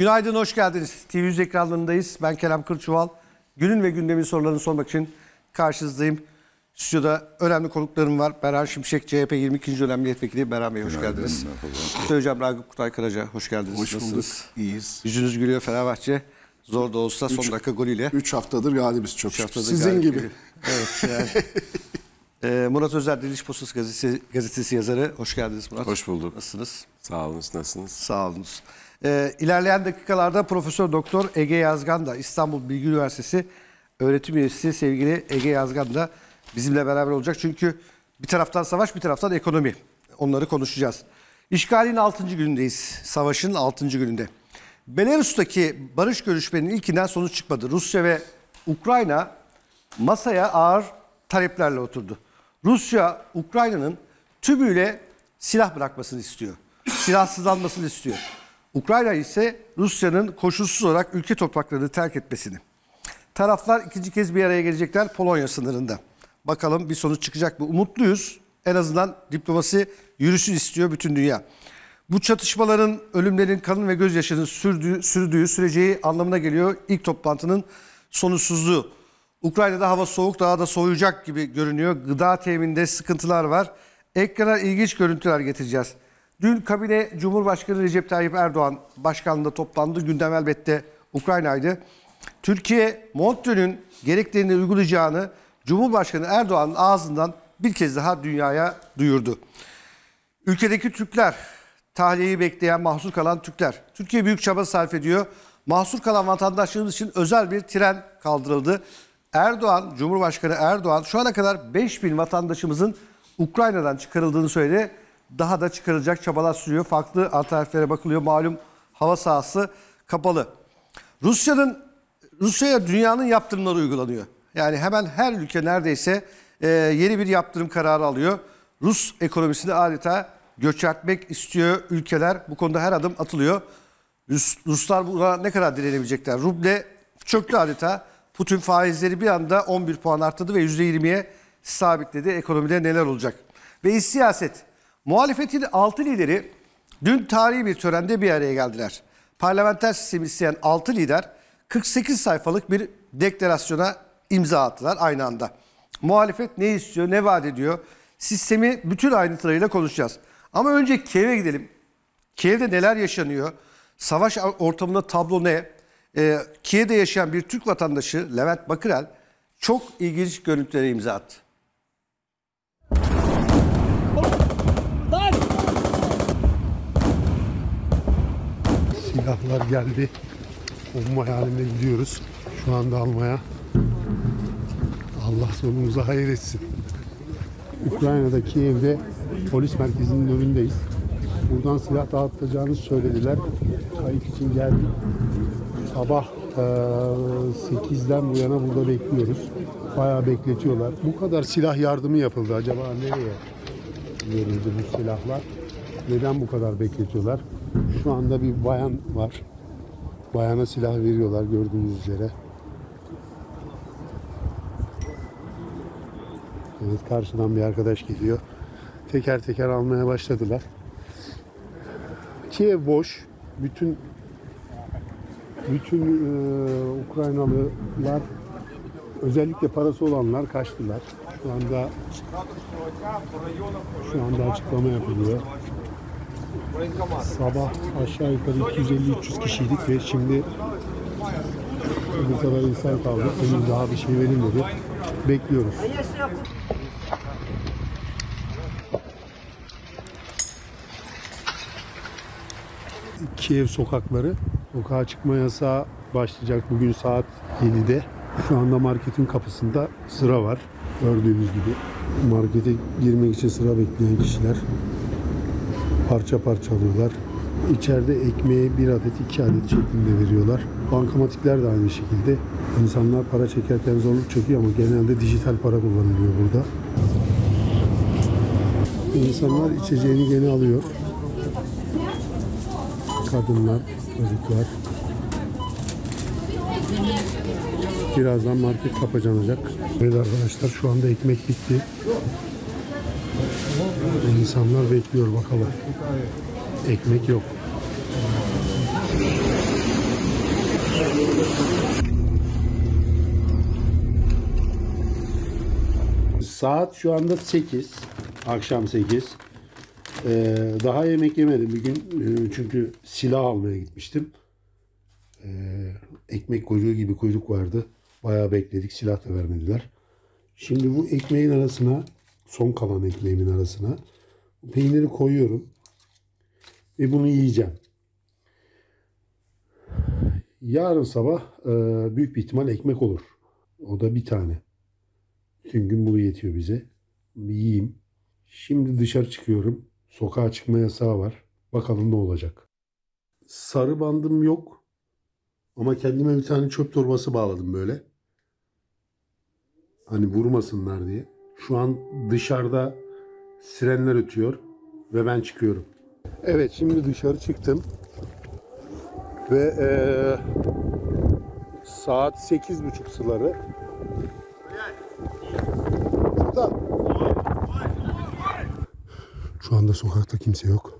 Günaydın, hoş geldiniz. TV100 ekranlarındayız. Ben Kerem Kırçuval. Günün ve gündemin sorularını sormak için karşınızdayım. Stüdyoda önemli konuklarım var. Berhan Şimşek, CHP 22. dönem milletvekili. Berhan Bey hoş geldiniz. Söyleyeceğim Ragıp Kutay Karaca, hoş geldiniz. Hoş bulduk. Nasılsınız? İyiyiz. Yüzünüz gülüyor Fenerbahçe. Zor da olsa son Üç- dakika golüyle. 3 haftadır galibiz çok Üç haftada Sizin galip gibi. Evet yani. Ee, Murat Özer, Diriliş Postası gazetesi, gazetesi yazarı. Hoş geldiniz Murat. Hoş bulduk. Nasılsınız? Sağ olun, nasılsınız? Sağ olun. Ee, ilerleyen dakikalarda Profesör Doktor Ege Yazgan da İstanbul Bilgi Üniversitesi öğretim üyesi sevgili Ege Yazgan da bizimle beraber olacak. Çünkü bir taraftan savaş bir taraftan ekonomi. Onları konuşacağız. İşgalin 6. günündeyiz. Savaşın 6. gününde. Belarus'taki barış görüşmenin ilkinden sonuç çıkmadı. Rusya ve Ukrayna masaya ağır taleplerle oturdu. Rusya Ukrayna'nın tümüyle silah bırakmasını istiyor. Silahsızlanmasını istiyor. Ukrayna ise Rusya'nın koşulsuz olarak ülke topraklarını terk etmesini. Taraflar ikinci kez bir araya gelecekler Polonya sınırında. Bakalım bir sonuç çıkacak mı? Umutluyuz. En azından diplomasi yürüsün istiyor bütün dünya. Bu çatışmaların, ölümlerin, kanın ve gözyaşının sürdüğü, sürdüğü süreceği anlamına geliyor ilk toplantının sonuçsuzluğu. Ukrayna'da hava soğuk, daha da soğuyacak gibi görünüyor. Gıda temininde sıkıntılar var. Ekrana ilginç görüntüler getireceğiz. Dün kabine Cumhurbaşkanı Recep Tayyip Erdoğan başkanlığında toplandı. Gündem elbette Ukrayna'ydı. Türkiye Montreux'ün gereklerini uygulayacağını Cumhurbaşkanı Erdoğan'ın ağzından bir kez daha dünyaya duyurdu. Ülkedeki Türkler, tahliyeyi bekleyen mahsur kalan Türkler. Türkiye büyük çaba sarf ediyor. Mahsur kalan vatandaşlarımız için özel bir tren kaldırıldı. Erdoğan, Cumhurbaşkanı Erdoğan şu ana kadar 5000 vatandaşımızın Ukrayna'dan çıkarıldığını söyledi. Daha da çıkarılacak çabalar sürüyor. Farklı alternatiflere bakılıyor. Malum hava sahası kapalı. Rusya'nın Rusya'ya dünyanın yaptırımları uygulanıyor. Yani hemen her ülke neredeyse e, yeni bir yaptırım kararı alıyor. Rus ekonomisini adeta göçertmek istiyor ülkeler. Bu konuda her adım atılıyor. Rus, Ruslar buna ne kadar direnebilecekler? Ruble çöktü adeta. Putin faizleri bir anda 11 puan arttırdı ve %20'ye sabitledi. Ekonomide neler olacak? Ve iç siyaset. Muhalefetin 6 lideri dün tarihi bir törende bir araya geldiler. Parlamenter sistemi isteyen 6 lider 48 sayfalık bir deklarasyona imza attılar aynı anda. Muhalefet ne istiyor, ne vaat ediyor? Sistemi bütün ayrıntılarıyla konuşacağız. Ama önce Kiev'e gidelim. Kiev'de neler yaşanıyor? Savaş ortamında tablo ne? Ee, Kiev'de yaşayan bir Türk vatandaşı Levent Bakırel çok ilginç görüntülere imza attı. Silahlar geldi. Bomba halinde gidiyoruz. Şu anda almaya. Allah sonumuzu hayır etsin. Ukrayna'daki evde polis merkezinin önündeyiz. Buradan silah dağıtacağını söylediler. Kayıt için geldik. Sabah eee, 8'den bu yana burada bekliyoruz. Bayağı bekletiyorlar. Bu kadar silah yardımı yapıldı. Acaba nereye verildi bu silahlar? Neden bu kadar bekletiyorlar? Şu anda bir bayan var. Bayana silah veriyorlar gördüğünüz üzere. Evet karşıdan bir arkadaş geliyor. Teker teker almaya başladılar. Kiev boş. Bütün bütün e, Ukraynalılar özellikle parası olanlar kaçtılar. Şu anda şu anda açıklama yapılıyor. Sabah aşağı yukarı 250-300 kişiydik ve şimdi bu kadar insan kaldı. Henüz daha bir şey verilmedi. Bekliyoruz. Kiev sokakları. Sokağa çıkma yasağı başlayacak bugün saat 7'de. Şu anda marketin kapısında sıra var. Gördüğünüz gibi. Markete girmek için sıra bekleyen kişiler parça parça alıyorlar. İçeride ekmeği bir adet, iki adet şeklinde veriyorlar. Bankamatikler de aynı şekilde. İnsanlar para çekerken zorluk çekiyor ama genelde dijital para kullanılıyor burada. İnsanlar içeceğini gene alıyor. Kadınlar, çocuklar. Birazdan market kapanacak. Evet arkadaşlar şu anda ekmek bitti. İnsanlar bekliyor bakalım. Ekmek yok. Saat şu anda 8. Akşam 8. Ee, daha yemek yemedim bir gün. Ee, çünkü silah almaya gitmiştim. Ee, ekmek kuyruğu gibi kuyruk vardı. Bayağı bekledik. Silah da vermediler. Şimdi bu ekmeğin arasına son kalan ekmeğimin arasına peyniri koyuyorum. Ve bunu yiyeceğim. Yarın sabah e, büyük bir ihtimal ekmek olur. O da bir tane. Bütün gün bu yetiyor bize. Bir yiyeyim. Şimdi dışarı çıkıyorum. Sokağa çıkma yasağı var. Bakalım ne olacak. Sarı bandım yok. Ama kendime bir tane çöp torbası bağladım böyle. Hani vurmasınlar diye. Şu an dışarıda sirenler ötüyor ve ben çıkıyorum. Evet şimdi dışarı çıktım. Ve eee, saat sekiz buçuk suları. Şurada. Şu anda sokakta kimse yok.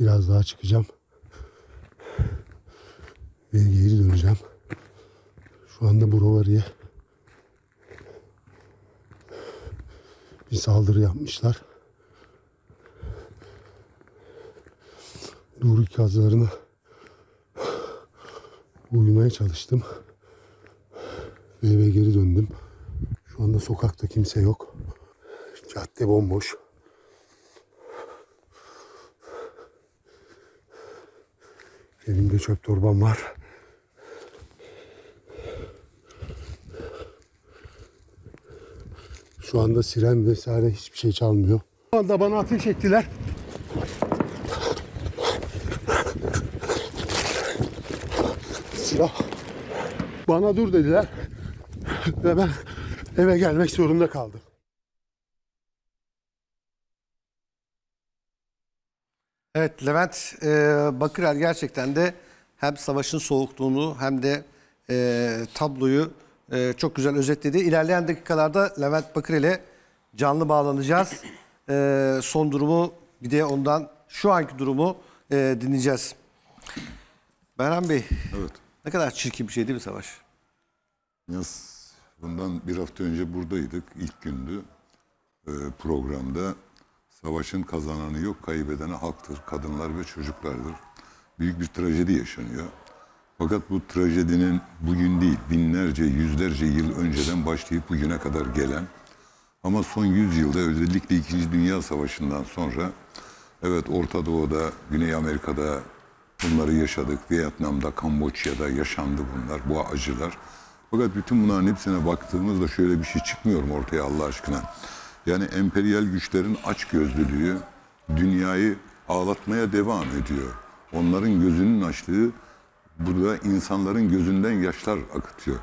Biraz daha çıkacağım. Ve geri döneceğim. Şu anda Brovari'ye bir saldırı yapmışlar. Doğru ikazlarına uyumaya çalıştım. Ve eve geri döndüm. Şu anda sokakta kimse yok. Cadde bomboş. Elimde çöp torbam var. Şu anda siren vesaire hiçbir şey çalmıyor. Şu anda bana ateş ettiler. Silah. Bana dur dediler. Ve ben eve gelmek zorunda kaldım. Evet Levent e, Bakırel gerçekten de hem savaşın soğukluğunu hem de e, tabloyu e, çok güzel özetledi. İlerleyen dakikalarda Levent Bakırel'e canlı bağlanacağız. E, son durumu bir de ondan şu anki durumu e, dinleyeceğiz. Berhan Bey Evet. ne kadar çirkin bir şey değil mi savaş? Yaz, bundan bir hafta önce buradaydık. İlk gündü e, programda. Savaşın kazananı yok, kaybedeni halktır. Kadınlar ve çocuklardır. Büyük bir trajedi yaşanıyor. Fakat bu trajedinin bugün değil, binlerce, yüzlerce yıl önceden başlayıp bugüne kadar gelen ama son 100 yılda özellikle 2. Dünya Savaşı'ndan sonra evet Orta Doğu'da, Güney Amerika'da bunları yaşadık. Vietnam'da, Kamboçya'da yaşandı bunlar, bu acılar. Fakat bütün bunların hepsine baktığımızda şöyle bir şey çıkmıyor mu ortaya Allah aşkına? Yani emperyal güçlerin açgözlülüğü dünyayı ağlatmaya devam ediyor. Onların gözünün açtığı burada insanların gözünden yaşlar akıtıyor.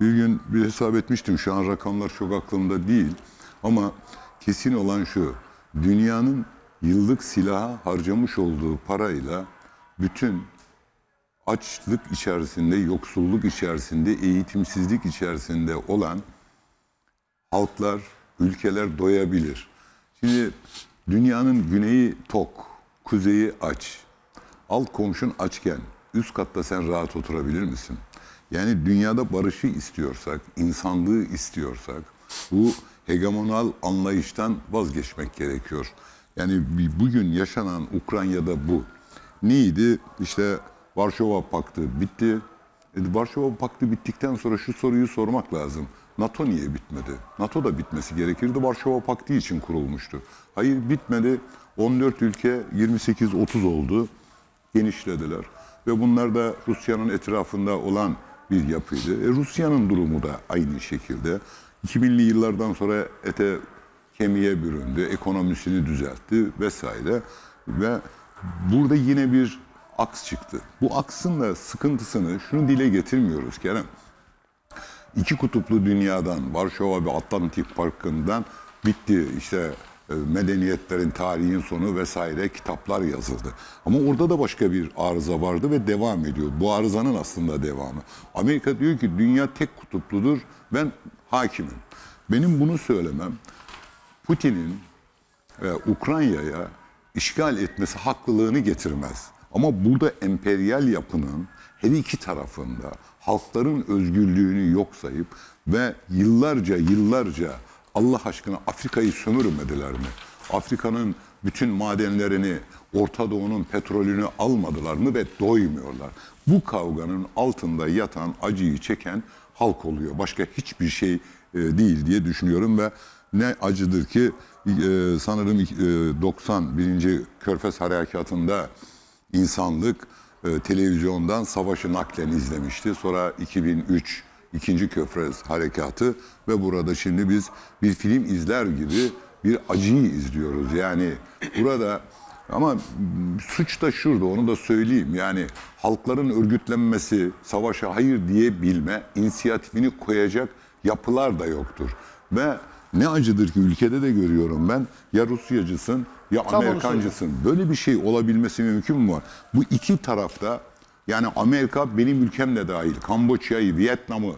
Bir gün bir hesap etmiştim. Şu an rakamlar çok aklımda değil. Ama kesin olan şu. Dünyanın yıllık silaha harcamış olduğu parayla bütün açlık içerisinde, yoksulluk içerisinde, eğitimsizlik içerisinde olan halklar, ülkeler doyabilir. Şimdi dünyanın güneyi tok, kuzeyi aç. Alt komşun açken üst katta sen rahat oturabilir misin? Yani dünyada barışı istiyorsak, insanlığı istiyorsak bu hegemonal anlayıştan vazgeçmek gerekiyor. Yani bugün yaşanan Ukrayna'da bu. Neydi? İşte Varşova Paktı bitti. E, Varşova Paktı bittikten sonra şu soruyu sormak lazım. NATO niye bitmedi? NATO da bitmesi gerekirdi. Varşova Paktı için kurulmuştu. Hayır bitmedi. 14 ülke 28-30 oldu. Genişlediler. Ve bunlar da Rusya'nın etrafında olan bir yapıydı. E, Rusya'nın durumu da aynı şekilde. 2000'li yıllardan sonra ete kemiğe büründü, ekonomisini düzeltti vesaire. Ve burada yine bir aks çıktı. Bu aksın da sıkıntısını şunu dile getirmiyoruz Kerem. İki kutuplu dünyadan, Varşova ve Atlantik Parkı'ndan bitti işte medeniyetlerin tarihin sonu vesaire kitaplar yazıldı. Ama orada da başka bir arıza vardı ve devam ediyor. Bu arızanın aslında devamı. Amerika diyor ki dünya tek kutupludur, ben hakimim. Benim bunu söylemem Putin'in e, Ukrayna'ya işgal etmesi haklılığını getirmez. Ama burada emperyal yapının her iki tarafında halkların özgürlüğünü yok sayıp ve yıllarca yıllarca Allah aşkına Afrika'yı sömürmediler mi? Afrika'nın bütün madenlerini, Orta Doğu'nun petrolünü almadılar mı ve doymuyorlar. Bu kavganın altında yatan, acıyı çeken halk oluyor. Başka hiçbir şey e, değil diye düşünüyorum ve ne acıdır ki e, sanırım e, 91. Körfez Harekatı'nda insanlık e, televizyondan savaşı naklen izlemişti. Sonra 2003 ikinci Körfez Harekatı ve burada şimdi biz bir film izler gibi bir acıyı izliyoruz. Yani burada ama suç da şurada onu da söyleyeyim. Yani halkların örgütlenmesi, savaşa hayır diyebilme, inisiyatifini koyacak yapılar da yoktur. Ve ne acıdır ki ülkede de görüyorum ben ya Rusyacısın ya onu Amerikancısın. Böyle bir şey olabilmesi mümkün mü var? Bu iki tarafta yani Amerika benim ülkem de dahil Kamboçya'yı, Vietnam'ı,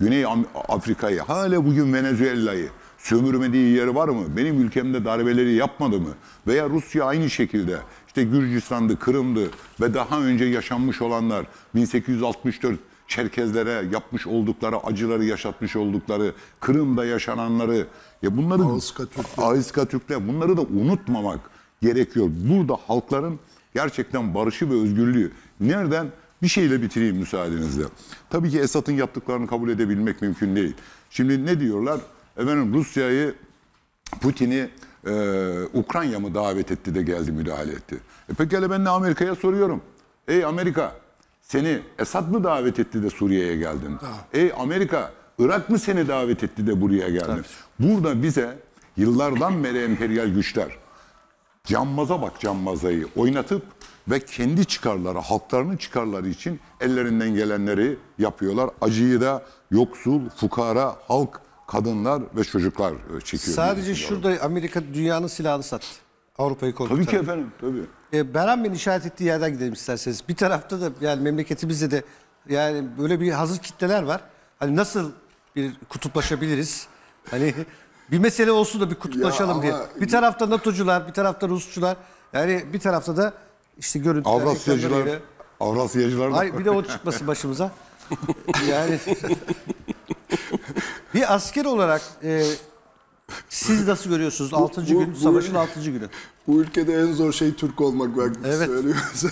Güney Afrika'yı, hala bugün Venezuela'yı sömürmediği yer var mı? Benim ülkemde darbeleri yapmadı mı? Veya Rusya aynı şekilde işte Gürcistan'dı, Kırım'dı ve daha önce yaşanmış olanlar 1864 Çerkezlere yapmış oldukları acıları yaşatmış oldukları Kırım'da yaşananları ya bunları Ağızka Türkler. Ağızka Türkler bunları da unutmamak gerekiyor. Burada halkların gerçekten barışı ve özgürlüğü nereden bir şeyle bitireyim müsaadenizle. Tabii ki Esad'ın yaptıklarını kabul edebilmek mümkün değil. Şimdi ne diyorlar? Efendim Rusya'yı Putin'i e, Ukrayna mı davet etti de geldi müdahale etti. E pekala ben de Amerika'ya soruyorum. Ey Amerika seni Esad mı davet etti de Suriye'ye geldin? Ey Amerika Irak mı seni davet etti de buraya geldin? Burada bize yıllardan beri emperyal güçler cammaza bak cammazayı oynatıp ve kendi çıkarları, halklarının çıkarları için ellerinden gelenleri yapıyorlar. Acıyı da yoksul, fukara, halk, kadınlar ve çocuklar e, çekiyor. Sadece şurada Amerika dünyanın silahını sattı. Avrupa'yı korkutan. Tabii ki efendim, tabii. E, Beren Bey'in işaret ettiği yerden gidelim isterseniz. Bir tarafta da yani memleketimizde de yani böyle bir hazır kitleler var. Hani nasıl bir kutuplaşabiliriz? Hani bir mesele olsun da bir kutuplaşalım Ya diye. ama- Bir tarafta NATO'cular, bir tarafta Rusçular. Yani bir tarafta da işte görüntüler, Avrasyacılar, Avrasyacılar da Ay bir de o çıkmasın başımıza. Yani bir asker olarak e, siz nasıl görüyorsunuz 6. bu- gün, bu- savaşın 6. günü? Bu ülkede en zor şey Türk olmak bak Evet. söylüyoruz.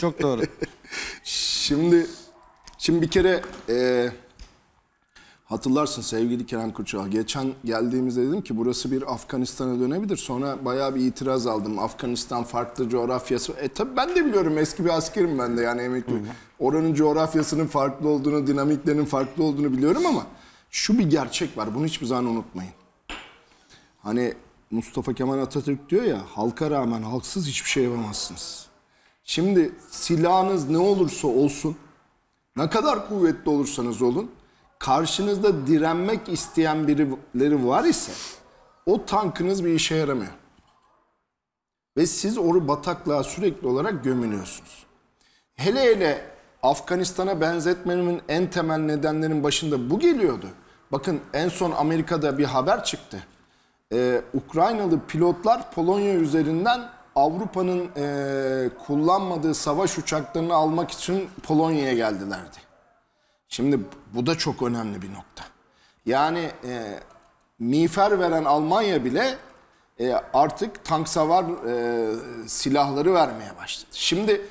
Çok doğru. şimdi şimdi bir kere e, hatırlarsın sevgili Kerem Kırçağ. Geçen geldiğimizde dedim ki burası bir Afganistan'a dönebilir. Sonra bayağı bir itiraz aldım. Afganistan farklı coğrafyası. E tabi ben de biliyorum eski bir askerim ben de yani emekli. Oranın coğrafyasının farklı olduğunu, dinamiklerinin farklı olduğunu biliyorum ama şu bir gerçek var. Bunu hiçbir zaman unutmayın. Hani Mustafa Kemal Atatürk diyor ya halka rağmen halksız hiçbir şey yapamazsınız. Şimdi silahınız ne olursa olsun ne kadar kuvvetli olursanız olun karşınızda direnmek isteyen birileri var ise o tankınız bir işe yaramıyor. Ve siz onu bataklığa sürekli olarak gömülüyorsunuz. Hele hele Afganistan'a benzetmemin en temel nedenlerin başında bu geliyordu. Bakın en son Amerika'da bir haber çıktı. Ee, Ukraynalı pilotlar Polonya üzerinden Avrupa'nın e, kullanmadığı savaş uçaklarını almak için Polonya'ya geldilerdi. Şimdi bu da çok önemli bir nokta. Yani e, miğfer veren Almanya bile e, artık tank savar e, silahları vermeye başladı. Şimdi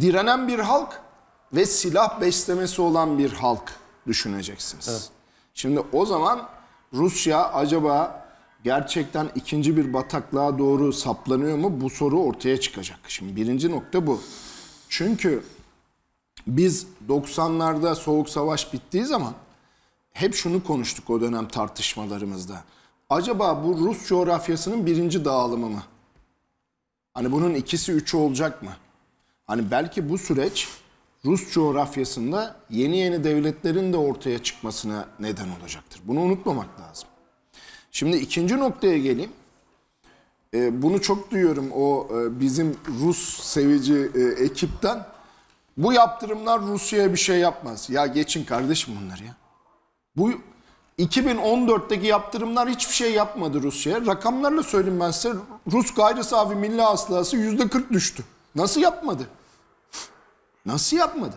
direnen bir halk ve silah beslemesi olan bir halk düşüneceksiniz. Şimdi o zaman Rusya acaba gerçekten ikinci bir bataklığa doğru saplanıyor mu? Bu soru ortaya çıkacak. Şimdi birinci nokta bu. Çünkü biz 90'larda soğuk savaş bittiği zaman hep şunu konuştuk o dönem tartışmalarımızda. Acaba bu Rus coğrafyasının birinci dağılımı mı? Hani bunun ikisi üçü olacak mı? Hani belki bu süreç Rus coğrafyasında yeni yeni devletlerin de ortaya çıkmasına neden olacaktır. Bunu unutmamak lazım. Şimdi ikinci noktaya geleyim. Ee, bunu çok duyuyorum o e, bizim Rus sevici e, ekipten. Bu yaptırımlar Rusya'ya bir şey yapmaz. Ya geçin kardeşim bunları ya. Bu 2014'teki yaptırımlar hiçbir şey yapmadı Rusya'ya. Rakamlarla söyleyeyim ben size. Rus gayri safi milli hasılası %40 düştü. Nasıl yapmadı? Nasıl yapmadı?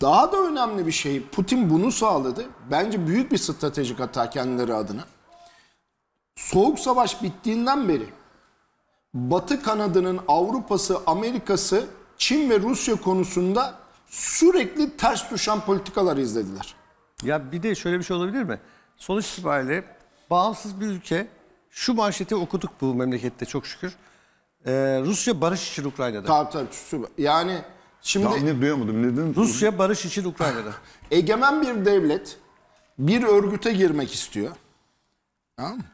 Daha da önemli bir şey Putin bunu sağladı. Bence büyük bir stratejik hata kendileri adına. Soğuk savaş bittiğinden beri Batı kanadının Avrupa'sı, Amerika'sı Çin ve Rusya konusunda sürekli ters düşen politikalar izlediler. Ya bir de şöyle bir şey olabilir mi? Sonuç itibariyle bağımsız bir ülke şu manşeti okuduk bu memlekette çok şükür. Ee, Rusya barış için Ukrayna'da. Tabii tabii. süper. Yani şimdi Tam ne duyamadım. Neden? Rusya barış için Ukrayna'da. egemen bir devlet bir örgüte girmek istiyor. Tamam mı?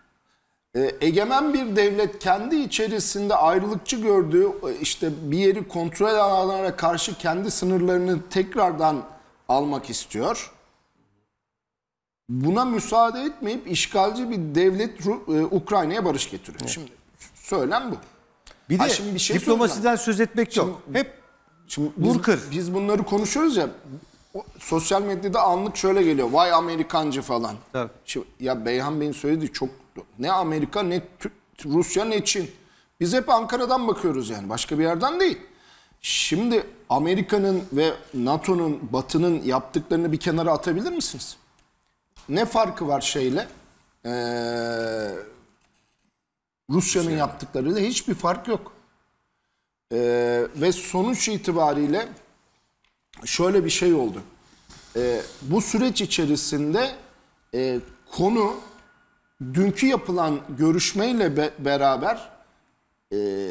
Ee, egemen bir devlet kendi içerisinde ayrılıkçı gördüğü e, işte bir yeri kontrol alanlara karşı kendi sınırlarını tekrardan almak istiyor. Buna müsaade etmeyip işgalci bir devlet e, Ukrayna'ya barış getiriyor. Şimdi söylem bu. Bir de Ha, şimdi bir şey diplomasiden söz etmek yok. Hep Şimdi biz, Vur kır. biz bunları konuşuyoruz ya o- sosyal medyada anlık şöyle geliyor. Vay Amerikancı falan. Tabii. Şimdi, ya Beyhan Bey'in söylediği çok ne Amerika ne Rusya ne Çin. Biz hep Ankara'dan bakıyoruz yani başka bir yerden değil. Şimdi Amerika'nın ve NATO'nun Batı'nın yaptıklarını bir kenara atabilir misiniz? Ne farkı var şeyle? Ee, Rusya'nın yaptıklarıyla hiçbir fark yok. Ee, ve sonuç itibariyle şöyle bir şey oldu. Ee, bu süreç içerisinde e, konu dünkü yapılan görüşmeyle be- beraber e,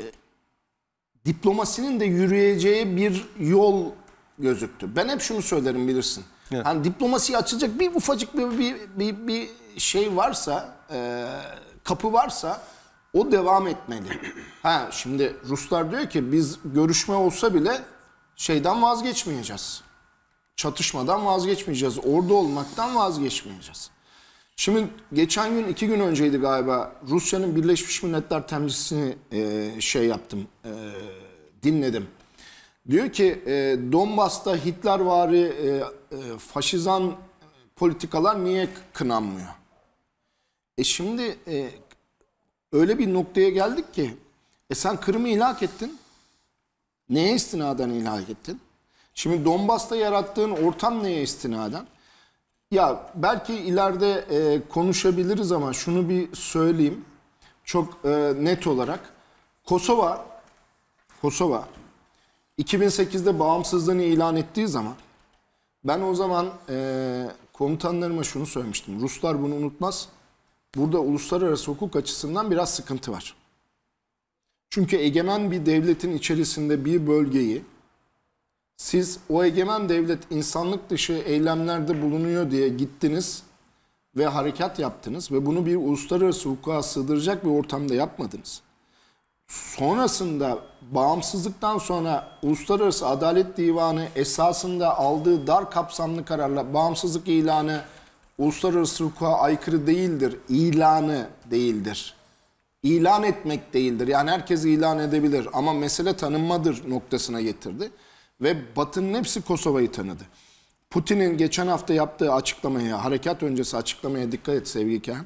diplomasinin de yürüyeceği bir yol gözüktü. Ben hep şunu söylerim bilirsin. Evet. Hani diplomasiyi açacak bir ufacık bir bir, bir, bir şey varsa, e, kapı varsa o devam etmeli. Ha şimdi Ruslar diyor ki biz görüşme olsa bile şeyden vazgeçmeyeceğiz. Çatışmadan vazgeçmeyeceğiz. Orada olmaktan vazgeçmeyeceğiz. Şimdi geçen gün iki gün önceydi galiba Rusya'nın Birleşmiş Milletler temsilcisini e, şey yaptım, e, dinledim. Diyor ki e, Donbas'ta Hitlervari e, e, faşizan politikalar niye kınanmıyor? E şimdi e, öyle bir noktaya geldik ki e sen Kırım'ı ilhak ettin. Neye istinaden ilhak ettin? Şimdi Donbas'ta yarattığın ortam neye istinaden? Ya belki ileride e, konuşabiliriz ama şunu bir söyleyeyim. Çok e, net olarak. Kosova Kosova 2008'de bağımsızlığını ilan ettiği zaman ben o zaman e, komutanlarıma şunu söylemiştim. Ruslar bunu unutmaz. Burada uluslararası hukuk açısından biraz sıkıntı var. Çünkü egemen bir devletin içerisinde bir bölgeyi siz o egemen devlet insanlık dışı eylemlerde bulunuyor diye gittiniz ve harekat yaptınız ve bunu bir uluslararası hukuka sığdıracak bir ortamda yapmadınız. Sonrasında bağımsızlıktan sonra Uluslararası Adalet Divanı esasında aldığı dar kapsamlı kararla bağımsızlık ilanı uluslararası hukuka aykırı değildir. İlanı değildir. İlan etmek değildir. Yani herkes ilan edebilir ama mesele tanınmadır noktasına getirdi. Ve Batı'nın hepsi Kosova'yı tanıdı. Putin'in geçen hafta yaptığı açıklamaya, harekat öncesi açıklamaya dikkat et sevgili Kerem.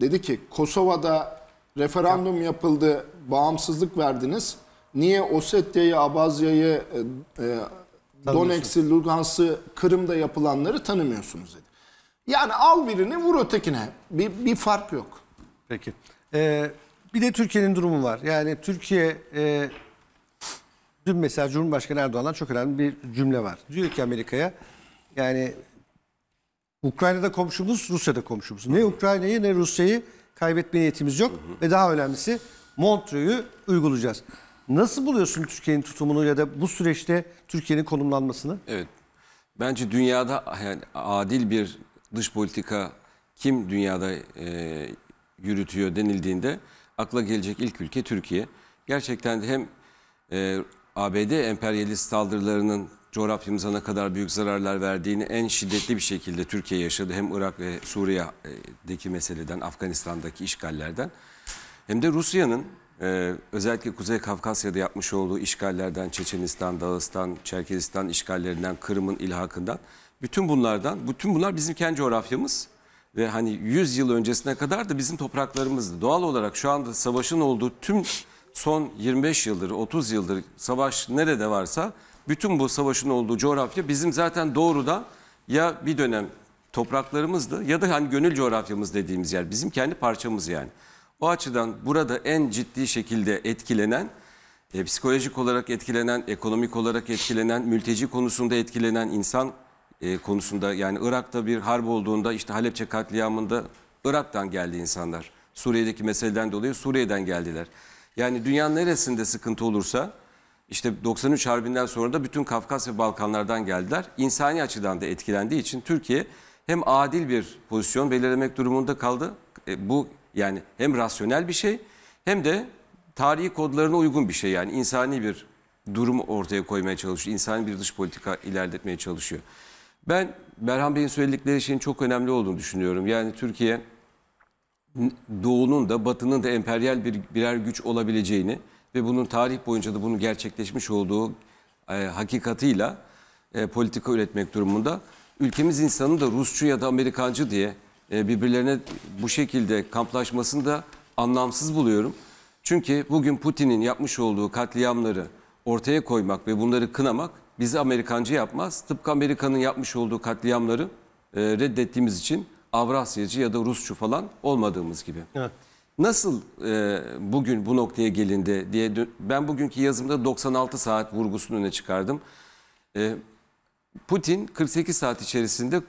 Dedi ki Kosova'da referandum yapıldı, bağımsızlık verdiniz. Niye Osetya'yı, Abazya'yı, e, e, Donetsk'i, Lugansk'ı, Kırım'da yapılanları tanımıyorsunuz dedi. Yani al birini vur ötekine. Bir, bir fark yok. Peki. Ee, bir de Türkiye'nin durumu var. Yani Türkiye e, dün mesela Cumhurbaşkanı Erdoğan'dan çok önemli bir cümle var. Diyor ki Amerika'ya yani Ukrayna'da komşumuz, Rusya'da komşumuz. Ne Ukrayna'yı ne Rusya'yı kaybetme niyetimiz yok. Ve daha önemlisi Montreux'u uygulayacağız. Nasıl buluyorsun Türkiye'nin tutumunu ya da bu süreçte Türkiye'nin konumlanmasını? Evet. Bence dünyada yani adil bir dış politika kim dünyada e, yürütüyor denildiğinde akla gelecek ilk ülke Türkiye. Gerçekten de hem e, ABD emperyalist saldırılarının coğrafyamıza ne kadar büyük zararlar verdiğini en şiddetli bir şekilde Türkiye yaşadı. Hem Irak ve Suriye'deki meseleden, Afganistan'daki işgallerden. Hem de Rusya'nın e, özellikle Kuzey Kafkasya'da yapmış olduğu işgallerden, Çeçenistan, Dağıstan, Çerkezistan işgallerinden, Kırım'ın ilhakından, bütün bunlardan, bütün bunlar bizim kendi coğrafyamız ve hani 100 yıl öncesine kadar da bizim topraklarımızdı. Doğal olarak şu anda savaşın olduğu tüm son 25 yıldır, 30 yıldır savaş nerede varsa bütün bu savaşın olduğu coğrafya bizim zaten doğrudan ya bir dönem topraklarımızdı ya da hani gönül coğrafyamız dediğimiz yer bizim kendi parçamız yani. O açıdan burada en ciddi şekilde etkilenen e, psikolojik olarak etkilenen, ekonomik olarak etkilenen, mülteci konusunda etkilenen insan e, konusunda yani Irak'ta bir harp olduğunda işte Halepçe katliamında Irak'tan geldi insanlar. Suriye'deki meseleden dolayı Suriye'den geldiler. Yani dünyanın neresinde sıkıntı olursa işte 93 Harbi'nden sonra da bütün Kafkas ve Balkanlardan geldiler. İnsani açıdan da etkilendiği için Türkiye hem adil bir pozisyon belirlemek durumunda kaldı. E, bu yani hem rasyonel bir şey hem de tarihi kodlarına uygun bir şey. Yani insani bir durum ortaya koymaya çalışıyor. İnsani bir dış politika ilerletmeye çalışıyor. Ben Berhan Bey'in söyledikleri şeyin çok önemli olduğunu düşünüyorum. Yani Türkiye Doğu'nun da Batı'nın da emperyal bir birer güç olabileceğini ve bunun tarih boyunca da bunun gerçekleşmiş olduğu e, hakikatıyla e, politika üretmek durumunda. Ülkemiz insanı da Rusçu ya da Amerikancı diye e, birbirlerine bu şekilde kamplaşmasını da anlamsız buluyorum. Çünkü bugün Putin'in yapmış olduğu katliamları ortaya koymak ve bunları kınamak bizi Amerikancı yapmaz. Tıpkı Amerika'nın yapmış olduğu katliamları e, reddettiğimiz için Avrasyacı ya da Rusçu falan olmadığımız gibi. Evet. Nasıl e, bugün bu noktaya gelindi diye ben bugünkü yazımda 96 saat vurgusunu öne çıkardım. E, Putin 48 saat içerisinde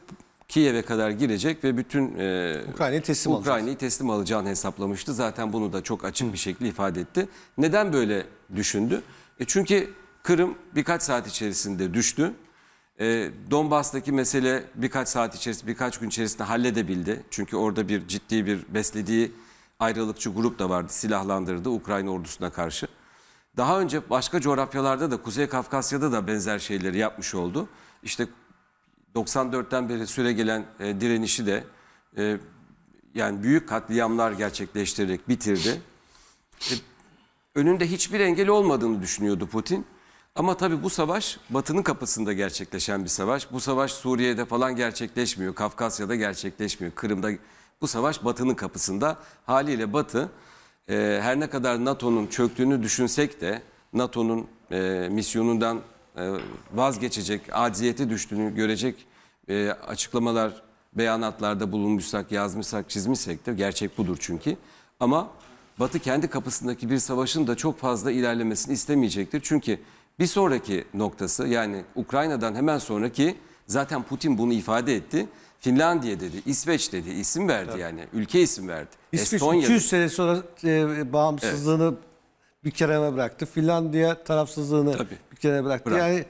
Kiev'e kadar girecek ve bütün e, Ukrayna'yı teslim. Ukrayna'yı teslim alacağını hesaplamıştı. Zaten bunu da çok açık bir şekilde ifade etti. Neden böyle düşündü? E çünkü Kırım birkaç saat içerisinde düştü. E, Donbas'taki mesele birkaç saat içerisinde, birkaç gün içerisinde halledebildi. Çünkü orada bir ciddi bir beslediği ayrılıkçı grup da vardı, silahlandırdı Ukrayna ordusuna karşı. Daha önce başka coğrafyalarda da, Kuzey Kafkasya'da da benzer şeyleri yapmış oldu. İşte 94'ten beri süre gelen e, direnişi de e, yani büyük katliamlar gerçekleştirerek bitirdi. E, önünde hiçbir engel olmadığını düşünüyordu Putin. Ama tabii bu savaş Batı'nın kapısında gerçekleşen bir savaş. Bu savaş Suriye'de falan gerçekleşmiyor. Kafkasya'da gerçekleşmiyor. Kırım'da bu savaş Batı'nın kapısında. Haliyle Batı e, her ne kadar NATO'nun çöktüğünü düşünsek de NATO'nun e, misyonundan e, vazgeçecek, acziyete düştüğünü görecek e, açıklamalar, beyanatlarda bulunmuşsak, yazmışsak, çizmişsek de gerçek budur çünkü. Ama Batı kendi kapısındaki bir savaşın da çok fazla ilerlemesini istemeyecektir. Çünkü bir sonraki noktası yani Ukrayna'dan hemen sonraki zaten Putin bunu ifade etti. Finlandiya dedi, İsveç dedi, isim verdi yani. Ülke isim verdi. İsveç Estonya 200 sene sonra e, bağımsızlığını bir kere bıraktı. Finlandiya tarafsızlığını Tabii. bir kere bıraktı. Bırak. Yani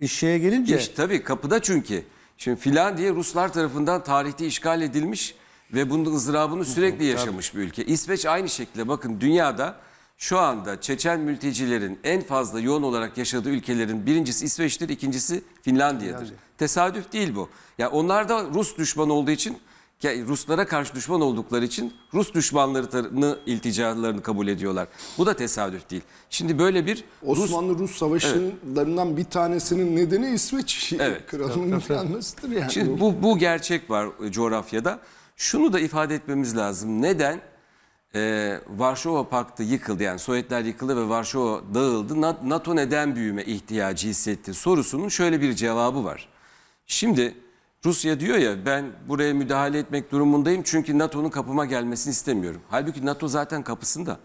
iş şeye gelince İşte tabii kapıda çünkü. Şimdi Finlandiya Ruslar tarafından tarihte işgal edilmiş ve bunun ızdırabını sürekli yaşamış bir ülke. İsveç aynı şekilde bakın dünyada şu anda Çeçen mültecilerin en fazla yoğun olarak yaşadığı ülkelerin birincisi İsveç'tir, ikincisi Finlandiya'dır. Tesadüf değil bu. Ya onlar da Rus düşman olduğu için Ruslara karşı düşman oldukları için Rus düşmanlarını ilticalarını kabul ediyorlar. Bu da tesadüf değil. Şimdi böyle bir Rus Osmanlı-Rus savaşlarından bir tanesinin nedeni İsveç Evet. kralının gelmesidir yani. Şimdi bu, bu gerçek var coğrafyada. Şunu da ifade etmemiz lazım. Neden e, Varşova Paktı yıkıldı yani Sovyetler yıkıldı ve Varşova dağıldı. Na- NATO neden büyüme ihtiyacı hissetti sorusunun şöyle bir cevabı var. Şimdi Rusya diyor ya ben buraya müdahale etmek durumundayım çünkü NATO'nun kapıma gelmesini istemiyorum. Halbuki NATO zaten kapısında.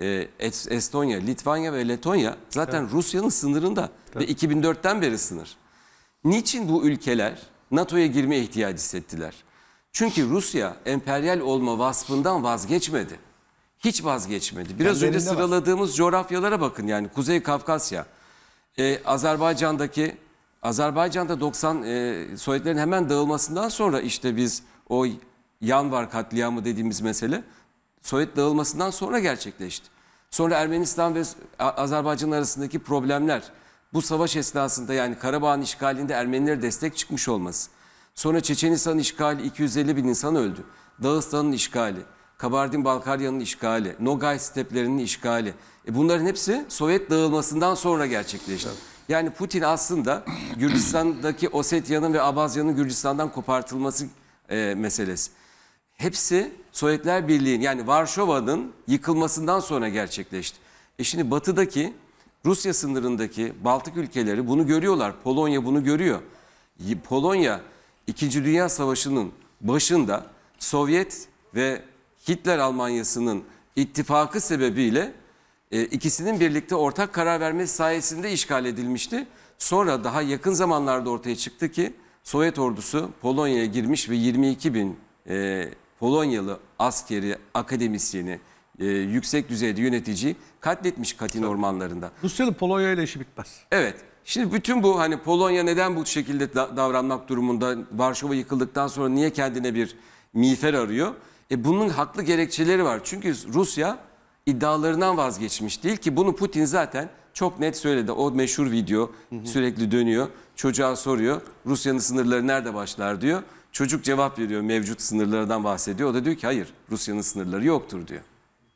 E, Es- Estonya, Litvanya ve Letonya zaten Rusya'nın sınırında ve 2004'ten beri sınır. Niçin bu ülkeler NATO'ya girme ihtiyacı hissettiler? Çünkü Rusya emperyal olma vasfından vazgeçmedi. Hiç vazgeçmedi. Biraz önce elinde var. sıraladığımız coğrafyalara bakın yani Kuzey Kafkasya, e, Azerbaycan'daki Azerbaycan'da 90 e, Sovyetlerin hemen dağılmasından sonra işte biz o Yanvar katliamı dediğimiz mesele Sovyet dağılmasından sonra gerçekleşti. Sonra Ermenistan ve Azerbaycan arasındaki problemler, bu savaş esnasında yani Karabağ'ın işgalinde Ermenilere destek çıkmış olması. Sonra Çeçenistan işgali 250 bin insan öldü. Dağıstan'ın işgali, Kabardin-Balkarya'nın işgali, Nogay steplerinin işgali. E bunların hepsi Sovyet dağılmasından sonra gerçekleşti. Yani Putin aslında Gürcistan'daki Osetya'nın ve Abazya'nın Gürcistan'dan kopartılması e, meselesi. hepsi Sovyetler Birliği'nin yani Varşova'nın yıkılmasından sonra gerçekleşti. E şimdi batıdaki Rusya sınırındaki Baltık ülkeleri bunu görüyorlar. Polonya bunu görüyor. Polonya 2. Dünya Savaşı'nın başında Sovyet ve Hitler Almanyası'nın ittifakı sebebiyle e, ikisinin birlikte ortak karar vermesi sayesinde işgal edilmişti. Sonra daha yakın zamanlarda ortaya çıktı ki Sovyet ordusu Polonya'ya girmiş ve 22 bin e, Polonyalı askeri, akademisyeni, e, yüksek düzeyde yönetici katletmiş Katin ormanlarında. Rusya'nın Polonya ile işi bitmez. Evet. Şimdi bütün bu hani Polonya neden bu şekilde da- davranmak durumunda Varşova yıkıldıktan sonra niye kendine bir miğfer arıyor? E bunun haklı gerekçeleri var. Çünkü Rusya iddialarından vazgeçmiş değil ki bunu Putin zaten çok net söyledi. O meşhur video sürekli dönüyor. Çocuğa soruyor Rusya'nın sınırları nerede başlar diyor. Çocuk cevap veriyor mevcut sınırlardan bahsediyor. O da diyor ki hayır Rusya'nın sınırları yoktur diyor.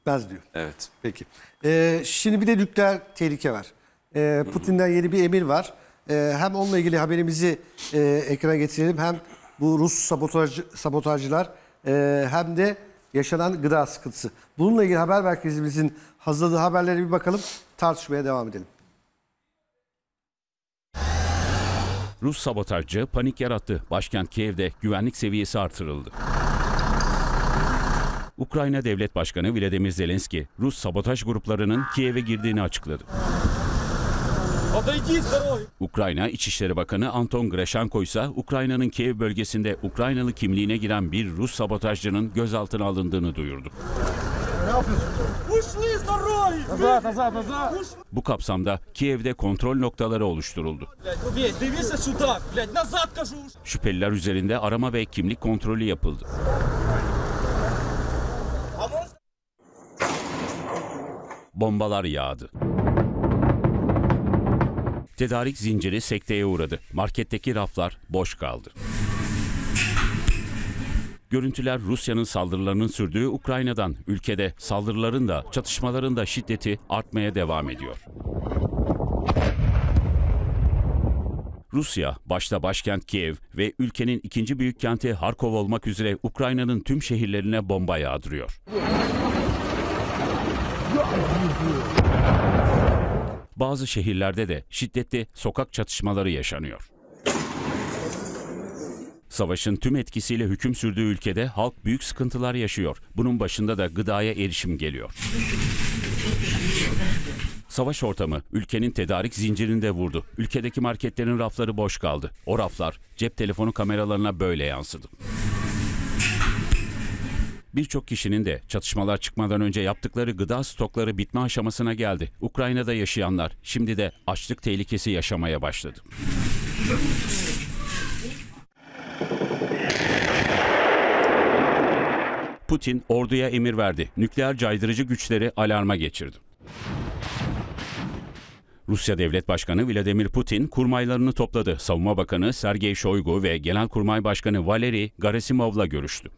Bitmez diyor. Evet. Peki. Ee, şimdi bir de nükleer tehlike var. Ee, Putin'den yeni bir emir var. Ee, hem onunla ilgili haberimizi e, ekrana getirelim. Hem bu Rus sabotaj, sabotajcılar e, hem de yaşanan gıda sıkıntısı. Bununla ilgili haber merkezimizin hazırladığı haberlere bir bakalım. Tartışmaya devam edelim. Rus sabotajcı panik yarattı. Başkent Kiev'de güvenlik seviyesi artırıldı. Ukrayna Devlet Başkanı Vladimir Zelenski, Rus sabotaj gruplarının Kiev'e girdiğini açıkladı. Ukrayna İçişleri Bakanı Anton Greshenko ise Ukrayna'nın Kiev bölgesinde Ukraynalı kimliğine giren bir Rus sabotajcının gözaltına alındığını duyurdu. Bu kapsamda Kiev'de kontrol noktaları oluşturuldu. Şüpheliler üzerinde arama ve kimlik kontrolü yapıldı. Bombalar yağdı. Tedarik zinciri sekteye uğradı. Marketteki raflar boş kaldı. Görüntüler Rusya'nın saldırılarının sürdüğü Ukrayna'dan. Ülkede saldırıların da çatışmaların da şiddeti artmaya devam ediyor. Rusya, başta başkent Kiev ve ülkenin ikinci büyük kenti Harkov olmak üzere Ukrayna'nın tüm şehirlerine bomba yağdırıyor. Bazı şehirlerde de şiddetli sokak çatışmaları yaşanıyor. Savaşın tüm etkisiyle hüküm sürdüğü ülkede halk büyük sıkıntılar yaşıyor. Bunun başında da gıdaya erişim geliyor. Savaş ortamı ülkenin tedarik zincirini de vurdu. Ülkedeki marketlerin rafları boş kaldı. O raflar cep telefonu kameralarına böyle yansıdı. Birçok kişinin de çatışmalar çıkmadan önce yaptıkları gıda stokları bitme aşamasına geldi. Ukrayna'da yaşayanlar şimdi de açlık tehlikesi yaşamaya başladı. Putin orduya emir verdi. Nükleer caydırıcı güçleri alarma geçirdi. Rusya Devlet Başkanı Vladimir Putin kurmaylarını topladı. Savunma Bakanı Sergey Shoigu ve Genelkurmay Başkanı Valery Garasimov'la görüştü.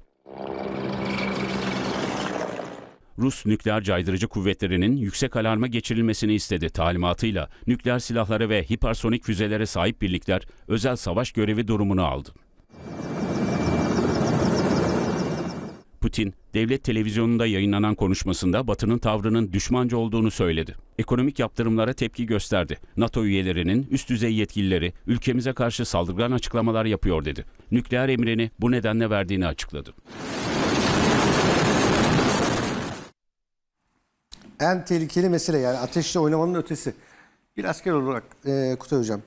Rus nükleer caydırıcı kuvvetlerinin yüksek alarma geçirilmesini istedi talimatıyla nükleer silahları ve hipersonik füzelere sahip birlikler özel savaş görevi durumunu aldı. Putin, devlet televizyonunda yayınlanan konuşmasında Batı'nın tavrının düşmanca olduğunu söyledi. Ekonomik yaptırımlara tepki gösterdi. NATO üyelerinin üst düzey yetkilileri ülkemize karşı saldırgan açıklamalar yapıyor dedi. Nükleer emrini bu nedenle verdiğini açıkladı. En tehlikeli mesele yani ateşle oynamanın ötesi. Bir asker olarak e, Kutay Hocam.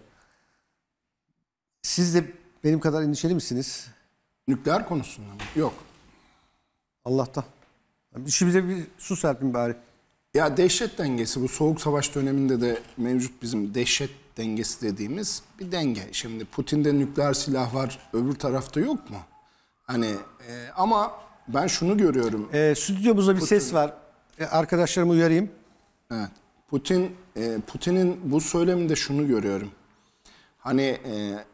Siz de benim kadar endişeli misiniz? Nükleer konusunda mı? Yok. Allah'tan. İşimize bir su serpin bari. Ya dehşet dengesi bu soğuk savaş döneminde de mevcut bizim dehşet dengesi dediğimiz bir denge. Şimdi Putin'de nükleer silah var, öbür tarafta yok mu? Hani e, ama ben şunu görüyorum. E, stüdyomuzda bir ses var. E, arkadaşlarımı uyarayım. Evet. Putin e, Putin'in bu söyleminde şunu görüyorum. Hani e,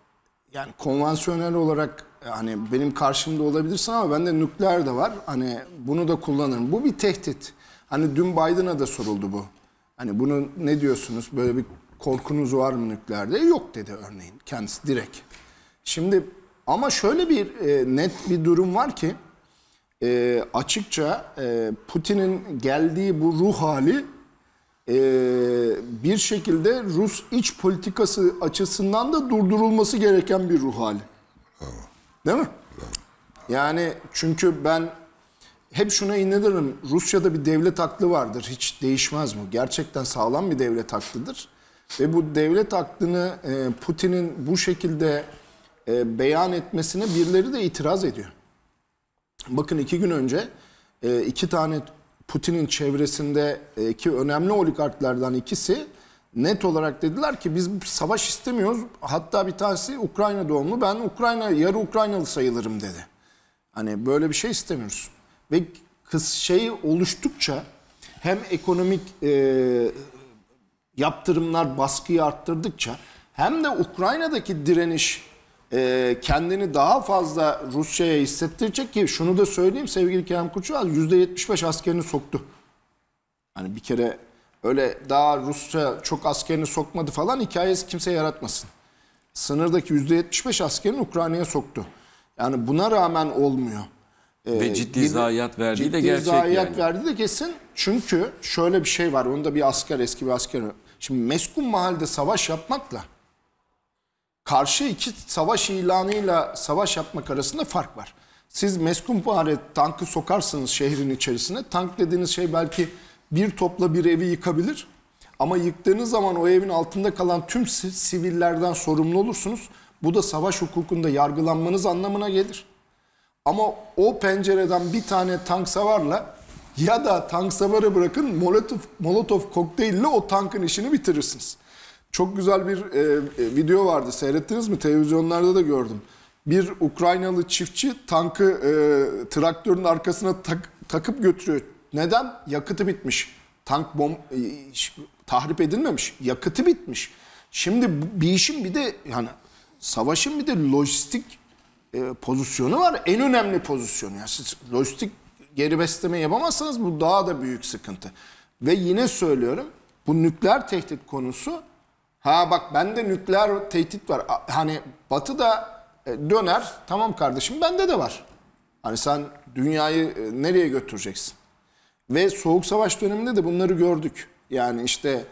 yani konvansiyonel olarak e, hani benim karşımda olabilirsin ama bende nükleer de var. Hani bunu da kullanırım. Bu bir tehdit. Hani dün Biden'a da soruldu bu. Hani bunu ne diyorsunuz? Böyle bir korkunuz var mı nükleerde? Yok dedi örneğin kendisi direkt. Şimdi ama şöyle bir e, net bir durum var ki e, açıkça e, Putin'in geldiği bu ruh hali e, bir şekilde Rus iç politikası açısından da durdurulması gereken bir ruh hali. Değil mi? Yani çünkü ben hep şuna inanırım. Rusya'da bir devlet aklı vardır. Hiç değişmez bu. Gerçekten sağlam bir devlet aklıdır. Ve bu devlet aklını e, Putin'in bu şekilde e, beyan etmesine birileri de itiraz ediyor. Bakın iki gün önce e, iki tane Putin'in çevresindeki önemli oligarklardan ikisi net olarak dediler ki biz savaş istemiyoruz. Hatta bir tanesi Ukrayna doğumlu. Ben Ukrayna yarı Ukraynalı sayılırım dedi. Hani böyle bir şey istemiyoruz. Ve kız şey oluştukça hem ekonomik e, yaptırımlar baskıyı arttırdıkça hem de Ukrayna'daki direniş e, kendini daha fazla Rusya'ya hissettirecek ki şunu da söyleyeyim sevgili Kerem Kurçuval %75 askerini soktu. Hani bir kere öyle daha Rusya çok askerini sokmadı falan hikayesi kimse yaratmasın. Sınırdaki %75 askerini Ukrayna'ya soktu. Yani buna rağmen olmuyor. Ee, Ve ciddi bir- zayiat verdiği de ciddi gerçek zayiat yani. verdiği de kesin. Çünkü şöyle bir şey var. Onu da bir asker, eski bir asker. Şimdi meskun mahallede savaş yapmakla karşı iki savaş ilanıyla savaş yapmak arasında fark var. Siz meskun mahalle tankı sokarsınız şehrin içerisine. Tank dediğiniz şey belki bir topla bir evi yıkabilir. Ama yıktığınız zaman o evin altında kalan tüm si- sivillerden sorumlu olursunuz. Bu da savaş hukukunda yargılanmanız anlamına gelir. Ama o pencereden bir tane tank savarla ya da tank savarı bırakın molotov, molotov kokteylle o tankın işini bitirirsiniz. Çok güzel bir e, e, video vardı. Seyrettiniz mi? Televizyonlarda da gördüm. Bir Ukraynalı çiftçi tankı e, traktörün arkasına tak- takıp götürüyor. Neden? Yakıtı bitmiş. Tank bom e, tahrip edilmemiş. Yakıtı bitmiş. Şimdi bir işin bir de yani savaşın bir de lojistik e, pozisyonu var. En önemli pozisyonu. Yani siz lojistik geri besleme yapamazsanız bu daha da büyük sıkıntı. Ve yine söylüyorum bu nükleer tehdit konusu ha bak bende nükleer tehdit var. Hani Batı da e, döner tamam kardeşim bende de var. Hani sen dünyayı e, nereye götüreceksin? Ve Soğuk Savaş döneminde de bunları gördük. Yani işte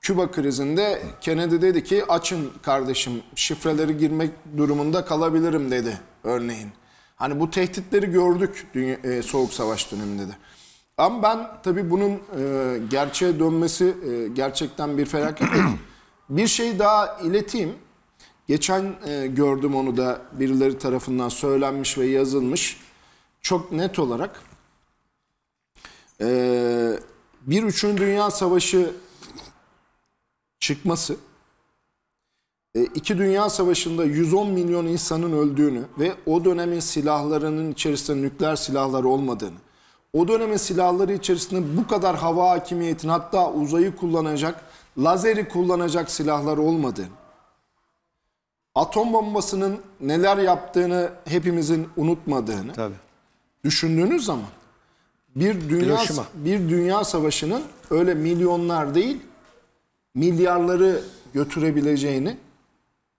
Küba krizinde Kennedy dedi ki açın kardeşim şifreleri girmek durumunda kalabilirim dedi örneğin. Hani bu tehditleri gördük dünya, e, Soğuk Savaş döneminde de. Ama ben tabii bunun e, gerçeğe dönmesi e, gerçekten bir felaket. Bir şey daha ileteyim. Geçen e, gördüm onu da birileri tarafından söylenmiş ve yazılmış. Çok net olarak. Ee, bir üçüncü dünya savaşı çıkması, e, iki dünya savaşında 110 milyon insanın öldüğünü ve o dönemin silahlarının içerisinde nükleer silahlar olmadığını, o dönemin silahları içerisinde bu kadar hava hakimiyetini hatta uzayı kullanacak, lazeri kullanacak silahlar olmadığını, atom bombasının neler yaptığını hepimizin unutmadığını, Tabii. düşündüğünüz zaman bir dünya Hiroşima. bir dünya savaşının öyle milyonlar değil milyarları götürebileceğini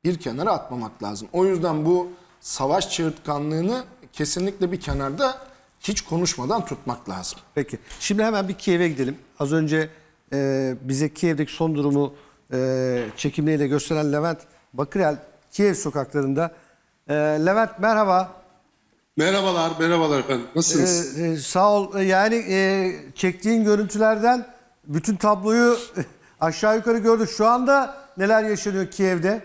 bir kenara atmamak lazım. O yüzden bu savaş çığırtkanlığını kesinlikle bir kenarda hiç konuşmadan tutmak lazım. Peki. Şimdi hemen bir Kiev'e gidelim. Az önce e, bize Kiev'deki son durumu e, çekimleriyle gösteren Levent Bakırel Kiev sokaklarında. E, Levent merhaba. Merhabalar, merhabalar efendim. E, Nasılsınız? e, sağ ol. E, Yani e, çektiğin görüntülerden bütün tabloyu aşağı yukarı gördük. Şu anda neler yaşanıyor Kiev'de?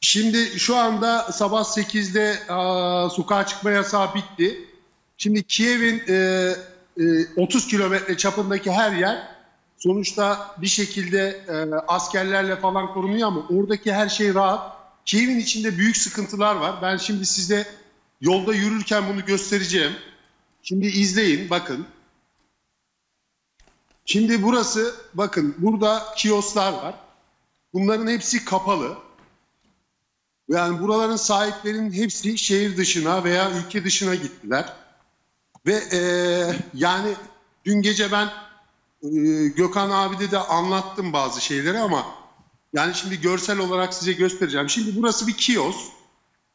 Şimdi şu anda sabah 8'de aa, sokağa çıkma yasağı bitti. Şimdi Kiev'in e, e, 30 kilometre çapındaki her yer sonuçta bir şekilde e, askerlerle falan korunuyor ama oradaki her şey rahat. Kiev'in içinde büyük sıkıntılar var. Ben şimdi size yolda yürürken bunu göstereceğim. Şimdi izleyin, bakın. Şimdi burası, bakın burada kiosklar var. Bunların hepsi kapalı. Yani buraların sahiplerinin hepsi şehir dışına veya ülke dışına gittiler. Ve eee, yani dün gece ben eee, Gökhan abide de anlattım bazı şeyleri ama yani şimdi görsel olarak size göstereceğim. Şimdi burası bir kiosk.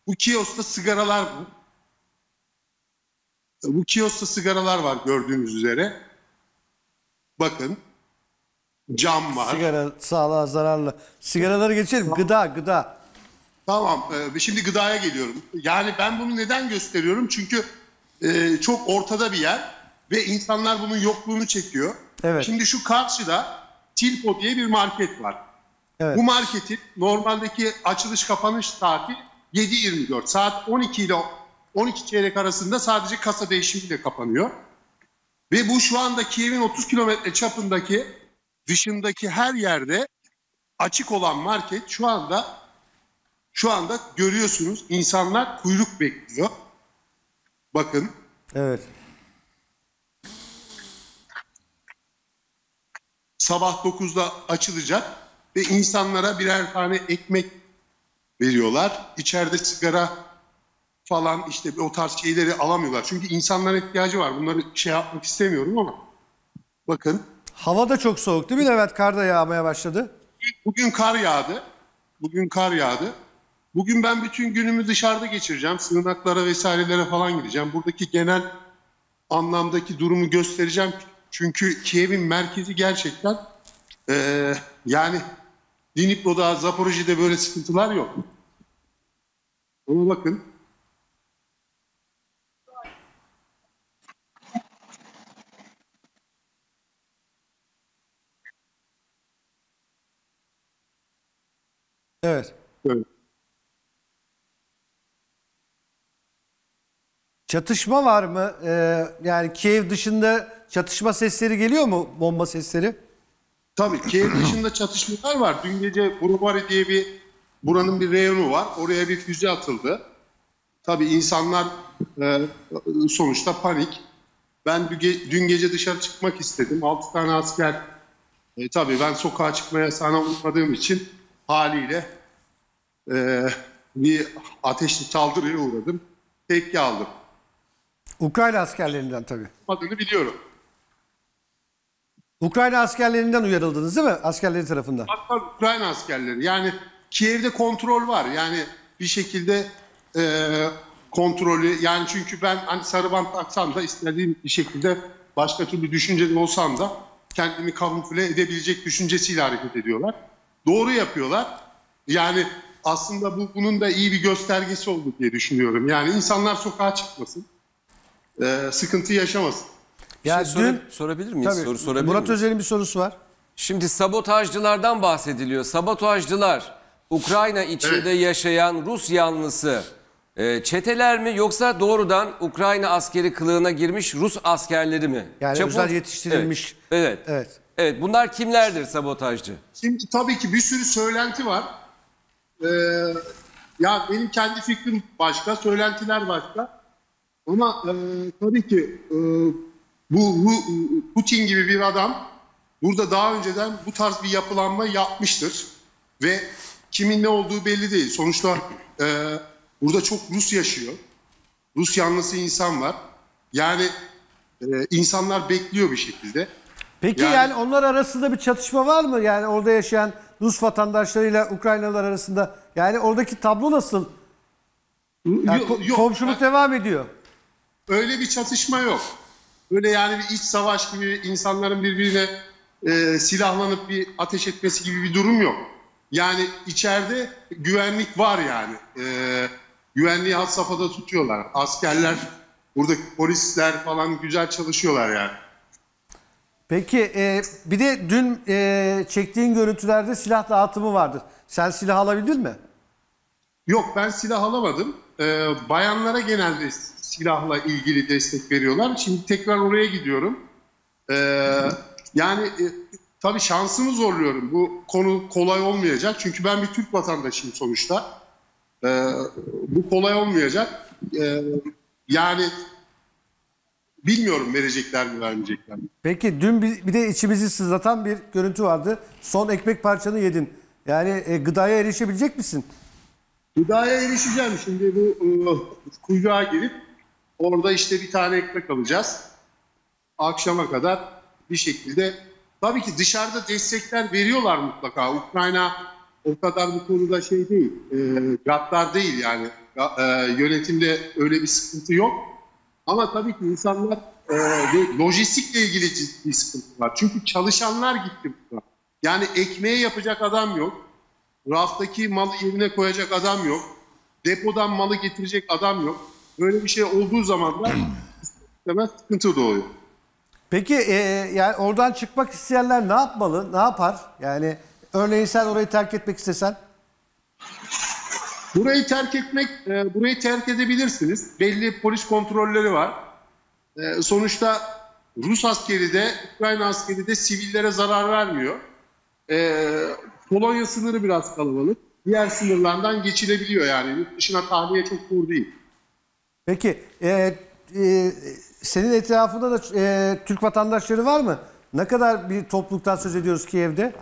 Bu kioskta sigaralar var. Bu kiyosta sigaralar var gördüğünüz üzere. Bakın. Cam var. Sigara sağlığa zararlı. Sigaraları geçelim. Gıda, gıda. Tamam. e, Şimdi gıdaya geliyorum. Yani ben bunu neden gösteriyorum? Çünkü e, çok ortada bir yer ve insanlar bunun yokluğunu çekiyor. Evet. Şimdi şu karşıda Tilpo diye bir market var. Evet. Bu marketin normaldeki açılış kapanış saati 7.24. Saat 12 ile 12 çeyrek arasında sadece kasa değişimiyle kapanıyor. Ve bu şu anda Kiev'in 30 kilometre çapındaki dışındaki her yerde açık olan market şu anda şu anda görüyorsunuz insanlar kuyruk bekliyor. Bakın Evet. Sabah 9'da açılacak ve insanlara birer tane ekmek veriyorlar. İçeride sigara falan işte o tarz şeyleri alamıyorlar. Çünkü insanlara ihtiyacı var. Bunları şey yapmak istemiyorum ama bakın Hava da çok soğuk değil mi Levent? Kar da yağmaya başladı. Bugün kar yağdı. Bugün kar yağdı. Bugün ben bütün günümü dışarıda geçireceğim. Sığınaklara vesairelere falan gideceğim. Buradaki genel anlamdaki durumu göstereceğim. Çünkü Kiev'in merkezi gerçekten eee, yani Dnipro'da, Zaporije'de böyle sıkıntılar yok. Ama bakın Evet. böyle. Çatışma var mı? Ee, yani Kiev dışında çatışma sesleri geliyor mu? Bomba sesleri? Tabii Kiev dışında çatışmalar var. Dün gece Bruvari diye bir buranın bir reyonu var. Oraya bir füze atıldı. Tabii insanlar e, sonuçta panik. Ben dün ge- dün gece dışarı çıkmak istedim. 6 tane asker e, tabii ben sokağa çıkma yasağına uymadığım için haliyle e, bir ateşli saldırıya uğradım. Tepki aldım. Ukrayna askerlerinden tabii. Adını biliyorum. Ukrayna askerlerinden uyarıldınız değil mi? Askerleri tarafından. Hatta Ukrayna askerleri. Yani Kiev'de kontrol var. Yani bir şekilde e, kontrolü yani çünkü ben hani sarı bant taksam da istediğim bir şekilde başka türlü düşünceli olsam da kendimi kamufle edebilecek düşüncesiyle hareket ediyorlar. Doğru yapıyorlar. Yani aslında bu bunun da iyi bir göstergesi oldu diye düşünüyorum. Yani insanlar sokağa çıkmasın. E, sıkıntı yaşamasın. Ya şey dün sorabilir miyiz? tabii, Soru sorabilir Murat miyiz? Özel'in bir sorusu var. Şimdi sabotajcılardan bahsediliyor. Sabotajcılar Ukrayna içinde yaşayan Rus yanlısı e, çeteler mi yoksa doğrudan Ukrayna askeri kılığına girmiş Rus askerleri mi? Yani özel yetiştirilmiş. Evet. evet. Evet. Evet. bunlar kimlerdir sabotajcı? Şimdi tabii ki bir sürü söylenti var. Ee, ya benim kendi fikrim başka, söylentiler başka. Ama e, tabii ki e, bu, bu Putin gibi bir adam burada daha önceden bu tarz bir yapılanma yapmıştır. Ve kimin ne olduğu belli değil. Sonuçta e, burada çok Rus yaşıyor. Rus yanlısı insan var. Yani e, insanlar bekliyor bir şekilde. Peki yani, Yani- onlar arasında bir çatışma var mı? Yani orada yaşayan Rus vatandaşlarıyla Ukraynalılar arasında. Yani oradaki tablo nasıl? Yani Yok, ko- yok. komşuluk devam ediyor. Öyle bir çatışma yok. Öyle yani bir iç savaş gibi insanların birbirine e, silahlanıp bir ateş etmesi gibi bir durum yok. Yani içeride güvenlik var yani. E, güvenliği had safhada tutuyorlar. Askerler, buradaki polisler falan güzel çalışıyorlar yani. Peki e, bir de dün e, çektiğin görüntülerde silah dağıtımı vardır. Sen silah alabildin mi? Yok ben silah alamadım. Ee, bayanlara genelde silahla ilgili destek veriyorlar. Şimdi tekrar oraya gidiyorum. Ee, yani e, tabii şansımı zorluyorum. Bu konu kolay olmayacak. Çünkü ben bir Türk vatandaşıyım sonuçta. Ee, bu kolay olmayacak. Ee, yani bilmiyorum verecekler mi vermeyecekler mi. Peki dün bir, bir de içimizi sızlatan bir görüntü vardı. Son ekmek parçanı yedin. Yani e, gıdaya erişebilecek misin? Gıdaya erişeceğim şimdi bu e, kuyruğa girip orada işte bir tane ekmek alacağız. Akşama kadar bir şekilde tabii ki dışarıda destekler veriyorlar mutlaka. Ukrayna o kadar bu konuda şey değil. E, gaddar değil yani. E, yönetimde öyle bir sıkıntı yok. Ama tabii ki insanlar e, lojistikle ilgili ciddi sıkıntı var. Çünkü çalışanlar gitti burada. Yani ekmeği yapacak adam yok. Raftaki malı yerine koyacak adam yok. Depodan malı getirecek adam yok. Böyle bir şey olduğu zaman da istemez sıkıntı doğuyor. Peki e, yani oradan çıkmak isteyenler ne yapmalı? Ne yapar? Yani örneğin sen orayı terk etmek istesen. Burayı terk etmek, e, burayı terk edebilirsiniz. Belli polis kontrolleri var. E, sonuçta Rus askeri de, Ukrayna askeri de sivillere zarar vermiyor. E, Polonya sınırı biraz kalabalık. Diğer sınırlardan geçilebiliyor yani. Yurt dışına tahliye çok zor değil. Peki e, e, senin etrafında da e, Türk vatandaşları var mı? Ne kadar bir topluluktan söz ediyoruz Kiev'de?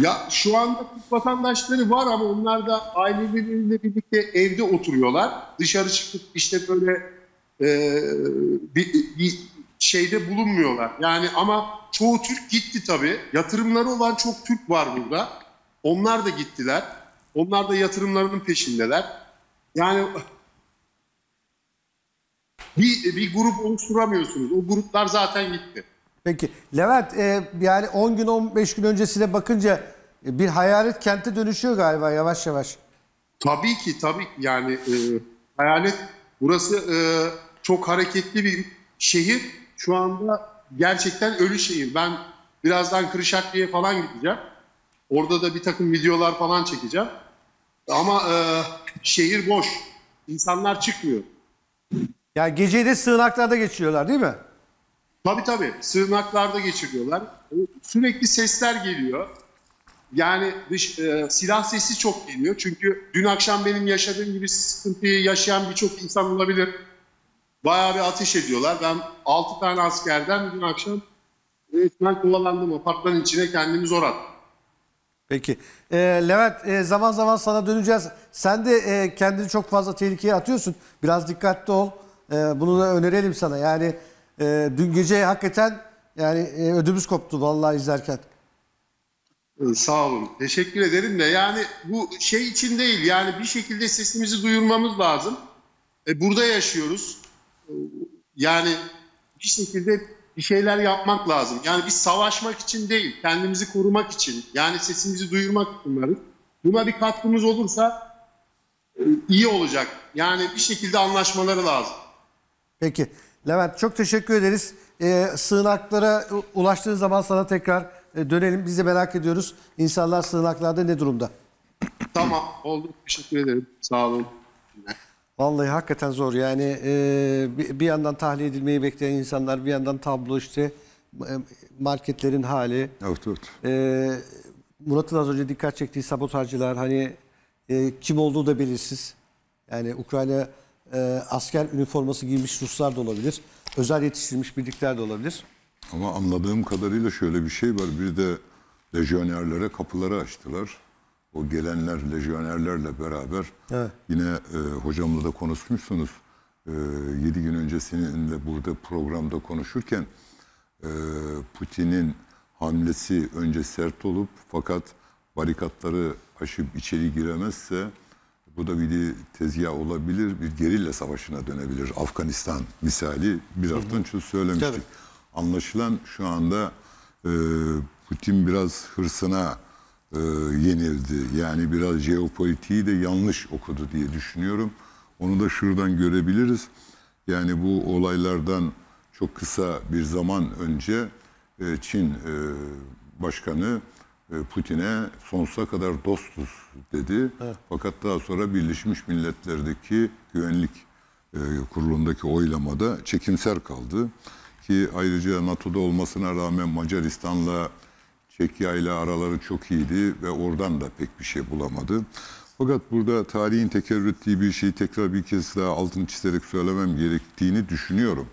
Ya şu anda Türk vatandaşları var ama onlar da aileleriyle birlikte evde oturuyorlar. Dışarı çıkıp işte böyle e, bir, bir şeyde bulunmuyorlar. Yani ama çoğu Türk gitti tabii. Yatırımları olan çok Türk var burada. Onlar da gittiler. Onlar da yatırımlarının peşindeler. Yani bir, bir grup oluşturamıyorsunuz. O gruplar zaten gitti. Peki Levent e, yani 10 gün 15 gün öncesine bakınca e, bir hayalet kente dönüşüyor galiba yavaş yavaş. Tabii ki tabii ki yani e, hayalet burası e, çok hareketli bir şehir. Şu anda gerçekten ölü şehir. Ben birazdan Kırşaklı'ya falan gideceğim. Orada da bir takım videolar falan çekeceğim. Ama e, şehir boş. İnsanlar çıkmıyor. Yani geceyi de sığınaklarda geçiriyorlar değil mi? Tabii tabii. Sığınaklarda geçiriyorlar. Sürekli sesler geliyor. Yani dış e, silah sesi çok geliyor. Çünkü dün akşam benim yaşadığım gibi sıkıntıyı yaşayan birçok insan olabilir. Bayağı bir ateş ediyorlar. Ben 6 tane askerden dün akşam resmen kovalandım. Apartmanın içine kendimi zor attım. Peki. E, Levent e, zaman zaman sana döneceğiz. Sen de e, kendini çok fazla tehlikeye atıyorsun. Biraz dikkatli ol. E, bunu da önerelim sana. Yani e, dün gece hakikaten yani e, ödümüz koptu vallahi izlerken. Ee, Sağ olun. Teşekkür ederim de yani bu şey için değil. Yani bir şekilde sesimizi duyurmamız lazım. E, burada yaşıyoruz. E, Yani bir şekilde bir şeyler yapmak lazım. Yani biz savaşmak için değil, kendimizi korumak için. Yani sesimizi duyurmak için varız. Buna bir katkımız olursa e, iyi olacak. Yani bir şekilde anlaşmaları lazım. Peki. Levent çok teşekkür ederiz. E, sığınaklara u- ulaştığın zaman sana tekrar e, dönelim. Biz de merak ediyoruz. İnsanlar sığınaklarda ne durumda? Tamam, oldu. Teşekkür ederim. Sağ olun. Vallahi hakikaten zor. Yani e, bir, bir yandan tahliye edilmeyi bekleyen insanlar, bir yandan tablo işte e, marketlerin hali. Evet evet. E, Murat'ın az önce dikkat çektiği sabotajcılar hani e, kim olduğu da belirsiz. Yani Ukrayna e, asker üniforması giymiş Ruslar da olabilir. Özel yetiştirilmiş birlikler de olabilir. Ama anladığım kadarıyla şöyle bir şey var. Bir de lejyonerlere kapıları açtılar. O gelenler lejyonerlerle beraber Evet. yine e, hocamla da konuşmuşsunuz. E, 7 gün önce seninle burada programda konuşurken e, Putin'in hamlesi önce sert olup fakat barikatları aşıp içeri giremezse bu da bir tezgah olabilir, bir gerilla savaşına dönebilir. Afganistan misali bir hafta önce söylemiştik. Tabii. Anlaşılan şu anda e, Putin biraz hırsına e, yenildi. Yani biraz jeopolitiği de yanlış okudu diye düşünüyorum. Onu da şuradan görebiliriz. Yani bu olaylardan çok kısa bir zaman önce e, Çin e, Başkanı Putin'e sonsuza kadar dostuz dedi. Fakat daha sonra Birleşmiş Milletler'deki güvenlik e, kurulundaki oylamada çekimser kaldı. Ki ayrıca NATO'da olmasına rağmen Macaristan'la Çekya ile araları çok iyiydi ve oradan da pek bir şey bulamadı. Fakat burada tarihin tekerrür ettiği bir şeyi tekrar bir kez daha altını çizerek söylemem gerektiğini düşünüyorum.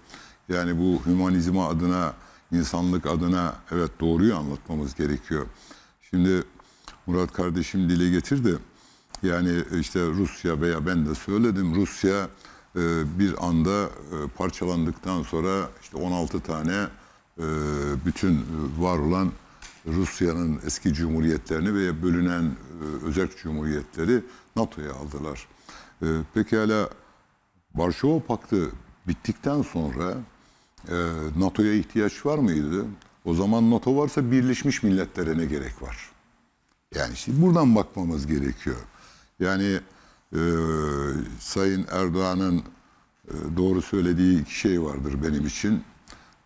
Yani bu hümanizma adına, insanlık adına evet doğruyu anlatmamız gerekiyor. Şimdi Murat kardeşim dile getirdi. Yani işte Rusya veya ben de söyledim Rusya e, bir anda e, parçalandıktan sonra işte 16 tane e, bütün e, var olan Rusya'nın eski cumhuriyetlerini veya bölünen e, özel cumhuriyetleri NATO'ya aldılar. E, pekala Varşova Paktı bittikten sonra e, NATO'ya ihtiyaç var mıydı? O zaman NATO varsa Birleşmiş Milletler'e ne gerek var? Yani işte buradan bakmamız gerekiyor. Yani e, Sayın Erdoğan'ın e, doğru söylediği iki şey vardır benim için.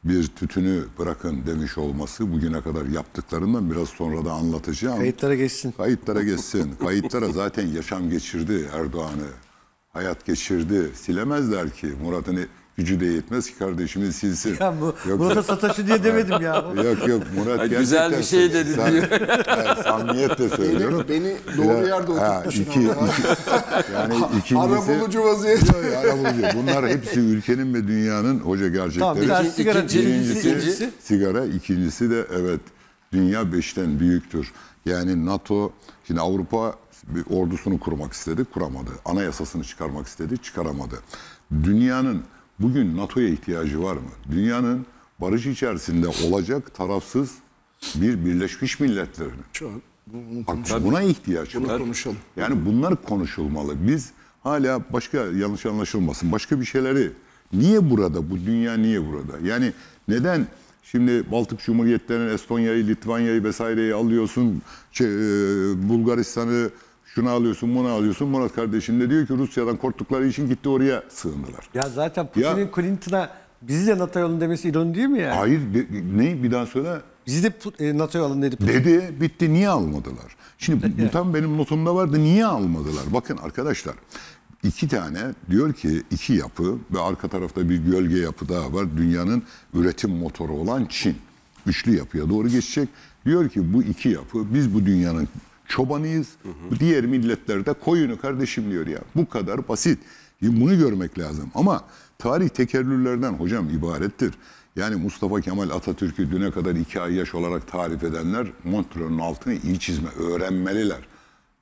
Bir tütünü bırakın demiş olması bugüne kadar yaptıklarından biraz sonra da anlatacağım. Kayıtlara geçsin. Kayıtlara geçsin. Kayıtlara zaten yaşam geçirdi Erdoğan'ı. Hayat geçirdi. Silemezler ki. Murat'ın gücü de yetmez ki kardeşimiz silsin. Ya bu, Yok, burada Sataş'ı diye demedim ya. Yok yok Murat gerçekten güzel bir şey dedi Sam- diyor. Samimiyetle söylüyorum. Beni doğru Ya, yerde ha, oturtmuşsun iki, ama. iki- yani ikincisi, Arabulucu vaziyet. Yok, yok, arabulucu. Bunlar hepsi ülkenin ve dünyanın hoca gerçekleri. Tamam bir sigara. ikinci- birincisi, ikinci- ikincisi. sigara, ikincisi de evet dünya beşten büyüktür. Yani NATO şimdi Avrupa bir ordusunu kurmak istedi, kuramadı. Anayasasını çıkarmak istedi, çıkaramadı. Dünyanın bugün NATO'ya ihtiyacı var mı? Dünyanın barış içerisinde olacak tarafsız bir Birleşmiş Milletler'in. Şu an bunu, Bak, buna ihtiyaç bunu var. konuşalım. Yani bunlar konuşulmalı. Biz hala başka yanlış anlaşılmasın. Başka bir şeyleri niye burada? Bu dünya niye burada? Yani neden şimdi Baltık Cumhuriyetlerini, Estonya'yı, Litvanya'yı vesaireyi alıyorsun. şey, e, Bulgaristan'ı şunu alıyorsun, bunu alıyorsun. Murat kardeşim de diyor ki Rusya'dan korktukları için gitti oraya sığındılar. Ya zaten Putin'in Clinton'a bizi de NATO'ya alın demesi ironi değil mi ya? Hayır, de- ne bir daha söyle. Bizi de e, NATO'ya alın dedi. Putin. Dedi bitti niye almadılar? Şimdi bu tam benim notumda vardı niye almadılar? Bakın arkadaşlar iki tane diyor ki iki yapı ve arka tarafta bir gölge yapı daha var. Dünyanın üretim motoru olan Çin. Üçlü yapıya doğru geçecek. Diyor ki bu iki yapı biz bu dünyanın çobanıyız. Bu diğer milletler de koyunu kardeşim diyor ya. Bu kadar basit. Bunu görmek lazım. Ama tarih tekerrürlerden hocam ibarettir. Yani Mustafa Kemal Atatürk'ü düne kadar iki ay yaş olarak tarif edenler Montreux'un altını iyi çizme, öğrenmeliler.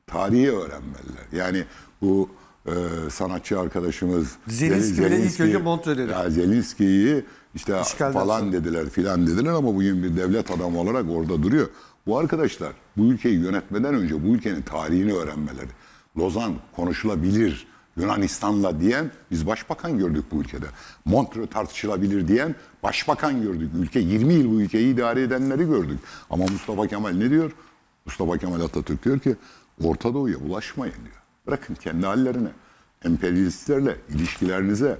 Tarihi öğrenmeliler. Yani bu e, sanatçı arkadaşımız Zelenski bile ilk önce Montreux dedi. Ya Zelenski'yi işte İşgalden falan sonra. dediler filan dediler ama bugün bir devlet adamı olarak orada duruyor. Bu arkadaşlar bu ülkeyi yönetmeden önce bu ülkenin tarihini öğrenmeleri. Lozan konuşulabilir Yunanistan'la diyen biz başbakan gördük bu ülkede. Montreux tartışılabilir diyen başbakan gördük. Ülke 20 yıl bu ülkeyi idare edenleri gördük. Ama Mustafa Kemal ne diyor? Mustafa Kemal Atatürk diyor ki Orta Doğu'ya bulaşmayın diyor. Bırakın kendi hallerine. Emperyalistlerle ilişkilerinize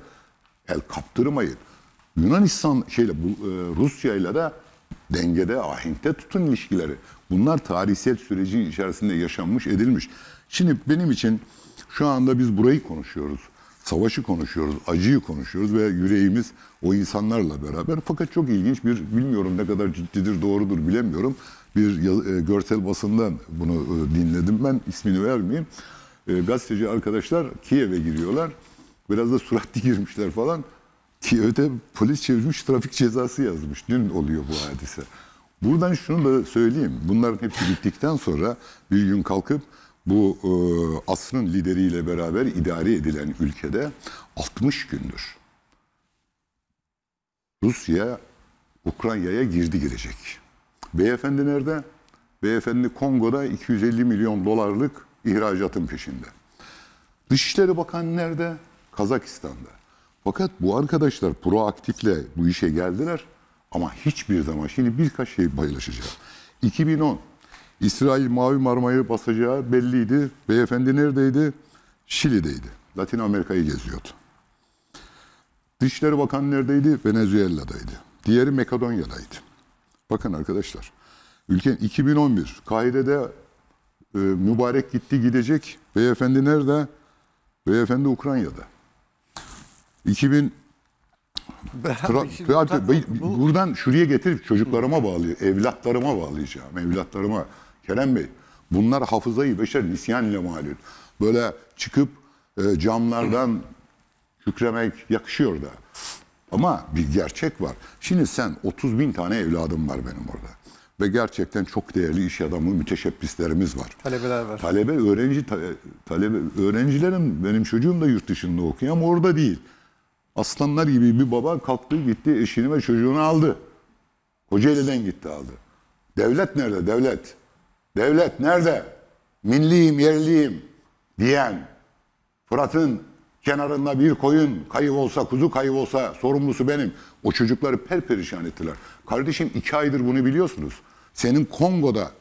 el kaptırmayın. Yunanistan şeyle e, Rusya ile de dengede, ahenkte tutun ilişkileri. Bunlar tarihsel sürecin içerisinde yaşanmış, edilmiş. Şimdi benim için şu anda biz burayı konuşuyoruz. Savaşı konuşuyoruz, acıyı konuşuyoruz ve yüreğimiz o insanlarla beraber. Fakat çok ilginç bir, bilmiyorum ne kadar ciddidir, doğrudur bilemiyorum. Bir e, görsel basından bunu e, dinledim ben, ismini vermeyeyim. E, gazeteci arkadaşlar Kiev'e giriyorlar. Biraz da suratlı girmişler falan. Kiev'de polis çevirmiş trafik cezası yazmış. Dün oluyor bu hadise. Buradan şunu da söyleyeyim. Bunların hepsi bittikten sonra bir gün kalkıp bu e, asrın lideriyle beraber idare edilen ülkede 60 gündür Rusya Ukrayna'ya girdi girecek. Beyefendi nerede? Beyefendi Kongo'da 250 milyon dolarlık ihracatın peşinde. Dışişleri Bakanı nerede? Kazakistan'da. Fakat bu arkadaşlar proaktifle bu işe geldiler ama hiçbir zaman şimdi birkaç şey paylaşacağım. 2010 İsrail Mavi Marmara'yı basacağı belliydi. Beyefendi neredeydi? Şili'deydi. Latin Amerika'yı geziyordu. Dışişleri Bakanı neredeydi? Venezuela'daydı. Diğeri Makedonya'daydı. Bakın arkadaşlar. Ülkenin 2011 Kahire'de e, mübarek gitti gidecek. Beyefendi nerede? Beyefendi Ukrayna'da. 2000 Tra- Şimdi Tra- bu- buradan şuraya getirip çocuklarıma bağlıyor. Evlatlarıma bağlayacağım. Evlatlarıma. Kerem Bey bunlar hafızayı beşer nisyan ile malum. Böyle çıkıp e, camlardan kükremek yakışıyor da. Ama bir gerçek var. Şimdi sen 30 bin tane evladım var benim orada. Ve gerçekten çok değerli iş adamı, müteşebbislerimiz var. Talebeler var. Talebe, öğrenci, ta- talebe, öğrencilerim, benim çocuğum da yurt dışında okuyor ama orada değil. Aslanlar gibi bir baba kalktı gitti eşini ve çocuğunu aldı. Kocaeli'den gitti aldı. Devlet nerede? Devlet. Devlet nerede? Milliyim, yerliyim diyen Fırat'ın kenarında bir koyun kayıp olsa, kuzu kayıp olsa sorumlusu benim. O çocukları perperişan ettiler. Kardeşim iki aydır bunu biliyorsunuz. Senin Kongo'da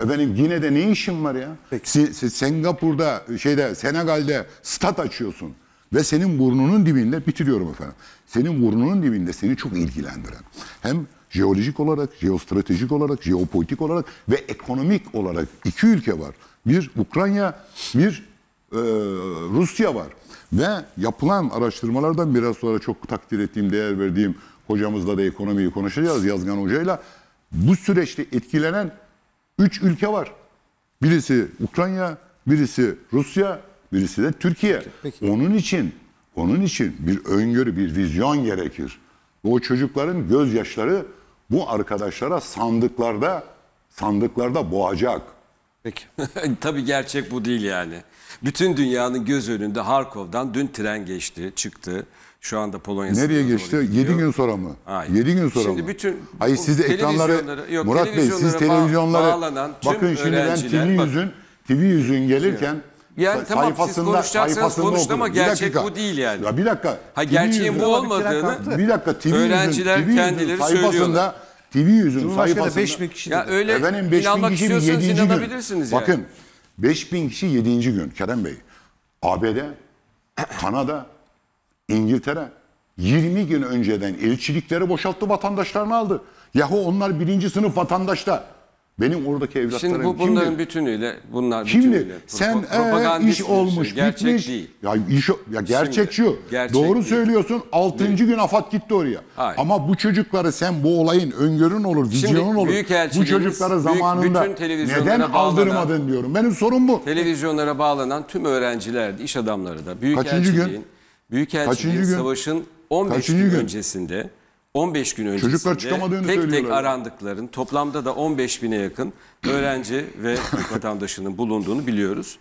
Efendim Gine'de ne işin var ya? Si- si- Singapur'da, şeyde, Senegal'de stat açıyorsun. Ve senin burnunun dibinde, bitiriyorum efendim. Senin burnunun dibinde seni çok ilgilendiren. Hem jeolojik olarak, jeostratejik olarak, jeopolitik olarak ve ekonomik olarak iki ülke var. Bir Ukrayna, bir e, Rusya var. Ve yapılan araştırmalardan biraz sonra çok takdir ettiğim, değer verdiğim hocamızla da ekonomiyi konuşacağız Yazgan Hoca'yla. Bu süreçte etkilenen üç ülke var. Birisi Ukrayna, birisi Rusya, birisi de Türkiye. Onun için onun için bir öngörü, bir vizyon gerekir. O çocukların gözyaşları bu arkadaşlara sandıklarda sandıklarda boğacak. Peki. Tabii gerçek bu değil yani. Bütün dünyanın göz önünde Harkov'dan dün tren geçti, çıktı. Şu anda Polonya Nereye geçti? doğru gidiyor. 7 gün sonra mı? Hayır. 7 gün sonra Şimdi mı? bütün Hayır siz ekranları yok, Murat Bey siz televizyonlara bağlanan bakın şimdi ben öğrenciler- TV yüzün TV yüzün gelirken Yani tamam, siz sayfasında- konuşacaksanız sayfasında konuşun ama gerçek dakika. bu değil yani. Ya bir dakika. Ha, gerçeğin bu olmadığını. Bir dakika TV Öğrenciler yüzün, TV kendileri sayfasında söylüyorlar. TV yüzün sayfasında 5000 kişi ya dedi. öyle Efendim 5000 inanmak kişi istiyorsanız 7. gün. yani. Bakın 5000 kişi 7. gün Kerem Bey. ABD, Kanada, İngiltere 20 gün önceden elçilikleri boşalttı vatandaşlarını aldı. Yahu onlar birinci sınıf vatandaşta. Benim oradaki evlatlarım Şimdi bu bunların kimdi? bütünüyle bunlar Şimdi bütünüyle sen ee, iş bir olmuş şey, gerçek bitmiş. değil. Ya iş ya gerçek Şimdi, şu. gerçek Doğru değil. söylüyorsun. 6. gün afat gitti oraya. Hayır. Ama bu çocukları sen bu olayın öngörün olur, vizyonun olur. Bu büyük- zamanında bütün televizyonlara neden bağlanan- aldırmadın diyorum. Benim sorum bu. televizyonlara bağlanan tüm öğrenciler, iş adamları da Kaçıncı büyükelçiliğin gün? Büyükelçiliğin Kaçıncı savaşın 15 Kaçıncı gün, gün? öncesinde 15 gün öncesinde Çocuklar çıkamadığını tek tek arandıkların toplamda da 15 bine yakın öğrenci ve vatandaşının bulunduğunu biliyoruz.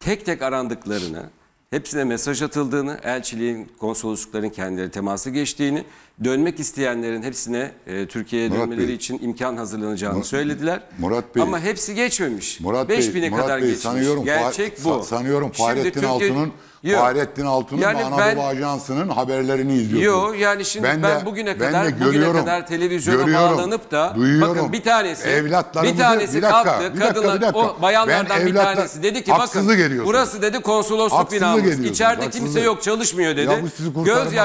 Tek tek arandıklarını, hepsine mesaj atıldığını, elçiliğin, konsoloslukların kendileri teması geçtiğini, dönmek isteyenlerin hepsine e, Türkiye'ye Murat dönmeleri Bey. için imkan hazırlanacağını Murat- söylediler. Murat Bey. Ama hepsi geçmemiş. Murat 5 Bey, bine Murat kadar Bey, geçmiş. sanıyorum, Gerçek bu. sa- sanıyorum Fahrettin Altun'un Yok. Fahrettin Altun'un Yani Anadolu ben- Ajansı'nın haberlerini izliyorsun. Yo yani şimdi ben, de- bugüne ben kadar bugüne kadar televizyona görüyorum, bağlanıp da duyuyorum. bakın bir tanesi Evlatlarımızı- bir tanesi bir dakika, kalktı bir dakika, kadınlar bir dakika. o bayanlardan Ben bir tanesi dedi ki bakın ediyorsunuz. burası dedi konsolosluk binamız içeride haksızlık. kimse yok çalışmıyor dedi. Ya bu sizi kurtarmaz ya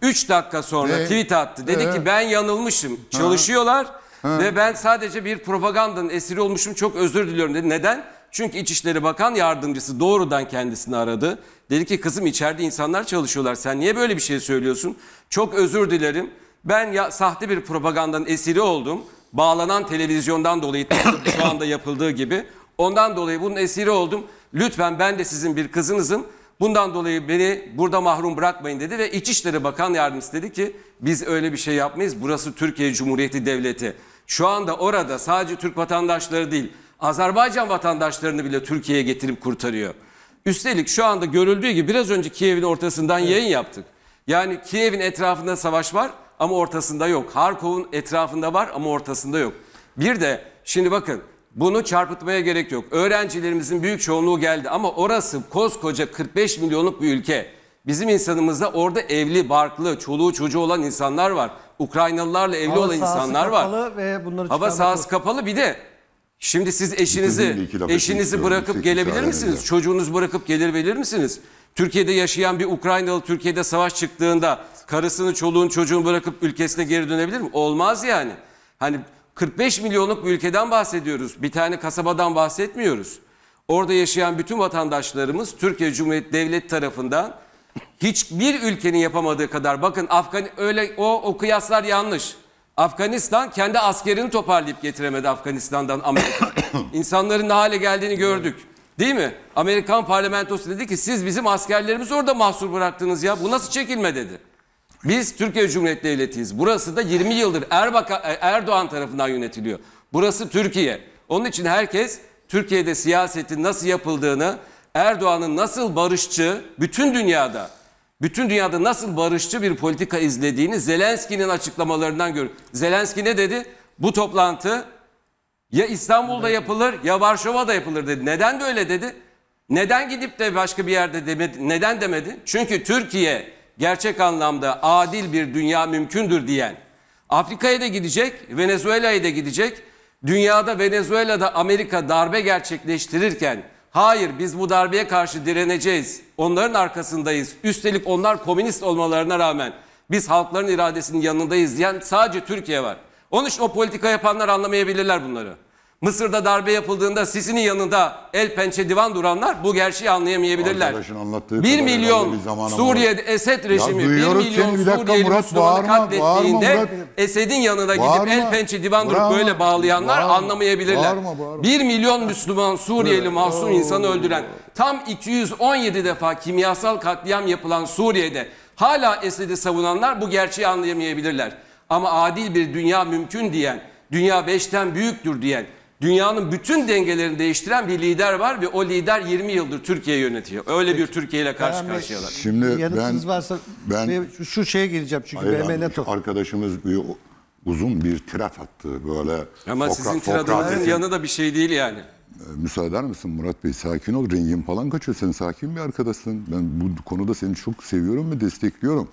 Gözyaşlarına Murat Bey ya. döktü. 3 dakika sonra Ee? tweet attı. Dedi Ee? ki ben yanılmışım. Çalışıyorlar ve ben sadece bir propagandanın esiri olmuşum. Çok özür diliyorum dedi. Neden? Çünkü İçişleri Bakan Yardımcısı doğrudan kendisini aradı. Dedi ki kızım içeride insanlar çalışıyorlar. Sen niye böyle bir şey söylüyorsun? Çok özür dilerim. Ben ya sahte bir propagandanın esiri oldum. Bağlanan televizyondan dolayı tıpkı şu anda yapıldığı gibi. Ondan dolayı bunun esiri oldum. Lütfen ben de sizin bir kızınızım. Bundan dolayı beni burada mahrum bırakmayın dedi ve İçişleri Bakan Yardımcısı dedi ki biz öyle bir şey yapmayız. Burası Türkiye Cumhuriyeti Devleti. Şu anda orada sadece Türk vatandaşları değil Azerbaycan vatandaşlarını bile Türkiye'ye getirip kurtarıyor. Üstelik şu anda görüldüğü gibi biraz önce Kiev'in ortasından yayın yaptık. Yani Kiev'in etrafında savaş var ama ortasında yok. Harkov'un etrafında var ama ortasında yok. Bir de şimdi bakın bunu çarpıtmaya gerek yok. Öğrencilerimizin büyük çoğunluğu geldi ama orası koskoca 45 milyonluk bir ülke. Bizim insanımızda orada evli, barklı, çoluğu çocuğu olan insanlar var. Ukraynalılarla evli Hava olan sahası insanlar var. kapalı ve bunları Hava çıkarmak sahası yok. kapalı bir de şimdi siz eşinizi iki laf etmek eşinizi bırakıp gelebilir misiniz? Çocuğunuzu bırakıp gelir misiniz? Türkiye'de yaşayan bir Ukraynalı Türkiye'de savaş çıktığında karısını, çoluğunu, çocuğunu bırakıp ülkesine geri dönebilir mi? Olmaz yani. Hani 45 milyonluk bir ülkeden bahsediyoruz. Bir tane kasabadan bahsetmiyoruz. Orada yaşayan bütün vatandaşlarımız Türkiye Cumhuriyeti Devleti tarafından hiçbir ülkenin yapamadığı kadar bakın Afgan öyle o o kıyaslar yanlış. Afganistan kendi askerini toparlayıp getiremedi Afganistan'dan Amerika. İnsanların ne hale geldiğini gördük. Değil mi? Amerikan parlamentosu dedi ki siz bizim askerlerimizi orada mahsur bıraktınız ya. Bu nasıl çekilme dedi. Biz Türkiye Cumhuriyeti Devleti'yiz. Burası da 20 yıldır Erbaka, Erdoğan tarafından yönetiliyor. Burası Türkiye. Onun için herkes Türkiye'de siyasetin nasıl yapıldığını, Erdoğan'ın nasıl barışçı, bütün dünyada, bütün dünyada nasıl barışçı bir politika izlediğini Zelenski'nin açıklamalarından gör. Zelenski ne dedi? Bu toplantı ya İstanbul'da yapılır ya Varşova'da yapılır dedi. Neden böyle dedi? Neden gidip de başka bir yerde demedi? Neden demedi? Çünkü Türkiye gerçek anlamda adil bir dünya mümkündür diyen. Afrika'ya da gidecek, Venezuela'ya da gidecek. Dünyada Venezuela'da Amerika darbe gerçekleştirirken hayır biz bu darbeye karşı direneceğiz. Onların arkasındayız. Üstelik onlar komünist olmalarına rağmen biz halkların iradesinin yanındayız diyen sadece Türkiye var. Onun için o politika yapanlar anlamayabilirler bunları. Mısır'da darbe yapıldığında Sisi'nin yanında el pençe divan duranlar bu gerçeği anlayamayabilirler. Arkadaşın anlattığı 1 kadar milyon Suriye'de Esed rejimi 1 duyuyoruz milyon bir dakika Suriyeli Murat, Müslümanı bağırma, katlettiğinde bağırma. Esed'in yanına gidip Bağırma. el pençe divan durup Bağırma. böyle bağlayanlar Bağırma. anlamayabilirler. Bağırma, bağırma. 1 milyon Müslüman Suriyeli masum insanı öldüren tam 217 defa kimyasal katliam yapılan Suriye'de hala Esed'i savunanlar bu gerçeği anlayamayabilirler. Ama adil bir dünya mümkün diyen, dünya beşten büyüktür diyen, dünyanın bütün dengelerini değiştiren bir lider var ve o lider 20 yıldır Türkiye yönetiyor. Öyle bir Türkiye ile karşı Bey, karşıyalar. Şimdi Yanıtınız ben- varsa ben- şu, şeye geleceğim çünkü Hayır, BM abi, NATO. arkadaşımız bir uzun bir tirat attı böyle. Ama Sokra- sizin tiradınızın yanı da bir şey değil yani. Ee, Müsaade eder misin Murat Bey? Sakin ol. Rengin falan kaçıyor. Sen sakin bir arkadaşsın. Ben bu konuda seni çok seviyorum ve destekliyorum.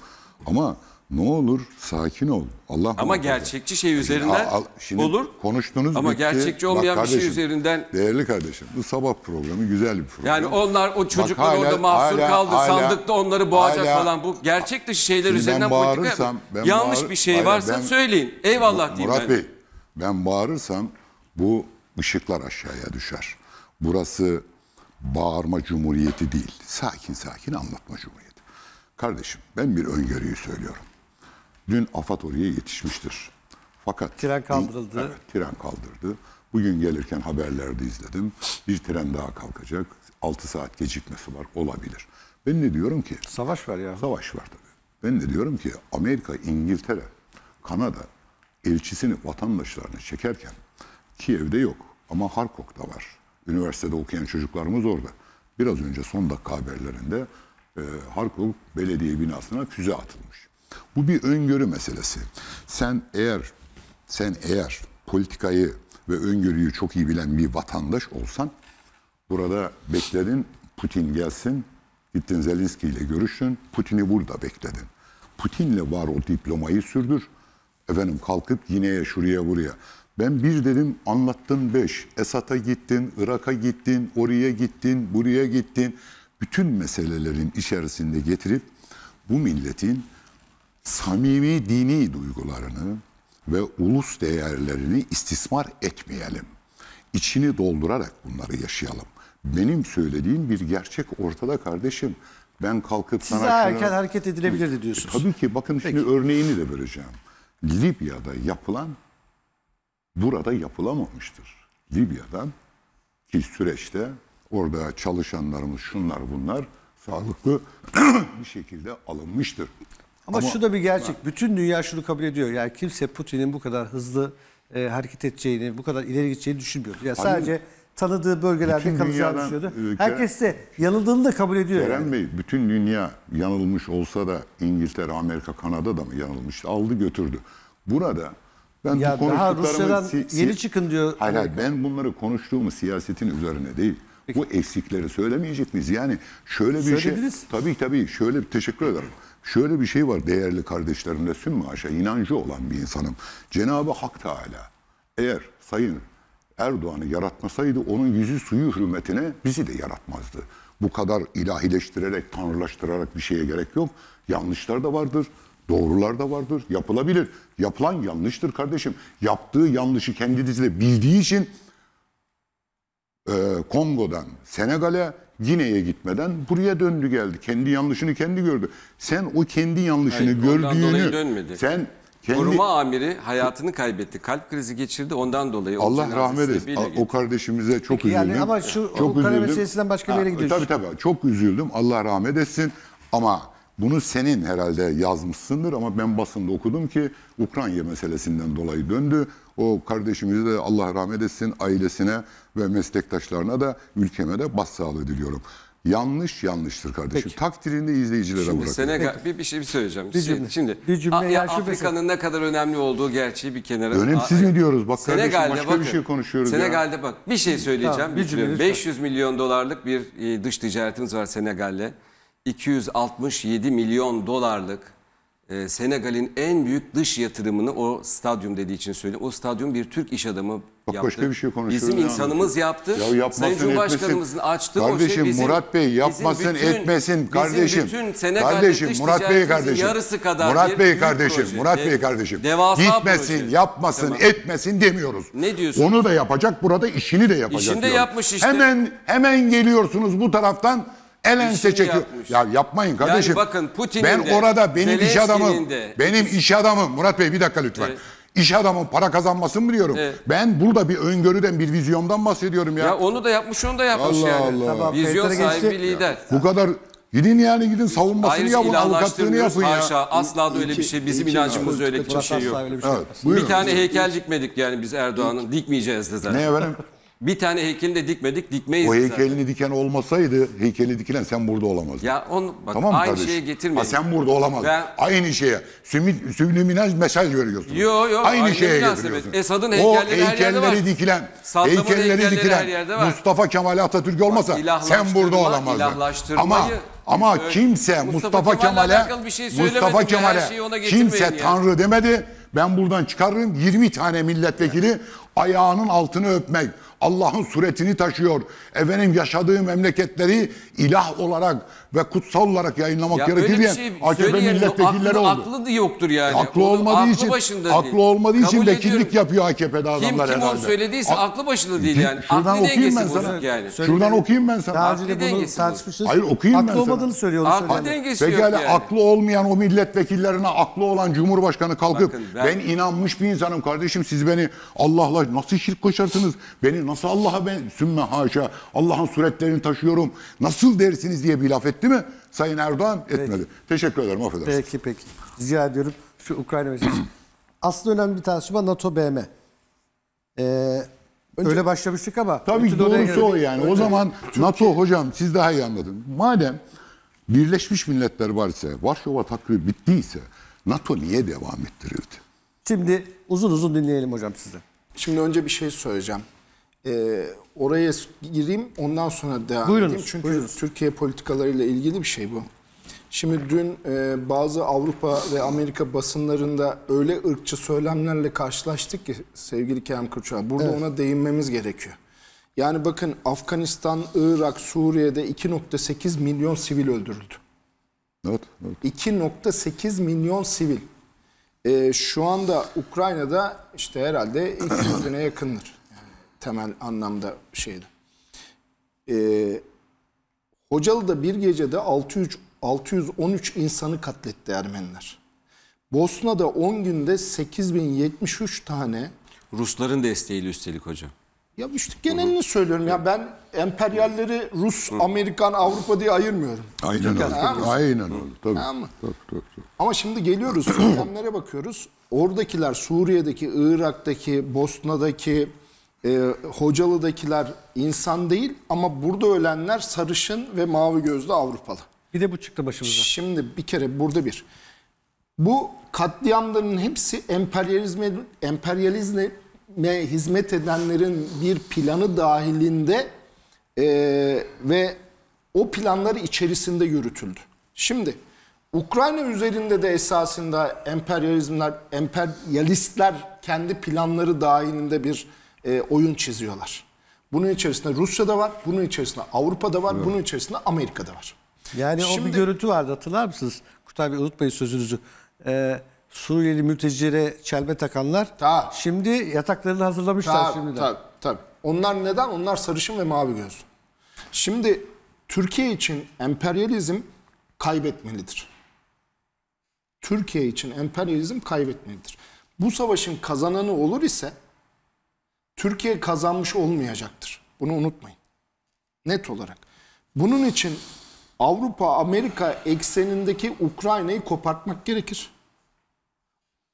Ama ne olur sakin ol. Allah Ama muhafaza. gerçekçi şey üzerinden Al- al- şimdi olur. Konuştunuz Ama bitti. gerçekçi Bak olmayan bir şey kardeşim, üzerinden Değerli kardeşim bu sabah programı güzel bir program. yani onlar o çocuklar hala- orada mahsur hala- kaldı hala- sandıkta onları boğacak hala- falan bu gerçek dışı şeyler üzerinden politika ben yanlış bağır- bir şey Hayır, varsa ben- söyleyin. Eyvallah diyeyim Murat ben. Bey ben bağırırsam bu ışıklar aşağıya düşer. Burası bağırma cumhuriyeti değil. Sakin sakin anlatma cumhuriyeti. Kardeşim ben bir öngörüyü söylüyorum. Dün AFAD oraya yetişmiştir. Fakat Tren kaldırıldı. Evet, tren kaldırdı. Bugün gelirken haberlerde izledim. Bir tren daha kalkacak. 6 saat gecikmesi var. Olabilir. Ben ne diyorum ki? Savaş var ya. Savaş var tabii. Ben de diyorum ki Amerika, İngiltere, Kanada elçisini, vatandaşlarını çekerken Kiev'de yok ama Harkov'da var. Üniversitede okuyan çocuklarımız orada. Biraz önce son dakika haberlerinde e, Harkov belediye binasına füze atılmış. Bu bir öngörü meselesi. Sen eğer sen eğer politikayı ve öngörüyü çok iyi bilen bir vatandaş olsan Burada bekledin Putin gelsin. Gittin Zelenski ile görüştün. Putin'i burada bekledin. Putin'le var o diplomayı sürdür. Efendim kalkıp yineye şuraya buraya. Ben bir dedim anlattın beş. Esad'a gittin, Irak'a gittin, oraya gittin, buraya gittin. Bütün meselelerin içerisinde getirip bu milletin samimi dini duygularını ve ulus değerlerini istismar etmeyelim. İçini doldurarak bunları yaşayalım. Benim söylediğim bir gerçek ortada kardeşim. Ben kalkıp Siz sana şunu- erken hareket edilebilirdi diyorsunuz. Tabii ki bakın şimdi örneğini de vereceğim. Libya'da yapılan burada yapılamamıştır. Libya'dan ki süreçte orada çalışanlarımız şunlar bunlar sağlıklı bir şekilde alınmıştır. Ama, şu da bir gerçek. Bütün dünya şunu kabul ediyor. Yani kimse Putin'in bu kadar hızlı e, hareket edeceğini, bu kadar ileri gideceğini düşünmüyordu. Yani Hayır. sadece tanıdığı bölgelerde Bütün kalacağını düşünüyordu. ülke- Herkes de yanıldığını da kabul ediyor. Kerem yani. Bey bütün dünya yanılmış olsa da İngiltere, Amerika, Kanada da mı yanılmıştı? Aldı götürdü. Burada ben Ya bu konuştuklarımı Rusya'dan yeni çıkın diyor Hayır, hayır ben bunları konuştuğumu siyasetin üzerine değil. Bu eksikleri söylemeyecek miyiz? Yani şöyle bir Söylediniz. şey. Tabii tabii şöyle bir teşekkür ederim. Şöyle bir şey var değerli kardeşlerimle sümme aşağı inancı olan bir insanım. Cenab-ı Hak Teala eğer Sayın Erdoğan'ı yaratmasaydı onun yüzü suyu hürmetine bizi de yaratmazdı. Bu kadar ilahileştirerek, tanrılaştırarak bir şeye gerek yok. Yanlışlar da vardır, doğrular da vardır, yapılabilir. Yapılan yanlıştır kardeşim. Yaptığı yanlışı kendi dizide bildiği için e, Kongo'dan Senegal'e, Gine'ye gitmeden buraya döndü geldi. Kendi yanlışını kendi gördü. Sen o kendi yanlışını Hayır, ondan dolayı gördüğünü dönmedi. sen kendi Koruma amiri hayatını kaybetti. Kalp krizi geçirdi ondan dolayı. o Allah rahmet gitti. O kardeşimize çok Peki yani üzüldüm. ama şu- çok o kare meselesinden başka bir yere gidiyoruz. Tabii tabii. Çok üzüldüm. Allah rahmet etsin. Ama bunu senin herhalde yazmışsındır ama ben basında okudum ki Ukrayna meselesinden dolayı döndü. O kardeşimize de Allah rahmet etsin ailesine ve meslektaşlarına da ülkeme de başsağlığı diliyorum. Yanlış yanlıştır kardeşim. Takdirini de izleyicilere Şimdi bırakın. Senegal bir, bir şey bir söyleyeceğim. Bir cümle. Şimdi Bir cümle ya ya Afrika'nın ne kadar önemli olduğu gerçeği bir kenara. Önemsiz mi diyoruz? Bak kardeşim, Senegal'de başka bakın, bir şey konuşuyoruz ya. Senegal'de bak bir şey söyleyeceğim. Tamam, bir cümle lütfen. 500 milyon dolarlık bir e, dış ticaretimiz var Senegal'le. 267 milyon dolarlık e, Senegal'in en büyük dış yatırımını o stadyum dediği için söylüyorum. O stadyum bir Türk iş adamı Bak yaptı. başka bir şey konuşuyoruz Bizim insanımız yaptı. Ya yapmasın, Sayın Cumhurbaşkanımızın etmesin. açtığı Kardeşim, o şey bizim, Murat Bey yapmasın, bütün- etmesin kardeşim. Bizim bütün Senegal'de kardeşim Murat Bey kardeşim. yarısı kadar Murat Bey kardeşim. proje. Murat Bey kardeşim. devasa Gitmesin, proje. yapmasın, Tamam. etmesin demiyoruz. Ne diyorsun? Onu da yapacak, burada işini de yapacak. İşini de diyorum. yapmış işte. Hemen hemen geliyorsunuz bu taraftan el ense çekiyor. yapmış. Ya yapmayın kardeşim. bakın Putin'in Ben de, orada benim iş adamım. de- Benim iş adamım. Murat Bey bir dakika lütfen. Evet. İş adamın para kazanmasını biliyorum. Evet. Ben burada bir öngörüden, bir vizyondan bahsediyorum ya. Ya onu da yapmış, onu da yapmış Allah yani. Allah. Tamam, Vizyon sahibi geçti. bir lider. Bu kadar gidin yani gidin savunmasını Ayrıca yapın, avukatlığını yapın ya. Haşa asla da öyle bir şey. Bizim inancımızda öyle bir Murat şey yok. öyle bir şey Evet, yapmaz. buyurun. Bir tane heykel dikmedik yani biz Erdoğan'ın. Dikmeyeceğiz de zaten. Ne efendim? Bir tane heykelini de dikmedik, dikmeyiz O de zaten. heykelini diken olmasaydı, heykeli dikilen sen burada olamazdın. Ya onu bak tamam aynı kardeşim? şeye getirmeyin. Ha, sen burada olamazdın. Ben- Aynı şeye. Sümit, mesaj veriyorsun. Yo, yo, Aynı aynı şeye getiriyorsun. Esad'ın O heykelleri her yerde heykelleri var. dikilen, Saddam'ın heykelleri, heykelleri dikilen her yerde var. Mustafa Kemal Atatürk olmasa sen ilahlaştırma, burada olamazdın. Ama ama kimse Mustafa Mustafa, Kemal'e şey Mustafa Kemal'e kimse ya. Tanrı demedi. Ben buradan çıkarırım 20 tane milletvekili ayağının altını öpmek. Allah'ın suretini taşıyor. Efendim yaşadığı memleketleri ilah olarak ve kutsal olarak yayınlamak Ya gerekir öyle bir diye şey AKP milletvekilleri aklı, oldu. Aklı da yoktur yani. Aklı olmadığı aklı için aklı değil. olmadığı için Kabul vekillik ediyorum. yapıyor AKP'de Kim adamlar kim herhalde. onu söylediyse A- aklı başında değil yani. Şuradan aklı okuyayım ben sana. yani. Şuradan okuyayım ben sana. Daha Aklı önce de bunu tartışmışız. Hayır, okuyayım ben Haklı sana. olmadığını söylüyor. Aklı dengesi yok Pekala yani. aklı olmayan o milletvekillerine aklı olan Cumhurbaşkanı kalkıp Bakın ben... ben- inanmış bir insanım kardeşim siz beni Allah'la nasıl şirk koşarsınız? Beni nasıl Allah'a ben sümme haşa Allah'ın suretlerini taşıyorum. Nasıl dersiniz diye bir laf etti mi? Sayın Erdoğan etmedi. Teşekkür ederim affedersiniz. Peki peki. Rica ediyorum. Şu Ukrayna meselesi. Aslında önemli bir tartışma NATO BM. Ee, öyle başlamıştık ama. Tabii doğrusu o yani. O zaman NATO hocam siz daha iyi anladın. Madem Birleşmiş Milletler varsa, Varşova takribi bittiyse NATO niye devam ettirirdi? Şimdi uzun uzun dinleyelim hocam sizi. Şimdi önce bir şey söyleyeceğim. Ee, oraya gireyim ondan sonra devam Buyurunuz, edeyim. Çünkü buyurunuz. Türkiye politikalarıyla ilgili bir şey bu. Şimdi dün e, bazı Avrupa ve Amerika basınlarında öyle ırkçı söylemlerle karşılaştık ki sevgili Kerem Kırçay. Burada ona değinmemiz gerekiyor. Yani bakın Afganistan, Irak, Suriye'de 2.8 milyon sivil öldürüldü. Evet, evet. 2.8 milyon sivil. Ee, şu anda Ukrayna'da işte herhalde 200 bine yakındır. Temel anlamda şeyde. Ee, Hocalı'da bir gecede 600, 613 insanı katletti Ermeniler. Bosna'da 10 günde 8073 tane Rusların desteğiyle üstelik hocam. ya işte genelini söylüyorum ya ben emperyalleri Rus, Amerikan, Avrupa diye ayırmıyorum. Aynen öyle. Aynen öyle. Tabii. Tamam? Tabii, tabii, tabii. Ama şimdi geliyoruz söylemlere bakıyoruz. Oradakiler Suriye'deki, Irak'taki, Bosna'daki, e, Hocalı'dakiler insan değil ama burada ölenler sarışın ve mavi gözlü Avrupalı. Bir de bu çıktı başımıza. Şimdi bir kere burada bir. Bu katliamların hepsi emperyalizme, emperyalizme hizmet edenlerin bir planı dahilinde e, ve o planları içerisinde yürütüldü. Şimdi Ukrayna üzerinde de esasında emperyalizmler, emperyalistler kendi planları dahilinde bir e, oyun çiziyorlar. Bunun içerisinde Rusya'da var, bunun içerisinde Avrupa'da var, bunun içerisinde Amerika'da var. Yani o bir Şimdi- görüntü vardı hatırlar mısınız? Kutay Bey unutmayın sözünüzü. Ee, Suriyeli mültecilere çelme takanlar Ta. şimdi yataklarını hazırlamışlar Tabii, şimdiden. tabii, tabii. Onlar neden? Onlar sarışın ve mavi gözlü. Şimdi Türkiye için emperyalizm kaybetmelidir. Türkiye için emperyalizm kaybetmelidir. Bu savaşın kazananı olur ise Türkiye kazanmış olmayacaktır. Bunu unutmayın. Net olarak. Bunun için Avrupa, Amerika eksenindeki Ukrayna'yı kopartmak gerekir.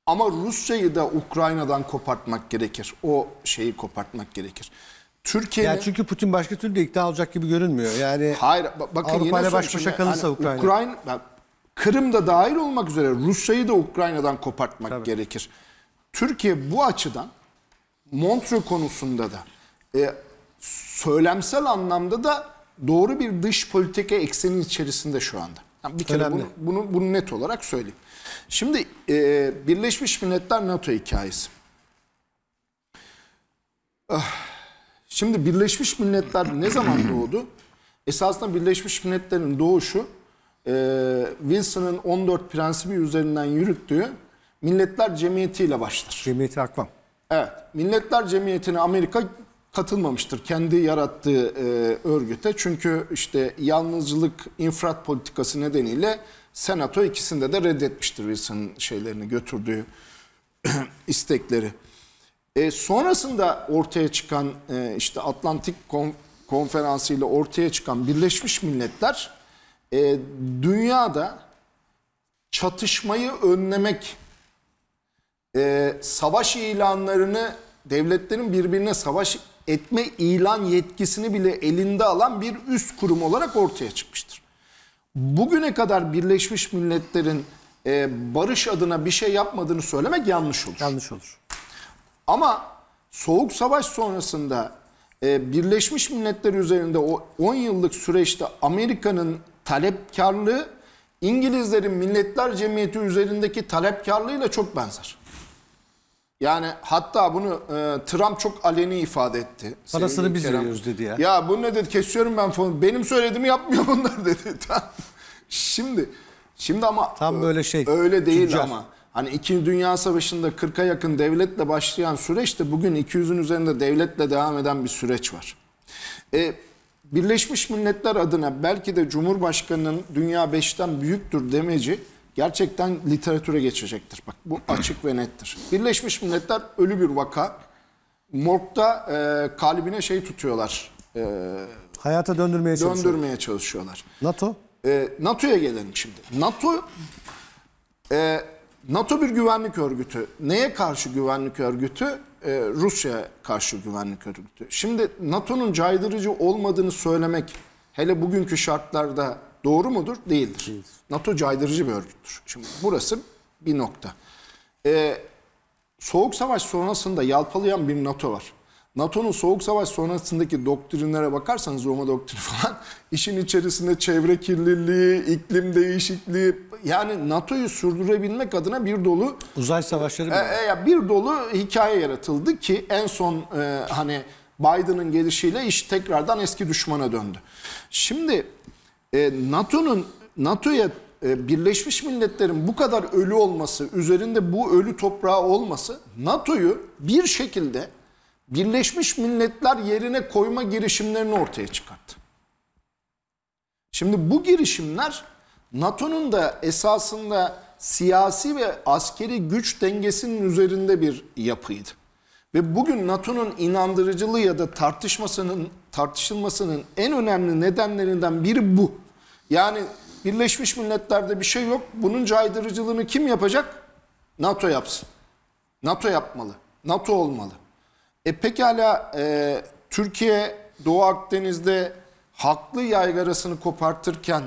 Ama Rusya'yı da Ukrayna'dan kopartmak gerekir. O şeyi kopartmak gerekir. Türkiye'nin Yani çünkü Putin başka türlü de ikna olacak gibi görünmüyor. Yani Hayır ba- bakın Avrupa yine baş başa kalırsa hani Ukrayna. Ukrayna Kırım da dahil olmak üzere Rusya'yı da Ukrayna'dan kopartmak gerekir. Türkiye bu açıdan Montreux konusunda da e, söylemsel anlamda da doğru bir dış politika ekseni içerisinde şu anda. Yani bir kere bunu, bunu, bunu net olarak söyleyeyim. Şimdi e, Birleşmiş Milletler NATO hikayesi. Şimdi Birleşmiş Milletler ne zaman doğdu? Esasında Birleşmiş Milletler'in doğuşu e, Wilson'ın 14 prensibi üzerinden yürüttüğü Milletler Cemiyeti ile başlar. Cemiyeti Akvam. Evet, Milletler Cemiyeti'ne Amerika katılmamıştır kendi yarattığı e, örgüte. Çünkü işte yalnızcılık infrat politikası nedeniyle Senato ikisinde de reddetmiştir Wilson'ın şeylerini götürdüğü istekleri. E, sonrasında ortaya çıkan e, işte Atlantik Kon- Konferansı ile ortaya çıkan Birleşmiş Milletler e, dünyada çatışmayı önlemek e, savaş ilanlarını devletlerin birbirine savaş etme ilan yetkisini bile elinde alan bir üst kurum olarak ortaya çıkmıştır. Bugüne kadar Birleşmiş Milletler'in e, barış adına bir şey yapmadığını söylemek yanlış olur. Yanlış olur. Ama Soğuk Savaş sonrasında e, Birleşmiş Milletler üzerinde o 10 yıllık süreçte Amerika'nın talepkarlığı İngilizlerin Milletler Cemiyeti üzerindeki talepkarlığıyla çok benzer. Yani hatta bunu e, Trump çok aleni ifade etti. Parasını biz Kerem. veriyoruz dedi ya. Ya bu ne dedi kesiyorum ben falan. Benim söylediğimi yapmıyor bunlar dedi. Şimdi şimdi ama Tam böyle şey, Öyle değil tüccar. ama. Hani İkinci Dünya Savaşı'nda 40'a yakın devletle başlayan süreçte bugün 200'ün üzerinde devletle devam eden bir süreç var. E, Birleşmiş Milletler adına belki de Cumhurbaşkanı'nın dünya 5'ten büyüktür demeci gerçekten literatüre geçecektir. Bak bu açık ve nettir. Birleşmiş Milletler ölü bir vaka. Morgda e, kalbine şey tutuyorlar. E, Hayata döndürmeye çalışıyor. döndürmeye çalışıyorlar. NATO E, NATO'ya gelelim şimdi. NATO e, NATO bir güvenlik örgütü. Neye karşı güvenlik örgütü? E, Rusya'ya karşı güvenlik örgütü. Şimdi NATO'nun caydırıcı olmadığını söylemek hele bugünkü şartlarda doğru mudur? Değildir. NATO caydırıcı bir örgüttür. Şimdi burası bir nokta. E, Soğuk Savaş sonrasında yalpalayan bir NATO var. NATO'nun Soğuk Savaş sonrasındaki doktrinlere bakarsanız Roma doktrini falan işin içerisinde çevre kirliliği, iklim değişikliği yani NATO'yu sürdürebilmek adına bir dolu uzay savaşları e, e, bir dolu hikaye yaratıldı ki en son e, hani Biden'ın gelişiyle iş tekrardan eski düşmana döndü. Şimdi e, NATO'nun NATO'ya Birleşmiş Milletler'in bu kadar ölü olması, üzerinde bu ölü toprağı olması NATO'yu bir şekilde Birleşmiş Milletler yerine koyma girişimlerini ortaya çıkarttı. Şimdi bu girişimler NATO'nun da esasında siyasi ve askeri güç dengesinin üzerinde bir yapıydı. Ve bugün NATO'nun inandırıcılığı ya da tartışmasının tartışılmasının en önemli nedenlerinden biri bu. Yani Birleşmiş Milletler'de bir şey yok. Bunun caydırıcılığını kim yapacak? NATO yapsın. NATO yapmalı. NATO olmalı. E pekala e, Türkiye Doğu Akdeniz'de haklı yaygarasını kopartırken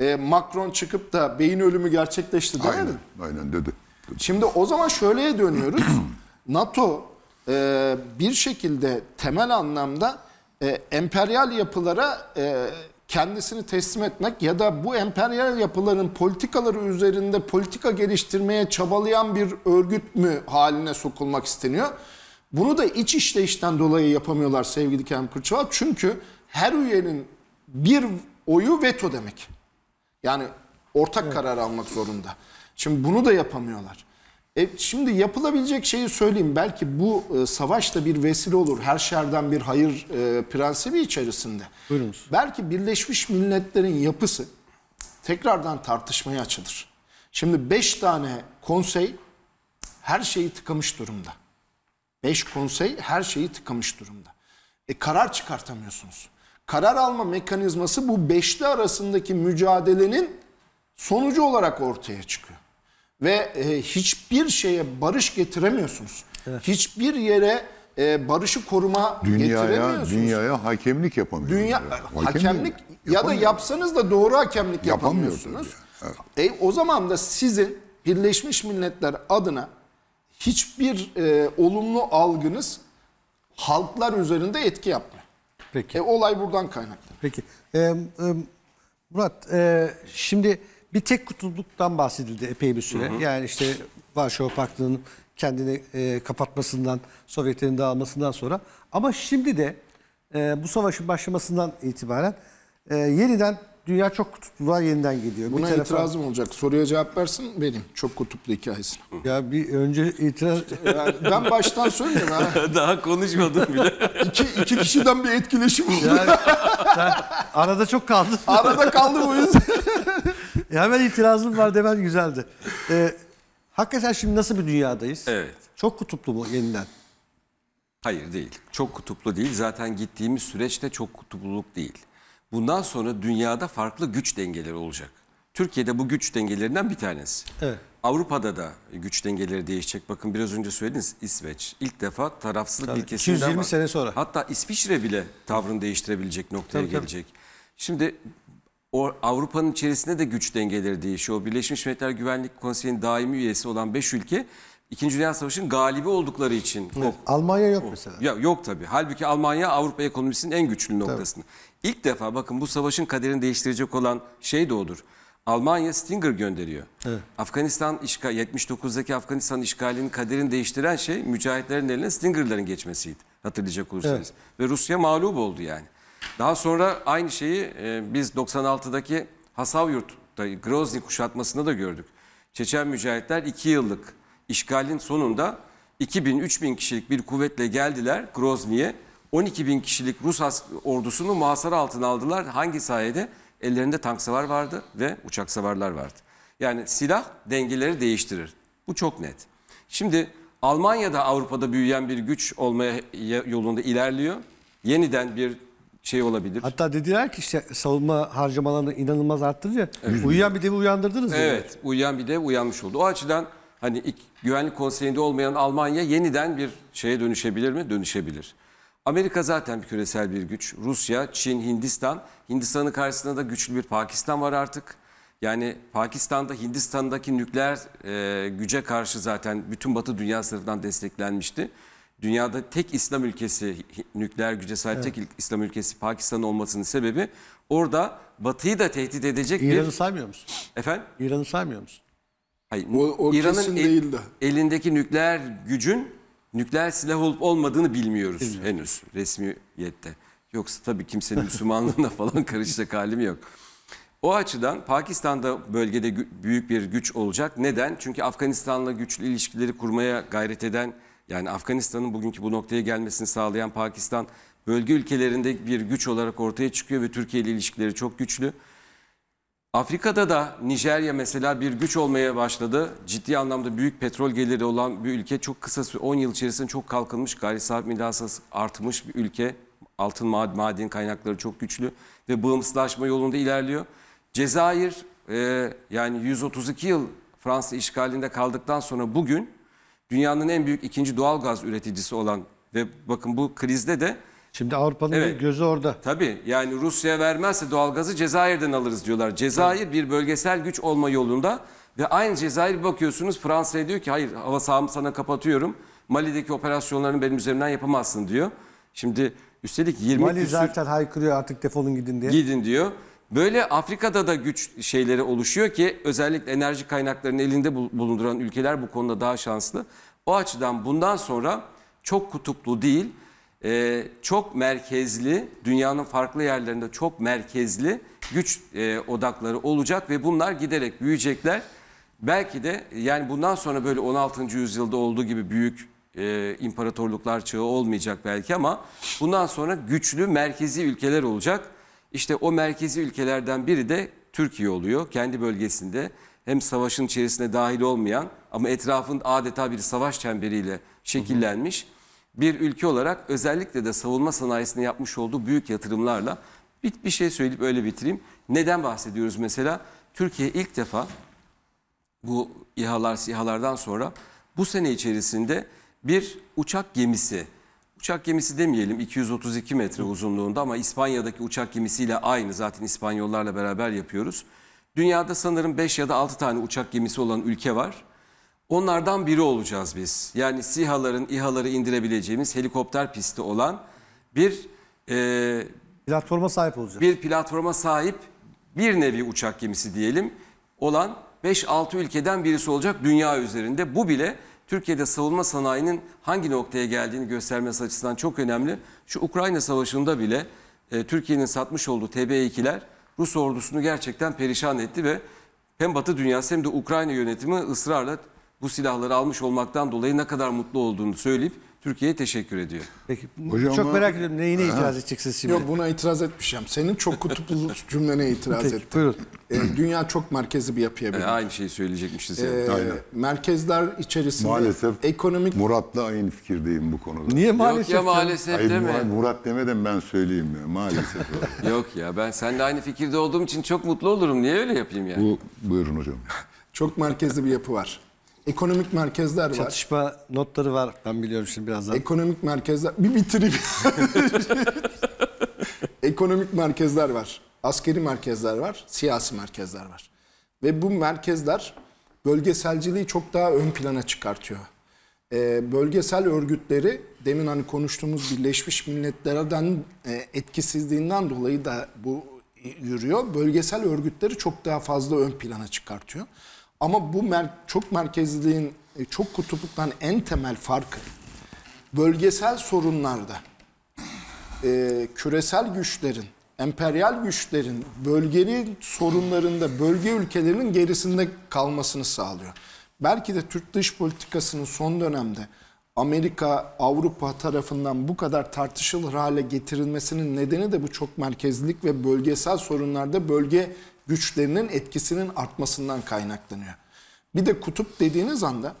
e, Macron çıkıp da beyin ölümü gerçekleşti demedi. mi? Aynen, aynen dedi. Şimdi o zaman şöyleye dönüyoruz. NATO e, bir şekilde temel anlamda e, emperyal yapılara e, kendisini teslim etmek ya da bu emperyal yapıların politikaları üzerinde politika geliştirmeye çabalayan bir örgüt mü haline sokulmak isteniyor? Bunu da iç işleyişten dolayı yapamıyorlar sevgili Kerem Kırçıval. Çünkü her üyenin bir oyu veto demek. Yani ortak karar almak zorunda. Şimdi bunu da yapamıyorlar. E şimdi yapılabilecek şeyi söyleyeyim. Belki bu e, savaş da bir vesile olur. Her şerden bir hayır e, prensibi içerisinde. Buyurunuz. Belki Birleşmiş Milletler'in yapısı tekrardan tartışmaya açılır. Şimdi beş tane konsey her şeyi tıkamış durumda. Beş konsey her şeyi tıkamış durumda. E karar çıkartamıyorsunuz. Karar alma mekanizması bu beşli arasındaki mücadelenin sonucu olarak ortaya çıkıyor. Ve e, hiçbir şeye barış getiremiyorsunuz. Hiçbir yere e, barışı koruma Dünyaya, getiremiyorsunuz. dünyaya hakemlik yapamıyor. Dünya Hakem- hakemlik ya da yapsanız da doğru hakemlik Yapamıyor yapamıyorsunuz. tabii, E, o zaman da sizin Birleşmiş Milletler adına hiçbir e, olumlu algınız halklar üzerinde etki yapmıyor. Peki. E, olay buradan kaynaklı. Peki. Ee, e, Murat, e, şimdi bir tek kutupluktan bahsedildi epey bir süre. Yani işte Varşova Paktı'nın kendini e, kapatmasından, Sovyetlerin dağılmasından sonra. Ama şimdi de e, bu savaşın başlamasından itibaren e, yeniden dünya çok kutupluluğa yeniden geliyor. Buna bir tarafa- itirazım olacak. Soruya cevap versin benim. Çok kutuplu hikayesine. Ya bir önce itiraz... Yani ben baştan söyleyeyim. Ha. Daha konuşmadım bile. İki, iki kişiden bir etkileşim oldu. Yani sen arada çok kaldın. Arada kaldı bu yüzden. Ya hemen itirazım var demen güzeldi. Ee, hakikaten şimdi nasıl bir dünyadayız? Evet. Çok kutuplu mu yeniden? Hayır değil. Çok kutuplu değil. Zaten gittiğimiz süreçte çok kutupluluk değil. Bundan sonra dünyada farklı güç dengeleri olacak. Türkiye'de bu güç dengelerinden bir tanesi. Evet. Avrupa'da da güç dengeleri değişecek. Bakın biraz önce söylediniz İsveç ilk defa tarafsızlık Tabii, ilkesinden 220 var. sene sonra. Hatta İsviçre bile tavrını değiştirebilecek noktaya Tabii, tabii. gelecek. Şimdi o Avrupa'nın içerisinde de güç dengeleri değişiyor. O Birleşmiş Milletler Güvenlik Konseyi'nin daimi üyesi olan 5 ülke İkinci Dünya Savaşı'nın galibi oldukları için o Almanya yok mesela. ya yok tabii. Halbuki Almanya Avrupa ekonomisinin en güçlü noktasında. İlk defa bakın bu savaşın kaderini değiştirecek olan şey de odur. Almanya Stinger gönderiyor. Afganistan işgal 79'daki Afganistan işgalinin kaderini değiştiren şey mücahitlerin eline Stinger'ların geçmesiydi. Hatırlayacak olursanız. Ve Rusya mağlup oldu yani. Daha sonra aynı şeyi e, biz 96'daki Hasavyurt'ta Grozny kuşatmasında da gördük. Çeçen mücahitler 2 yıllık işgalin sonunda 2000-3000 kişilik bir kuvvetle geldiler Grozny'ye. 12 bin kişilik Rus ordusunu muhasara altına aldılar. Hangi sayede? Ellerinde tank savar vardı ve uçak savarlar vardı. Yani silah dengeleri değiştirir. Bu çok net. Şimdi Almanya'da Avrupa'da büyüyen bir güç olmaya yolunda ilerliyor. Yeniden bir şey olabilir. Hatta dediler ki işte savunma harcamalarını inanılmaz arttırınca uyuyan bir devi uyandırdınız. Evet, uyuyan bir de uyanmış oldu. O açıdan hani ilk güvenlik konseyinde olmayan Almanya yeniden bir şeye dönüşebilir mi? Dönüşebilir. Amerika zaten bir küresel bir güç. Rusya, Çin, Hindistan. Hindistan'ın karşısında da güçlü bir Pakistan var artık. Yani Pakistan'da Hindistan'daki nükleer e, güce karşı zaten bütün Batı dünyası tarafından desteklenmişti. Dünyada tek İslam ülkesi, nükleer güce sahip tek ilk İslam ülkesi Pakistan olmasının sebebi orada Batı'yı da tehdit edecek İran'ı bir... saymıyor musun? Efendim? İran'ı saymıyor musun? Hayır, O- o İran'ın el- elindeki nükleer gücün nükleer silah olup olmadığını bilmiyoruz henüz resmiyette. Yoksa tabii kimsenin Müslümanlığına falan karışacak halim yok. O açıdan Pakistan'da bölgede büyük bir güç olacak. Neden? Çünkü Afganistan'la güçlü ilişkileri kurmaya gayret eden yani Afganistan'ın bugünkü bu noktaya gelmesini sağlayan Pakistan bölge ülkelerinde bir güç olarak ortaya çıkıyor ve Türkiye ile ilişkileri çok güçlü. Afrika'da da Nijerya mesela bir güç olmaya başladı. Ciddi anlamda büyük petrol geliri olan bir ülke. Çok kısa süre 10 yıl içerisinde çok kalkınmış. Gayri saat milli artmış bir ülke. Altın mad- maden kaynakları çok güçlü ve bağımsızlaşma yolunda ilerliyor. Cezayir e, yani 132 yıl Fransa işgalinde kaldıktan sonra bugün dünyanın en büyük ikinci doğal gaz üreticisi olan ve bakın bu krizde de Şimdi Avrupa'nın Evet. gözü orada. Tabii yani Rusya vermezse doğalgazı Cezayir'den alırız diyorlar. Cezayir bir bölgesel güç olma yolunda ve aynı Cezayir bakıyorsunuz Fransa'ya diyor ki hayır hava sahamı sana kapatıyorum. Mali'deki operasyonlarını benim üzerimden yapamazsın diyor. Şimdi üstelik 20 Mali küsür zaten haykırıyor artık defolun gidin diye. gidin diyor. Böyle Afrika'da da güç şeyleri oluşuyor ki özellikle enerji kaynaklarını elinde bul- bulunduran ülkeler bu konuda daha şanslı. O açıdan bundan sonra çok kutuplu değil, e, çok merkezli, dünyanın farklı yerlerinde çok merkezli güç e, odakları olacak ve bunlar giderek büyüyecekler. Belki de yani bundan sonra böyle 16. yüzyılda olduğu gibi büyük e, imparatorluklar çağı olmayacak belki ama bundan sonra güçlü merkezi ülkeler olacak. İşte o merkezi ülkelerden biri de Türkiye oluyor. Kendi bölgesinde hem savaşın içerisine dahil olmayan ama etrafın adeta bir savaş çemberiyle şekillenmiş bir ülke olarak özellikle de savunma sanayisine yapmış olduğu büyük yatırımlarla bir, bir şey söyleyip öyle bitireyim. Neden bahsediyoruz mesela? Türkiye ilk defa bu İHA'lar SİHA'lardan sonra bu sene içerisinde bir uçak gemisi uçak gemisi demeyelim 232 metre uzunluğunda ama İspanya'daki uçak gemisiyle aynı zaten İspanyollarla beraber yapıyoruz. Dünyada sanırım 5 ya da 6 tane uçak gemisi olan ülke var. Onlardan biri olacağız biz. Yani SİHA'ların, İHA'ları indirebileceğimiz helikopter pisti olan bir e, Platforma sahip olacağız. bir platforma sahip bir nevi uçak gemisi diyelim olan 5-6 ülkeden birisi olacak dünya üzerinde. Bu bile Türkiye'de savunma sanayinin hangi noktaya geldiğini göstermesi açısından çok önemli. Şu Ukrayna Savaşı'nda bile e, Türkiye'nin satmış olduğu TB2'ler Rus ordusunu gerçekten perişan etti ve hem Batı dünyası hem de Ukrayna yönetimi ısrarla bu silahları almış olmaktan dolayı ne kadar mutlu olduğunu söyleyip Türkiye'ye teşekkür ediyor. Peki Hocam çok merak ediyorum neyine itiraz edeceksiniz şimdi? Yok buna itiraz etmişim. Senin çok kutuplu cümlene itiraz Peki, ettim. buyurun. Ee, dünya çok merkezli bir yapıya E, aynı şeyi söyleyecekmişiz yani. Ee, Aynen. merkezler içerisinde Maalesef ekonomik Murat'la aynı fikirdeyim bu konuda. Niye Yok maalesef? ya maalesef Hayır, deme. Murat, Murat demeden ben söyleyeyim ya. Maalesef. Yok ya ben seninle aynı fikirde olduğum için çok mutlu olurum. Niye öyle yapayım yani? bu buyurun hocam. çok merkezli bir yapı var. Ekonomik merkezler var. Çatışma notları var. Ben biliyorum şimdi birazdan. Ekonomik merkezler bir bitireyim. Ekonomik merkezler var. Askeri merkezler var, siyasi merkezler var. Ve bu merkezler bölgeselciliği çok daha ön plana çıkartıyor. Ee, bölgesel örgütleri demin hani konuştuğumuz Birleşmiş Milletler'den e, etkisizliğinden dolayı da bu yürüyor. Bölgesel örgütleri çok daha fazla ön plana çıkartıyor. Ama bu mer- çok merkezliliğin, e, çok kutupluktan en temel farkı bölgesel sorunlarda e, küresel güçlerin, emperyal güçlerin bölgenin sorunlarında bölge ülkelerinin gerisinde kalmasını sağlıyor. Belki de Türk dış politikasının son dönemde Amerika, Avrupa tarafından bu kadar tartışılır hale getirilmesinin nedeni de bu çok merkezlilik ve bölgesel sorunlarda bölge güçlerinin etkisinin artmasından kaynaklanıyor. Bir de kutup dediğiniz anda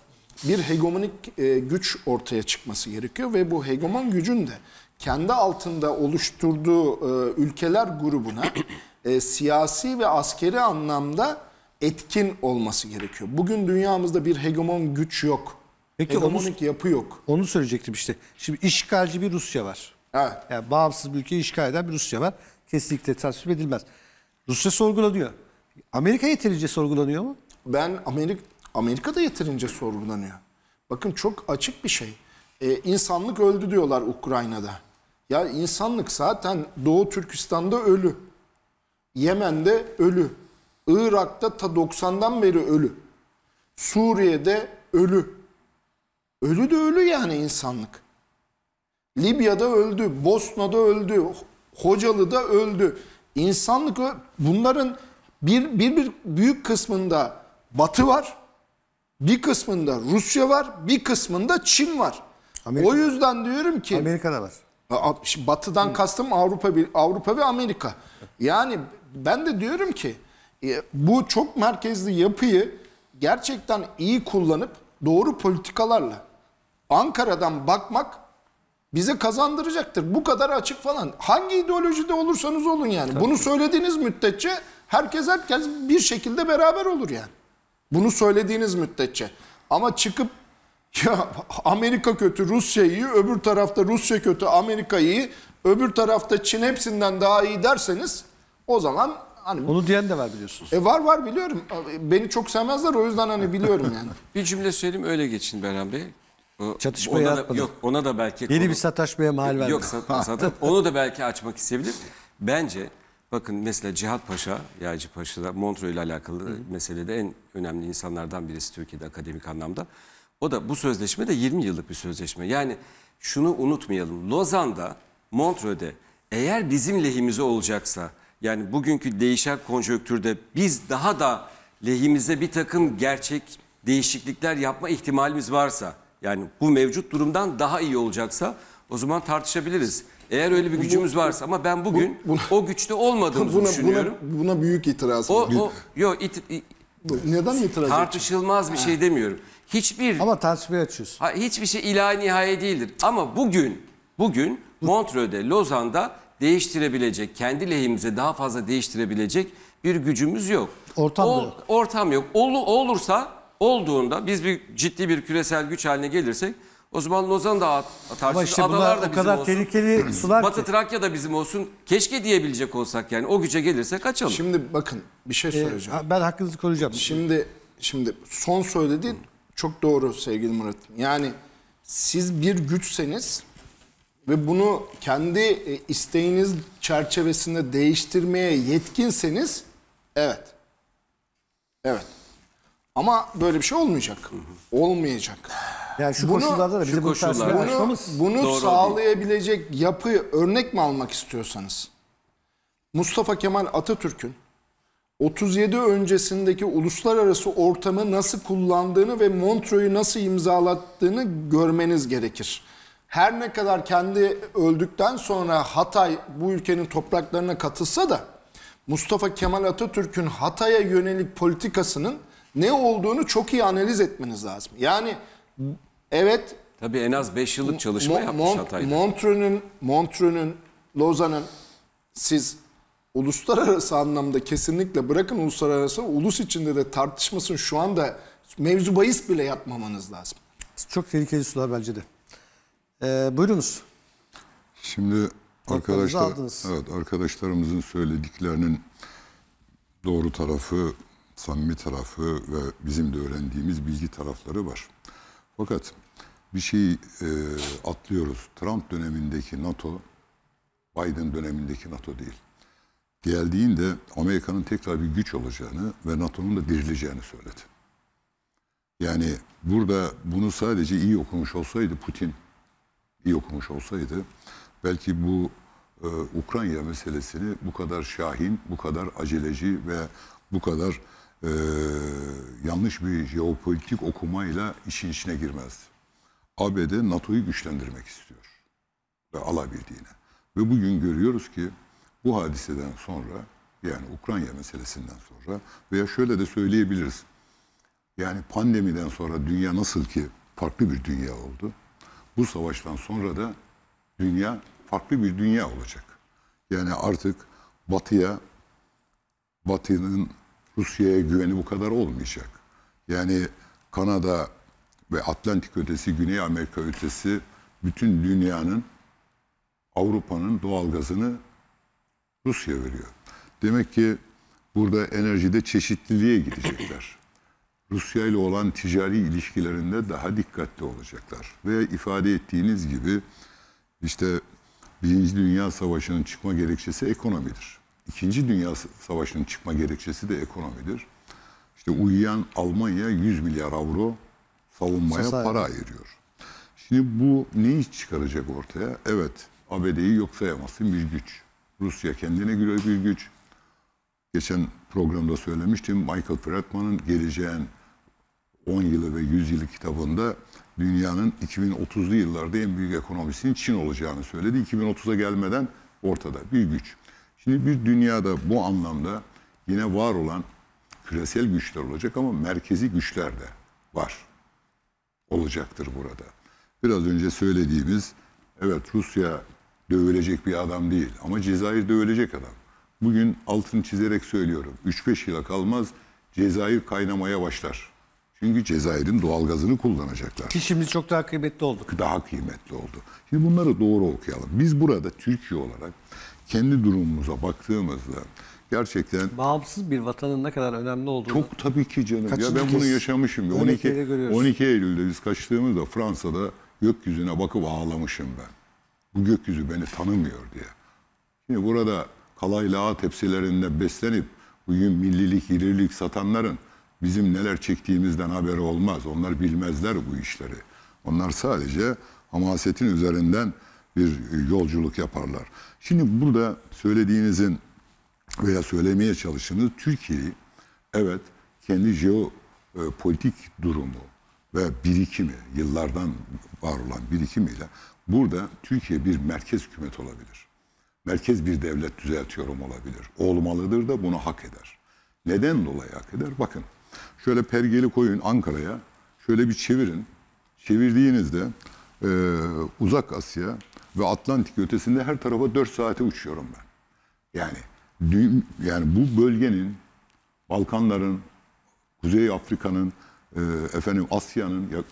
bir hegemonik e, güç ortaya çıkması gerekiyor ve bu hegemon gücün de kendi altında oluşturduğu e, ülkeler grubuna e, siyasi ve askeri anlamda etkin olması gerekiyor. Bugün dünyamızda bir hegemon güç yok. Peki onu- Hegemonik yapı yok. Onu söyleyecektim işte. Şimdi işgalci bir Rusya var. Evet. Yani bağımsız bir ülkeyi işgal eden bir Rusya var. Kesinlikle tasvip edilmez. Rusya sorgulanıyor. Amerika yeterince sorgulanıyor mu? Ben Amerika Amerika'da yeterince sorgulanıyor. Bakın çok açık bir şey. Ee, insanlık öldü diyorlar Ukrayna'da. Ya insanlık zaten Doğu Türkistan'da ölü. Yemen'de ölü. Irak'ta ta 90'dan beri ölü. Suriye'de ölü. Ölü de ölü yani insanlık. Libya'da öldü, Bosna'da öldü, Hocalı'da öldü. İnsanlık bunların bir, bir, bir büyük kısmında Batı var, bir kısmında Rusya var, bir kısmında Çin var. Amerika- O yüzden diyorum ki Amerika'da var. Batı'dan kastım Avrupa Avrupa ve Amerika. Yani ben de diyorum ki e, bu çok merkezli yapıyı gerçekten iyi kullanıp doğru politikalarla Ankara'dan bakmak bize kazandıracaktır. Bu kadar açık falan. Hangi ideolojide olursanız olun yani. Bunu söylediğiniz müddetçe herkes herkes bir şekilde beraber olur yani. Bunu söylediğiniz müddetçe. Ama çıkıp ya Amerika kötü, Rusya iyi, öbür tarafta Rusya kötü, Amerika iyi, öbür tarafta Çin hepsinden daha iyi derseniz o zaman hani Onu diyen de var biliyorsunuz. e var var biliyorum. Beni çok sevmezler o yüzden hani biliyorum yani. Bir cümle söyleyeyim öyle geçin Beren Bey. Çatışma ona da. Yok ona da belki... Yeni konu- bir sataşmaya mahal vermez. Yok sat- zaten onu da belki açmak isteyebilir. Bence bakın mesela Cihat Paşa, Yaycı Paşa da Montreux ile alakalı meselede en önemli insanlardan birisi Türkiye'de akademik anlamda. O da bu sözleşme de 20 yıllık bir sözleşme. Yani şunu unutmayalım. Lozan'da, Montreux'de eğer bizim lehimize olacaksa yani bugünkü değişen konjonktürde biz daha da lehimize bir takım gerçek değişiklikler yapma ihtimalimiz varsa yani bu mevcut durumdan daha iyi olacaksa o zaman tartışabiliriz. Eğer öyle bir gücümüz varsa ama ben bugün bu- o güçte olmadığımızı buna, buna, düşünüyorum. buna büyük itiraz O, var. o yok it- Neden itiraz edeceğim? tartışılmaz bir şey demiyorum. Hiçbir Ama tartışmaya açıyorsun. Ha, hiçbir şey ilahi nihaye değildir. Ama bugün, bugün Montreux'de, Lozan'da değiştirebilecek, kendi lehimize daha fazla değiştirebilecek bir gücümüz yok. Ortam da yok. Ortam yok. Olu- olursa, olduğunda biz bir ciddi bir küresel güç haline gelirsek O zaman Lozan da Ama atarsınız. işte Adalar da o bizim kadar olsun. tehlikeli sular Batı ki. Trakya da bizim olsun. Keşke diyebilecek olsak yani. O güce gelirse kaçalım. Şimdi bakın bir şey söyleyeceğim. Ha, Ben hakkınızı koruyacağım. Şimdi şimdi son söylediğin çok doğru sevgili Murat. Yani siz bir güçseniz ve bunu kendi e, isteğiniz çerçevesinde değiştirmeye yetkinseniz evet. Evet. Ama böyle bir şey olmayacak. Olmayacak. Yani şu Bunu- koşullarda da şu bizim bu koşullarda- tersine Bunu, aşmamız bunu Doğru sağlayabilecek yapı örnek mi almak istiyorsanız? Mustafa Kemal Atatürk'ün 37 öncesindeki uluslararası ortamı nasıl kullandığını ve Montreux'u nasıl imzalattığını görmeniz gerekir. Her ne kadar kendi öldükten sonra Hatay bu ülkenin topraklarına katılsa da Mustafa Kemal Atatürk'ün Hatay'a yönelik politikasının ne olduğunu çok iyi analiz etmeniz lazım. Yani evet Tabii en az 5 yıllık çalışma Mon- yapmış Mon- Hatay'da. Montreux'un, Montreux'un, Lozan'ın siz uluslararası anlamda kesinlikle bırakın uluslararası ulus içinde de tartışmasın şu anda mevzu bahis bile yapmamanız lazım. çok tehlikeli sular bence de. Ee, buyurunuz. Şimdi arkadaşlar, evet arkadaşlarımızın söylediklerinin doğru tarafı, samimi tarafı ve bizim de öğrendiğimiz bilgi tarafları var. Fakat bir şey e, atlıyoruz. Trump dönemindeki NATO, Biden dönemindeki NATO değil. Geldiğinde Amerika'nın tekrar bir güç olacağını ve NATO'nun da dirileceğini söyledi. Yani burada bunu sadece iyi okumuş olsaydı Putin, iyi okumuş olsaydı belki bu e, Ukrayna meselesini bu kadar şahin, bu kadar aceleci ve bu kadar e, yanlış bir jeopolitik okumayla işin içine girmezdi. ABD NATO'yu güçlendirmek istiyor ve alabildiğine. Ve bugün görüyoruz ki bu hadiseden sonra yani Ukrayna meselesinden sonra veya şöyle de söyleyebiliriz. Yani pandemiden sonra dünya nasıl ki farklı bir dünya oldu. Bu savaştan sonra da dünya farklı bir dünya olacak. Yani artık batıya, batının Rusya'ya güveni bu kadar olmayacak. Yani Kanada ve Atlantik ötesi, Güney Amerika ötesi bütün dünyanın Avrupa'nın doğalgazını Rusya veriyor. Demek ki burada enerjide çeşitliliğe gidecekler. Rusya ile olan ticari ilişkilerinde daha dikkatli olacaklar. Ve ifade ettiğiniz gibi işte Birinci Dünya Savaşı'nın çıkma gerekçesi ekonomidir. İkinci Dünya Savaşı'nın çıkma gerekçesi de ekonomidir. İşte uyuyan Almanya 100 milyar avro savunmaya Sasa- para ayırıyor. Şimdi bu neyi çıkaracak ortaya? Evet, ABD'yi yok sayamazsın bir güç. Rusya kendine göre bir güç. Geçen programda söylemiştim. Michael Fredman'ın geleceğin 10 yılı ve 100 yılı kitabında dünyanın 2030'lu yıllarda en büyük ekonomisinin Çin olacağını söyledi. 2030'a gelmeden ortada bir güç. Şimdi bir dünyada bu anlamda yine var olan küresel güçler olacak ama merkezi güçler de var. Olacaktır burada. Biraz önce söylediğimiz evet Rusya dövülecek bir adam değil ama Cezayir dövülecek adam. Bugün altını çizerek söylüyorum. 3-5 yıla kalmaz Cezayir kaynamaya başlar. Çünkü Cezayir'in doğalgazını kullanacaklar. Ki şimdi çok daha kıymetli olduk. Daha kıymetli oldu. Şimdi bunları doğru okuyalım. Biz burada Türkiye olarak kendi durumumuza baktığımızda gerçekten Bağımsız bir vatanın ne kadar önemli olduğunu çok tabii ki canım. Ya ben bunu yaşamışım. örnekleri 12, görüyoruz. 12 Eylül'de biz kaçtığımızda Fransa'da gökyüzüne bakıp ağlamışım ben. Bu gökyüzü beni tanımıyor diye. Şimdi burada kalayla ağ tepsilerinde beslenip bugün millilik, irilik satanların bizim neler çektiğimizden haberi olmaz. Onlar bilmezler bu işleri. Onlar sadece hamasetin üzerinden bir yolculuk yaparlar. Şimdi burada söylediğinizin veya söylemeye çalıştığınız Türkiye'yi evet kendi jeopolitik durumu ve birikimi yıllardan var olan birikimiyle burada Türkiye bir merkez hükümet olabilir. Merkez bir devlet düzeltiyorum olabilir. Olmalıdır da bunu hak eder. Neden dolayı hak eder? Bakın şöyle pergeli koyun Ankara'ya şöyle bir çevirin. Çevirdiğinizde e, uzak Asya ve Atlantik ötesinde her tarafa 4 saate uçuyorum ben. Yani yani bu bölgenin Balkanların, Kuzey Afrika'nın, e, efendim Asya'nın ya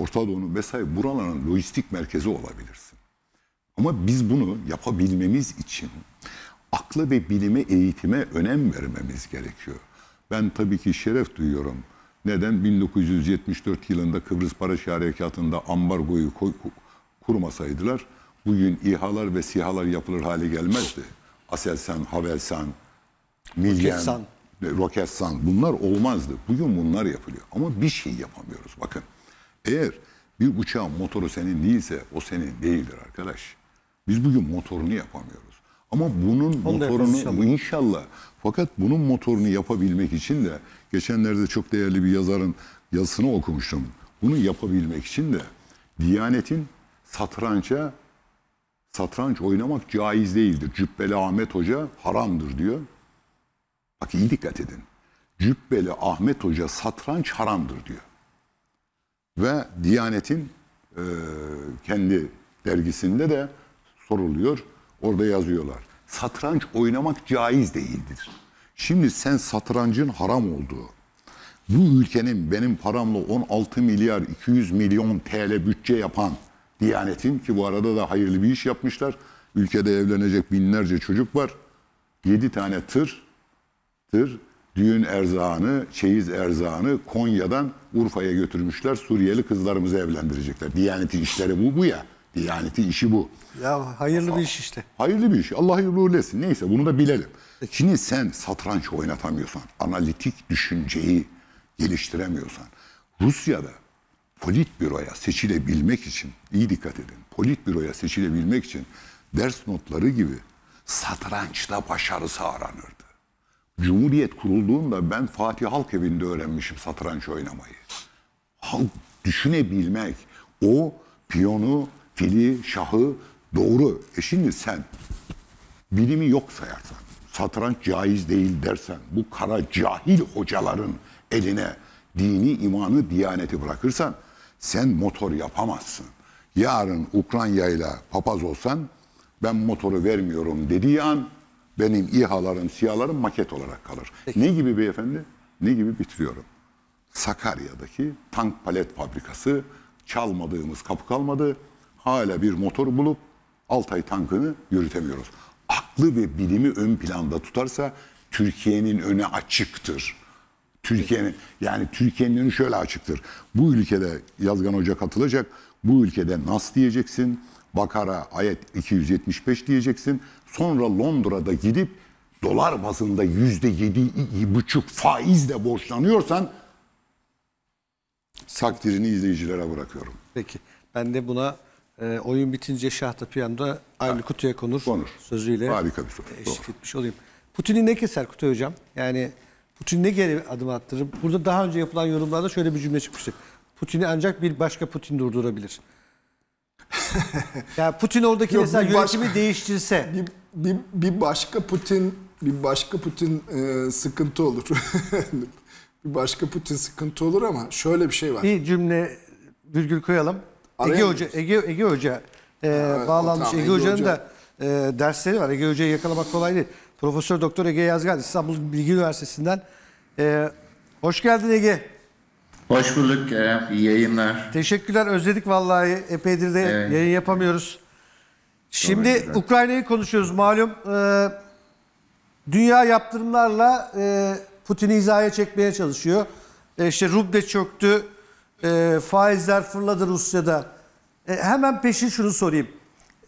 Orta Doğu'nun vesaire buraların lojistik merkezi olabilirsin. Ama biz bunu yapabilmemiz için akla ve bilime, eğitime önem vermemiz gerekiyor. Ben tabii ki şeref duyuyorum. Neden? 1974 yılında Kıbrıs Barış Harekatı'nda ambargoyu kurmasaydılar bugün İHA'lar ve SİHA'lar yapılır hale gelmezdi. Aselsan, Havelsan, Milyen, Roketsan. Roketsan bunlar olmazdı. Bugün bunlar yapılıyor. Ama bir şey yapamıyoruz. Bakın eğer bir uçağın motoru senin değilse o senin değildir arkadaş. Biz bugün motorunu yapamıyoruz. Ama bunun Onu motorunu inşallah. inşallah. Fakat bunun motorunu yapabilmek için de geçenlerde çok değerli bir yazarın yazısını okumuştum. Bunu yapabilmek için de Diyanet'in satranca satranç oynamak caiz değildir. Cübbeli Ahmet Hoca haramdır diyor. Bak iyi dikkat edin. Cübbeli Ahmet Hoca satranç haramdır diyor. Ve Diyanet'in e, kendi dergisinde de soruluyor. Orada yazıyorlar. Satranç oynamak caiz değildir. Şimdi sen satrancın haram olduğu, bu ülkenin benim paramla 16 milyar 200 milyon TL bütçe yapan Diyanet'in ki bu arada da hayırlı bir iş yapmışlar. Ülkede evlenecek binlerce çocuk var. 7 tane tır, tır düğün erzağını, çeyiz erzağını Konya'dan Urfa'ya götürmüşler. Suriyeli kızlarımızı evlendirecekler. Diyanet'in işleri bu bu ya. Diyanet'in işi bu. Ya hayırlı bir iş işte. Hayırlı bir iş. Allah hayırlı uğurlu etsin. Neyse bunu da bilelim. Şimdi sen satranç oynatamıyorsan, analitik düşünceyi geliştiremiyorsan, Rusya'da politbüroya seçilebilmek için, iyi dikkat edin, politbüroya seçilebilmek için ders notları gibi satrançta başarısı aranırdı. Cumhuriyet kurulduğunda ben Fatih Halk Evi'nde öğrenmişim satranç oynamayı. Halk düşünebilmek, o piyonu, fili, şahı doğru. E şimdi sen bilimi yok sayarsan, satranç caiz değil dersen, bu kara cahil hocaların eline dini, imanı, diyaneti bırakırsan sen motor yapamazsın. Yarın Ukrayna ile papaz olsan ben motoru vermiyorum dediği an benim İHA'larım, SİHA'larım maket olarak kalır. Ne gibi beyefendi? Ne gibi bitiriyorum. Sakarya'daki tank palet fabrikası çalmadığımız kapı kalmadı. Hala bir motor bulup Altay tankını yürütemiyoruz. Aklı ve bilimi ön planda tutarsa Türkiye'nin önü açıktır. Türkiye'nin yani Türkiye'nin önü şöyle açıktır. Bu ülkede Yazgan Hoca katılacak. Bu ülkede Nas diyeceksin. Bakara ayet 275 diyeceksin. Sonra Londra'da gidip dolar bazında yüzde yedi buçuk faizle borçlanıyorsan takdirini izleyicilere bırakıyorum. Peki. Ben de buna e, oyun bitince şahta piyanda aynı kutuya konur, Konur. sözüyle Harika bir soru. eşlik Doğru. etmiş olayım. Putin'i ne keser Kutay Hocam? Yani Putin ne geri adım attırır? Burada daha önce yapılan yorumlarda şöyle bir cümle çıkmıştı. Putin'i ancak bir başka Putin durdurabilir. yani Putin oradaki Yok, mesela bir başka- yönetimi değiştirse bir, bir, bir başka Putin bir başka Putin e, sıkıntı olur. bir başka Putin sıkıntı olur ama şöyle bir şey var. bir cümle virgül koyalım. Araya Ege Hoca, Ege, Ege Hoca e, Evet, bağlanmış. tamam, Ege, Ege Hoca'nın Hoca. da e, dersleri var. Ege Hoca'yı yakalamak kolay değil. Profesör Doktor Ege Yazgan İstanbul Bilgi Üniversitesi'nden. E, hoş geldin Ege. Hoş bulduk Kerem. İyi yayınlar. Teşekkürler. Özledik vallahi. Epeydir de Evet. yayın yapamıyoruz. Şimdi. Ukrayna'yı konuşuyoruz malum. E, dünya yaptırımlarla e, Putin'i hizaya çekmeye çalışıyor. E, işte ruble çöktü. E, faizler fırladı Rusya'da. E, hemen peşin şunu sorayım.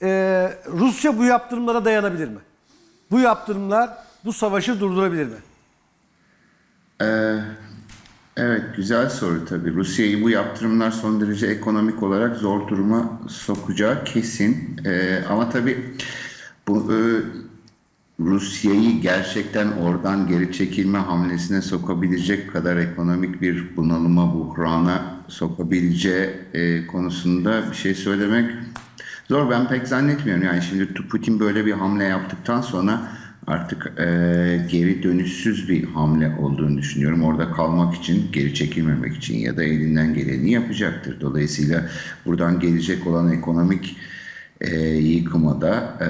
E, Rusya bu yaptırımlara dayanabilir mi? Bu yaptırımlar bu savaşı durdurabilir mi? Ee, evet güzel soru tabii. Rusya'yı bu yaptırımlar son derece ekonomik olarak zor duruma sokacağı kesin. Ee, ama tabii bu e, Rusya'yı gerçekten oradan geri çekilme hamlesine sokabilecek kadar ekonomik bir bunalıma, buhrana sokabileceği e, konusunda bir şey söylemek zor. Ben pek zannetmiyorum. Yani şimdi Putin böyle bir hamle yaptıktan sonra artık e, geri dönüşsüz bir hamle olduğunu düşünüyorum. Orada kalmak için, geri çekilmemek için ya da elinden geleni yapacaktır. Dolayısıyla buradan gelecek olan ekonomik e, yıkıma da e,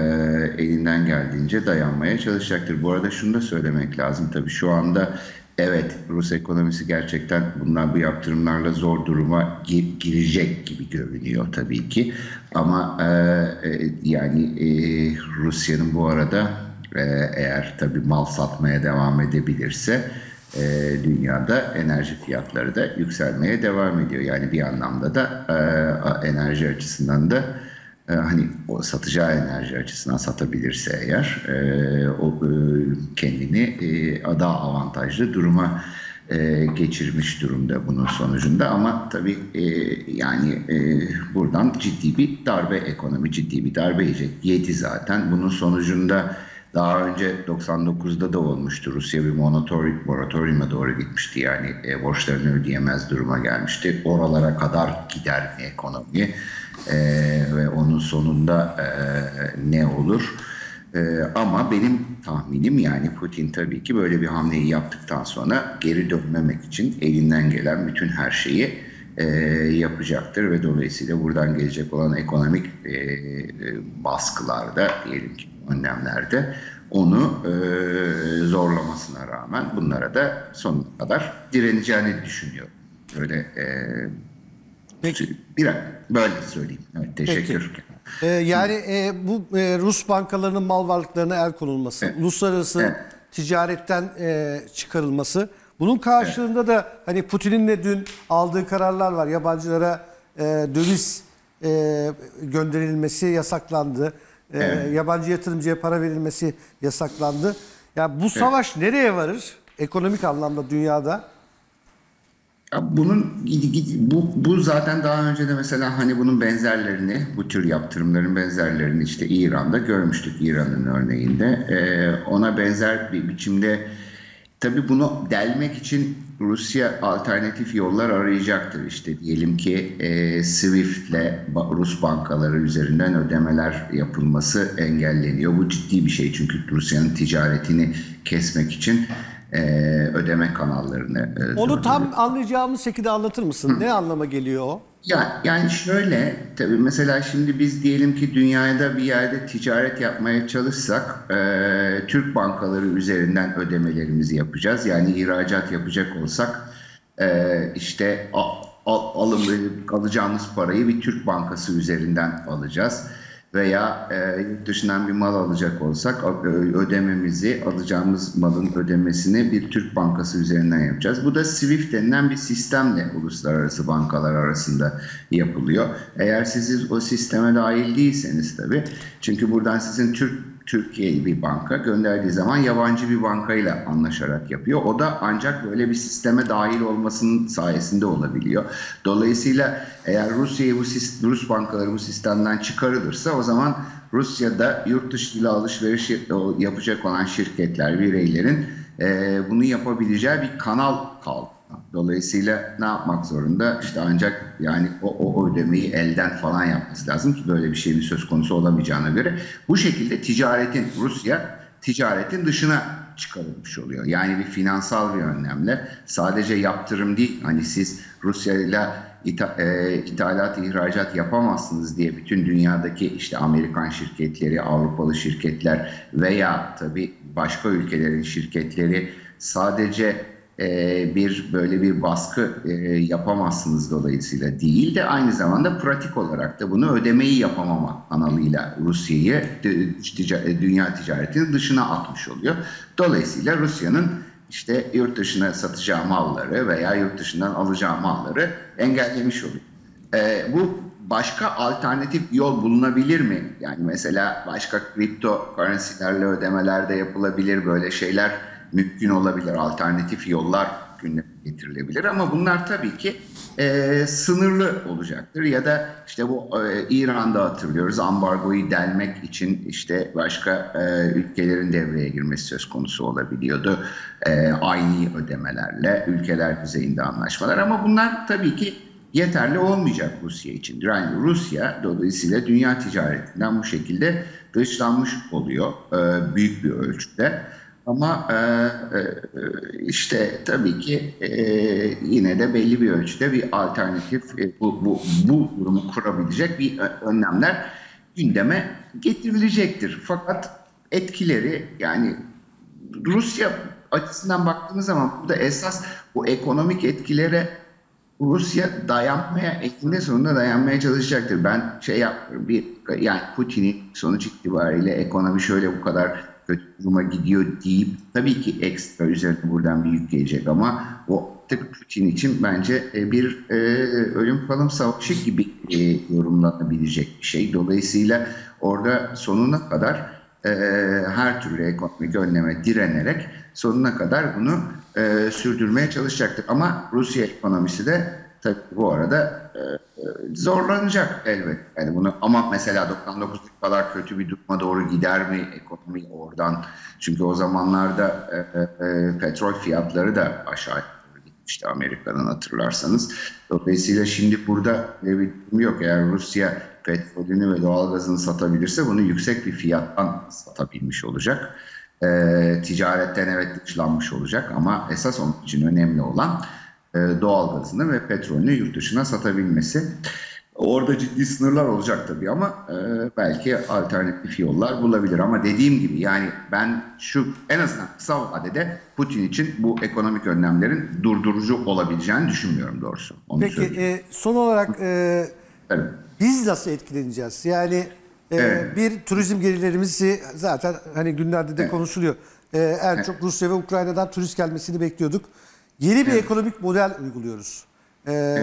elinden geldiğince dayanmaya çalışacaktır. Bu arada şunu da söylemek lazım tabii şu anda evet Rus ekonomisi gerçekten bunlar bu yaptırımlarla zor duruma gi- girecek gibi görünüyor tabii ki. Ama e, e, yani e, Rusya'nın bu arada e, eğer tabii mal satmaya devam edebilirse e, dünyada enerji fiyatları da yükselmeye devam ediyor. Yani bir anlamda da e, enerji açısından da e, hani o satacağı enerji açısından satabilirse eğer e, o e, kendini e, daha avantajlı duruma e, geçirmiş durumda bunun sonucunda ama tabii e, yani e, buradan ciddi bir darbe ekonomi ciddi bir darbe yiyecek. Yedi zaten bunun sonucunda daha önce 99'da da olmuştu. Rusya bir moratori- moratoriuma doğru gitmişti. Yani e, borçlarını ödeyemez duruma gelmişti. Oralara kadar gider mi ekonomi? E, ve onun sonunda e, ne olur? E, ama benim tahminim yani Putin tabii ki böyle bir hamleyi yaptıktan sonra geri dönmemek için elinden gelen bütün her şeyi e, yapacaktır ve dolayısıyla buradan gelecek olan ekonomik e, e, baskılarda diyelim ki önlemlerde onu e, zorlamasına rağmen bunlara da sonuna kadar direneceğini düşünüyorum. Öyle e, Peki. bir böyle söyleyeyim. Evet, teşekkür. Ee, yani e, bu e, Rus bankalarının mal varlıklarına el konulması, uluslararası Evet. ticaretten e, çıkarılması. Bunun karşılığında da hani Putin'in de dün aldığı kararlar var. Yabancılara e, döviz e, gönderilmesi yasaklandı. E, Yabancı yatırımcıya para verilmesi yasaklandı. Ya bu savaş nereye varır? Ekonomik anlamda dünyada. Ya bunun bu bu zaten daha önce de mesela hani bunun benzerlerini bu tür yaptırımların benzerlerini işte İran'da görmüştük İran'ın örneğinde. Ee, ona benzer bir biçimde tabii bunu delmek için Rusya alternatif yollar arayacaktır. İşte diyelim ki e, Swift'le Rus bankaları üzerinden ödemeler yapılması engelleniyor. Bu ciddi bir şey çünkü Rusya'nın ticaretini kesmek için e, ödeme kanallarını e, Onu tam anlayacağımız şekilde anlatır mısın? Ne anlama geliyor o? Ya yani şöyle tabii mesela şimdi biz diyelim ki dünyada bir yerde ticaret yapmaya çalışsak e, Türk bankaları üzerinden ödemelerimizi yapacağız. Yani ihracat yapacak olsak e, işte a- a- alım alacağımız parayı bir Türk bankası üzerinden alacağız. Veya e, yurt dışından bir mal alacak olsak ödememizi alacağımız malın ödemesini bir Türk bankası üzerinden yapacağız. Bu da SWIFT denilen bir sistemle uluslararası bankalar arasında yapılıyor. Eğer siz o sisteme dahil değilseniz tabii çünkü buradan sizin Türk Türkiye bir banka gönderdiği zaman yabancı bir bankayla anlaşarak yapıyor. O da ancak böyle bir sisteme dahil olmasının sayesinde olabiliyor. Dolayısıyla eğer Rusya'yı bu Rus bankaları bu sistemden çıkarılırsa o zaman Rusya'da yurt dışıyla alışveriş yap- yapacak olan şirketler, bireylerin bunu yapabileceği bir kanal kaldı. Dolayısıyla ne yapmak zorunda? İşte ancak yani o, o ödemeyi elden falan yapması lazım ki böyle bir şeyin söz konusu olamayacağına göre bu şekilde ticaretin Rusya ticaretin dışına çıkarılmış oluyor. Yani bir finansal bir önlemle sadece yaptırım değil hani siz Rusya ile ita- e, ithalat ihracat yapamazsınız diye bütün dünyadaki işte Amerikan şirketleri, Avrupalı şirketler veya tabii başka ülkelerin şirketleri sadece bir böyle bir baskı e, yapamazsınız dolayısıyla değil de aynı zamanda pratik olarak da bunu ödemeyi yapamama kanalıyla Rusya'yı tica- dünya ticaretinin dışına atmış oluyor. Dolayısıyla Rusya'nın işte yurt dışına satacağı malları veya yurt dışından alacağı malları engellemiş oluyor. E, bu başka alternatif yol bulunabilir mi? Yani mesela başka kripto currency'lerle ödemeler de yapılabilir böyle şeyler mümkün olabilir. Alternatif yollar gündeme getirilebilir ama bunlar tabii ki e, sınırlı olacaktır. Ya da işte bu e, İran'da hatırlıyoruz ambargoyu delmek için işte başka e, ülkelerin devreye girmesi söz konusu olabiliyordu. E, aynı ödemelerle ülkeler düzeyinde anlaşmalar ama bunlar tabii ki yeterli olmayacak Rusya için. Yani Rusya dolayısıyla dünya ticaretinden bu şekilde dışlanmış oluyor e, büyük bir ölçüde. Ama e, e, işte tabii ki e, yine de belli bir ölçüde bir alternatif e, bu, bu, bu durumu kurabilecek bir önlemler gündeme getirilecektir. Fakat etkileri yani Rusya açısından baktığımız zaman burada esas bu ekonomik etkilere Rusya dayanmaya, eninde sonunda dayanmaya çalışacaktır. Ben şey yapmıyorum, bir, yani Putin'in sonuç itibariyle ekonomi şöyle bu kadar kötü duruma gidiyor deyip tabii ki ekstra üzerine buradan bir yük gelecek ama o tık Putin için bence e, bir e, ölüm kalım savaşı gibi e, yorumlanabilecek bir şey. Dolayısıyla orada sonuna kadar e, her türlü ekonomik önleme direnerek sonuna kadar bunu e, sürdürmeye çalışacaktır. Ama Rusya ekonomisi de tabii bu arada e, e, zorlanacak elbet. Yani bunu ama mesela 99 kadar kötü bir duruma doğru gider mi ekonomi oradan? Çünkü o zamanlarda e, e, e, petrol fiyatları da aşağı gitmişti Amerika'nın hatırlarsanız. Dolayısıyla şimdi burada öyle bir durum yok. Eğer Rusya petrolünü ve doğalgazını satabilirse bunu yüksek bir fiyattan satabilmiş olacak. E, ticaretten evet dışlanmış olacak ama esas onun için önemli olan e, doğalgazını ve petrolünü yurt dışına satabilmesi. Orada ciddi sınırlar olacak tabii ama e, belki alternatif yollar bulabilir. Ama dediğim gibi yani ben şu en azından kısa vadede Putin için bu ekonomik önlemlerin durdurucu olabileceğini düşünmüyorum doğrusu. Onu Peki söyleyeyim. e, son olarak e, Evet. biz nasıl etkileneceğiz? Yani e, Evet. bir turizm gelirlerimizi zaten hani günlerde de Evet. konuşuluyor. E, en çok Rusya ve Ukrayna'dan turist gelmesini bekliyorduk. Yeni bir ekonomik model uyguluyoruz. E,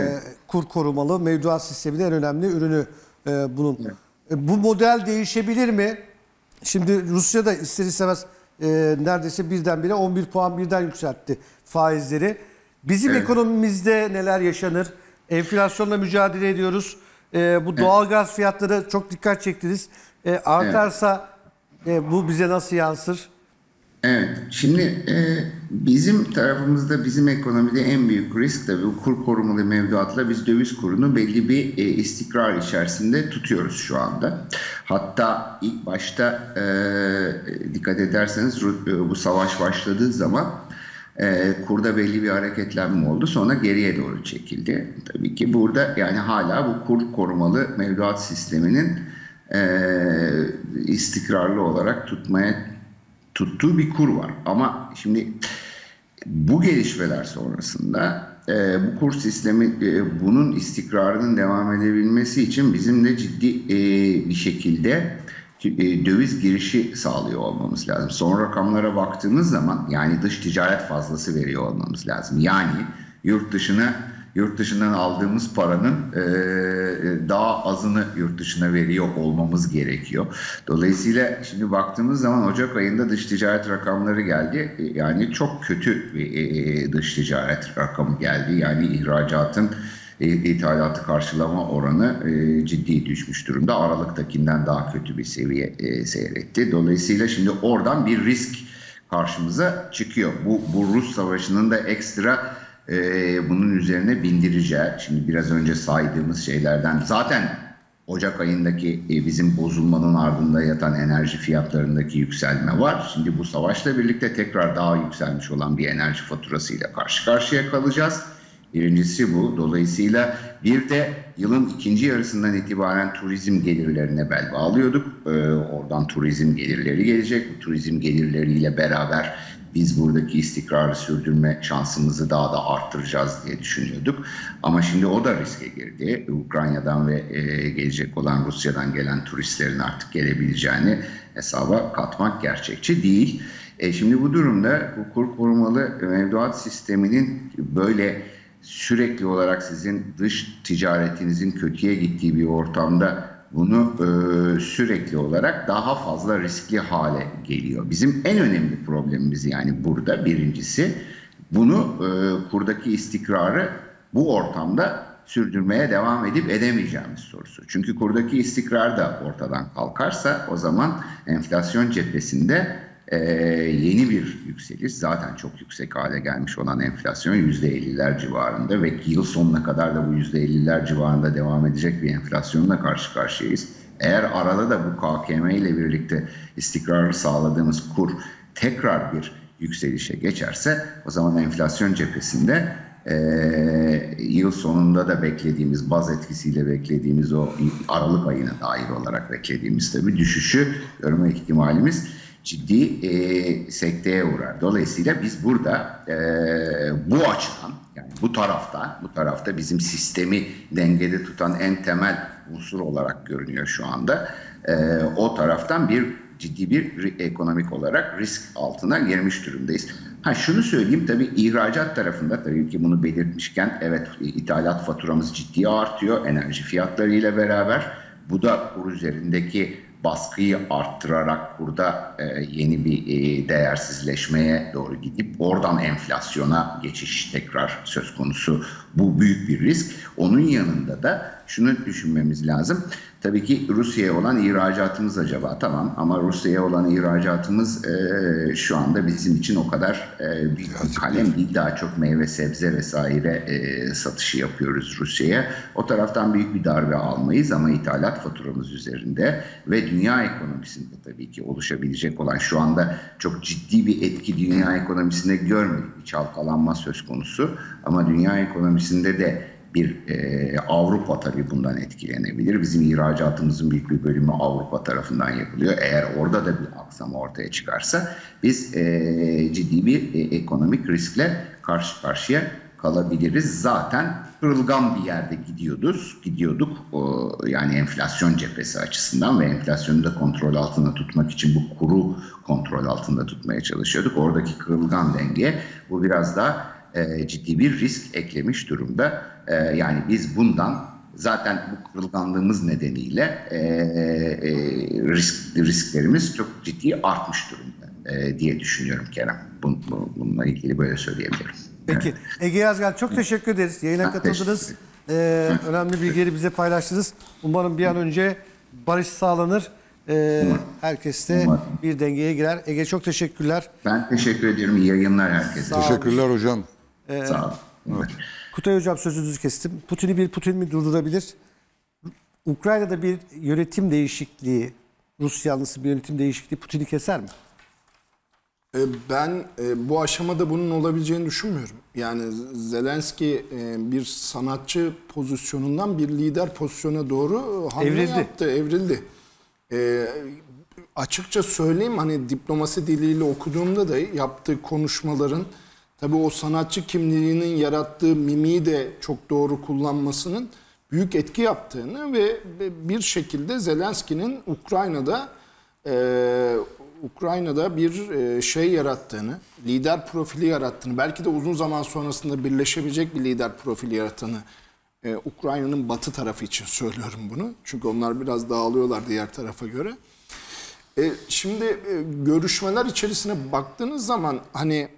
Kur korumalı mevduat sisteminin en önemli ürünü e, bunun. E, bu model değişebilir mi? Şimdi Rusya da ister istemez e, neredeyse birdenbire 11 puan birden yükseltti faizleri. Bizim ekonomimizde neler yaşanır? Enflasyonla mücadele ediyoruz. E, bu doğalgaz fiyatları çok dikkat çektiniz. E, artarsa e, bu bize nasıl yansır? Evet, şimdi e, bizim tarafımızda, bizim ekonomide en büyük risk tabii kur korumalı mevduatla biz döviz kurunu belli bir e, istikrar içerisinde tutuyoruz şu anda. Hatta ilk başta e, dikkat ederseniz e, bu savaş başladığı zaman e, kurda belli bir hareketlenme oldu. Sonra geriye doğru çekildi. Tabii ki burada yani hala bu kur korumalı mevduat sisteminin e, istikrarlı olarak tutmaya tuttuğu bir kur var. Ama şimdi bu gelişmeler sonrasında e, bu kur sistemi e, bunun istikrarının devam edebilmesi için bizim de ciddi e, bir şekilde e, döviz girişi sağlıyor olmamız lazım. Son rakamlara baktığımız zaman yani dış ticaret fazlası veriyor olmamız lazım. Yani yurt dışına yurt dışından aldığımız paranın e, daha azını yurt dışına veriyor olmamız gerekiyor. Dolayısıyla şimdi baktığımız zaman Ocak ayında dış ticaret rakamları geldi. E, Yani çok kötü bir e, dış ticaret rakamı geldi. Yani ihracatın e, ithalatı karşılama oranı e, ciddi düşmüş durumda. Aralıktakinden daha kötü bir seviye e, seyretti. Dolayısıyla şimdi oradan bir risk karşımıza çıkıyor. Bu, bu Rus savaşının da ekstra e, bunun üzerine bindireceği, şimdi biraz önce saydığımız şeylerden zaten Ocak ayındaki e, bizim bozulmanın ardında yatan enerji fiyatlarındaki yükselme var. Şimdi bu savaşla birlikte tekrar daha yükselmiş olan bir enerji faturasıyla karşı karşıya kalacağız. Birincisi bu. Dolayısıyla bir de yılın ikinci yarısından itibaren turizm gelirlerine bel bağlıyorduk. Ee, oradan turizm gelirleri gelecek. Bu turizm gelirleriyle beraber biz buradaki istikrarı sürdürme şansımızı daha da arttıracağız diye düşünüyorduk. Ama şimdi o da riske girdi. Ukrayna'dan ve e, gelecek olan Rusya'dan gelen turistlerin artık gelebileceğini hesaba katmak gerçekçi değil. E şimdi bu durumda bu kur korumalı mevduat sisteminin böyle sürekli olarak sizin dış ticaretinizin kötüye gittiği bir ortamda bunu e, sürekli olarak daha fazla riskli hale geliyor. Bizim en önemli problemimiz yani burada birincisi bunu e, kurdaki istikrarı bu ortamda sürdürmeye devam edip edemeyeceğimiz sorusu. Çünkü kurdaki istikrar da ortadan kalkarsa o zaman enflasyon cephesinde e, yeni bir yükseliş zaten çok yüksek hale gelmiş olan enflasyon %50'ler civarında ve yıl sonuna kadar da bu %50'ler civarında devam edecek bir enflasyonla karşı karşıyayız. Eğer arada da bu KKM ile birlikte istikrarı sağladığımız kur tekrar bir yükselişe geçerse o zaman enflasyon cephesinde e, yıl sonunda da beklediğimiz baz etkisiyle beklediğimiz o Aralık ayına dair olarak beklediğimiz tabii düşüşü görme ihtimalimiz ciddi e, sekteye uğrar. Dolayısıyla biz burada e, bu açıdan yani bu tarafta bu tarafta bizim sistemi dengede tutan en temel unsur olarak görünüyor şu anda. E, o taraftan bir ciddi bir ekonomik olarak risk altına girmiş durumdayız. Ha şunu söyleyeyim tabii ihracat tarafında tabii ki bunu belirtmişken evet ithalat faturamız ciddi artıyor enerji fiyatlarıyla beraber. Bu da kur üzerindeki baskıyı arttırarak burada e, yeni bir e, değersizleşmeye doğru gidip oradan enflasyona geçiş tekrar söz konusu. Bu büyük bir risk. Onun yanında da şunu düşünmemiz lazım. Tabii ki Rusya'ya olan ihracatımız acaba tamam ama Rusya'ya olan ihracatımız e, şu anda bizim için o kadar e, bir kalem değil. Daha çok meyve sebze vesaire e, satışı yapıyoruz Rusya'ya. O taraftan büyük bir darbe almayız ama ithalat faturamız üzerinde ve dünya ekonomisinde tabii ki oluşabilecek olan şu anda çok ciddi bir etki dünya ekonomisinde görmedik. Bir çalkalanma söz konusu ama dünya ekonomisinde de bir e, Avrupa tabii bundan etkilenebilir. Bizim ihracatımızın büyük bir bölümü Avrupa tarafından yapılıyor. Eğer orada da bir aksama ortaya çıkarsa biz e, ciddi bir e, ekonomik riskle karşı karşıya kalabiliriz. Zaten kırılgan bir yerde gidiyoruz, gidiyorduk. O, yani enflasyon cephesi açısından ve enflasyonu da kontrol altında tutmak için bu kuru kontrol altında tutmaya çalışıyorduk. Oradaki kırılgan denge bu biraz daha e, ciddi bir risk eklemiş durumda. E, yani biz bundan zaten bu kırılganlığımız nedeniyle e, e, risk risklerimiz çok ciddi artmış durumda e, diye düşünüyorum Kerem. Bun, bu- bununla ilgili böyle söyleyebilirim. Peki Ege Yazgan çok teşekkür ederiz. Yayına katıldınız. Ee, önemli bilgileri bize paylaştınız. Umarım bir an önce barış sağlanır. Ee, herkes de Umarım. bir dengeye girer. Ege çok teşekkürler. Ben teşekkür ediyorum. İyi yayınlar herkese. Sağ. Teşekkürler hocam. Sağ olun. Kutay Hocam sözünüzü kestim. Putin'i bir Putin mi durdurabilir? Ukrayna'da bir yönetim değişikliği, Rus yanlısı bir yönetim değişikliği Putin'i keser mi? E, Ben e, bu aşamada bunun olabileceğini düşünmüyorum. Yani Zelenski e, bir sanatçı pozisyonundan bir lider pozisyona doğru hamle Evrildi. yaptı, evrildi. E, açıkça söyleyeyim hani diplomasi diliyle okuduğumda da yaptığı konuşmaların tabii o sanatçı kimliğinin yarattığı mimiği de çok doğru kullanmasının büyük etki yaptığını ve bir şekilde Zelenski'nin Ukrayna'da e, Ukrayna'da bir e, şey yarattığını, lider profili yarattığını, belki de uzun zaman sonrasında birleşebilecek bir lider profili yarattığını e, Ukrayna'nın batı tarafı için söylüyorum bunu. Çünkü onlar biraz dağılıyorlar diğer tarafa göre. E, şimdi e, görüşmeler içerisine baktığınız zaman hani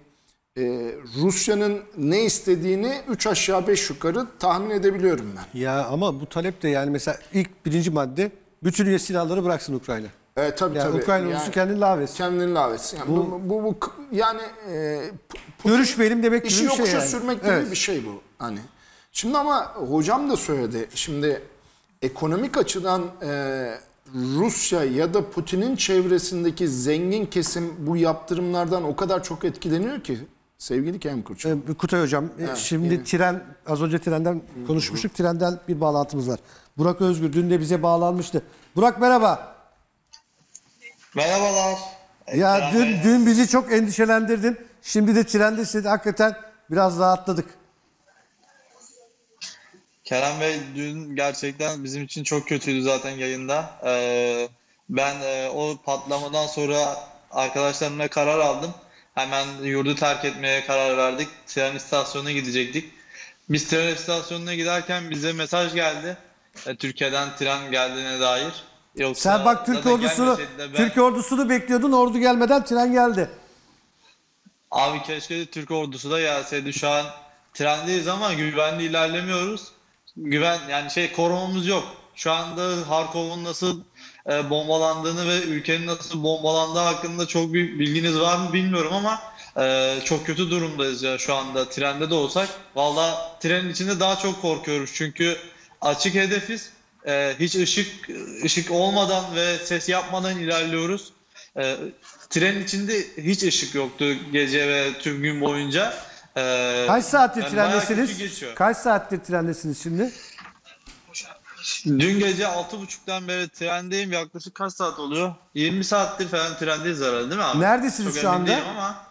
e, Rusya'nın ne istediğini 3 aşağı 5 yukarı tahmin edebiliyorum ben. Ya ama bu talep de yani mesela ilk birinci madde bütün üye silahları bıraksın Ukrayna. E, tabii Yani tabii. Ukrayna ordusu kendini lağvetsin. Kendini lağvetsin. Yani bu, bu, bu, yani e, Putin- Görüşmeyelim demek gibi İşi bir şey yokuşa yani. sürmek gibi Evet. bir şey bu. Hani. Şimdi ama hocam da söyledi. Şimdi ekonomik açıdan e, Rusya ya da Putin'in çevresindeki zengin kesim bu yaptırımlardan o kadar çok etkileniyor ki sevgili Kem Kurçak. Ee, Kutay Hocam, e, şimdi yeni. tren, az önce trenden konuşmuştuk. Trenden bir bağlantımız var. Burak Özgür dün de bize bağlanmıştı. Burak merhaba. Merhabalar. Ya Kerem dün dün bizi çok endişelendirdin. Şimdi de trendesin. Hakikaten biraz rahatladık. Kerem Bey dün gerçekten bizim için çok kötüydü zaten yayında. Ee, ben e, o patlamadan sonra arkadaşlarımla karar aldım. Hemen yurdu terk etmeye karar verdik. Tren istasyonuna gidecektik. Biz tren istasyonuna giderken bize mesaj geldi. E, Türkiye'den tren geldiğine dair. Yoksa Sen bak Türk ordusunu ben- Türk ordusunu bekliyordun. Ordu gelmeden tren geldi. Abi keşke Türk ordusu da gelseydi. Şu an trendeyiz ama güvenli ilerlemiyoruz. Güven yani şey korumamız yok. Şu anda Harkov'un nasıl e, bombalandığını ve ülkenin nasıl bombalandığı hakkında çok bir bilginiz var mı bilmiyorum ama e, çok kötü durumdayız ya şu anda trende de olsak. Valla trenin içinde daha çok korkuyoruz çünkü açık hedefiz. E, hiç ışık ışık olmadan ve ses yapmadan ilerliyoruz. E, trenin içinde hiç ışık yoktu gece ve tüm gün boyunca. E, Kaç saattir yani trendesiniz? Kaç saattir trendesiniz şimdi? Dün gece 6.30'dan beri trendeyim. Yaklaşık kaç saat oluyor? 20 saattir falan trendeyiz herhalde değil mi abi? Neredesiniz Çok şu anda? ama.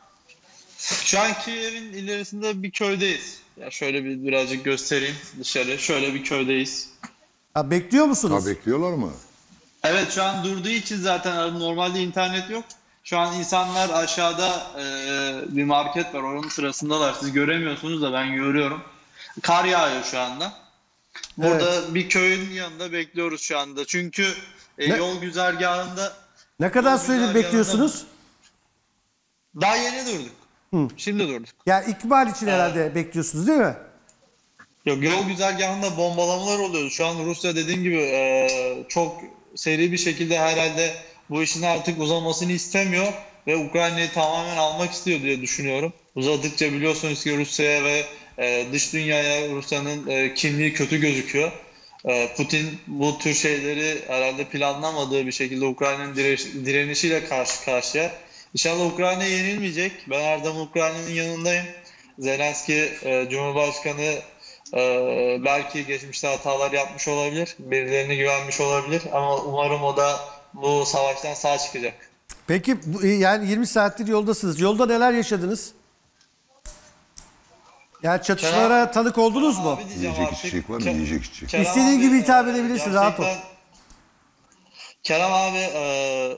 Şu an Kiev'in ilerisinde bir köydeyiz. Ya şöyle bir birazcık göstereyim dışarı. Şöyle bir köydeyiz. Ha, bekliyor musunuz? Ha bekliyorlar mı? Evet şu an durduğu için zaten normalde internet yok. Şu an insanlar aşağıda e, bir market var. Oranın sırasındalar. Siz göremiyorsunuz da ben görüyorum. Kar yağıyor şu anda. Burada bir köyün yanında bekliyoruz şu anda. Çünkü e, Ne- yol güzergahında Ne kadar süredir bekliyorsunuz? daha yeni durduk. Şimdi durduk. Yani ikmal için herhalde bekliyorsunuz değil mi? Yok yol güzergahında bombalamalar oluyor. Şu an Rusya dediğim gibi e, çok seri bir şekilde herhalde bu işin artık uzamasını istemiyor ve Ukrayna'yı tamamen almak istiyor diye düşünüyorum. Uzadıkça biliyorsunuz ki Rusya'ya ve e, dış dünyaya Rusya'nın e, kimliği kötü gözüküyor. E, Putin bu tür şeyleri herhalde planlamadığı bir şekilde Ukrayna'nın direnişiyle karşı karşıya. İnşallah Ukrayna yenilmeyecek. Ben her zaman Ukrayna'nın yanındayım. Zelenski e, Cumhurbaşkanı ee, belki geçmişte hatalar yapmış olabilir, birilerine güvenmiş olabilir ama umarım o da bu savaştan sağ çıkacak. Peki yani 20 saattir yoldasınız. Yolda neler yaşadınız? Yani çatışmalara tanık oldunuz mu? Abi diyeceğim Yiyecek artık. içecek var mı? Ke- Yiyecek içecek. Kerem İstediğin abi, gibi hitap e, edebilirsin, rahat ol. gerçekten- Kerem abi e,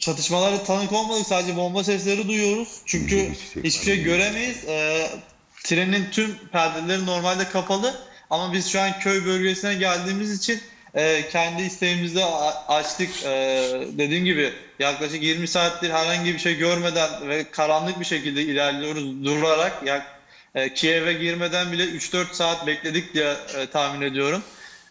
çatışmalara tanık olmadık sadece bomba sesleri duyuyoruz. Çünkü Yiyecek içecek hiçbir var şey mı? göremeyiz. E, trenin tüm perdeleri normalde kapalı ama biz şu an köy bölgesine geldiğimiz için e, kendi isteğimizle a- açtık. E, dediğim gibi yaklaşık 20 saattir herhangi bir şey görmeden ve karanlık bir şekilde ilerliyoruz durarak. Yak, e, Kiev'e girmeden bile 3-4 saat bekledik diye e, tahmin ediyorum.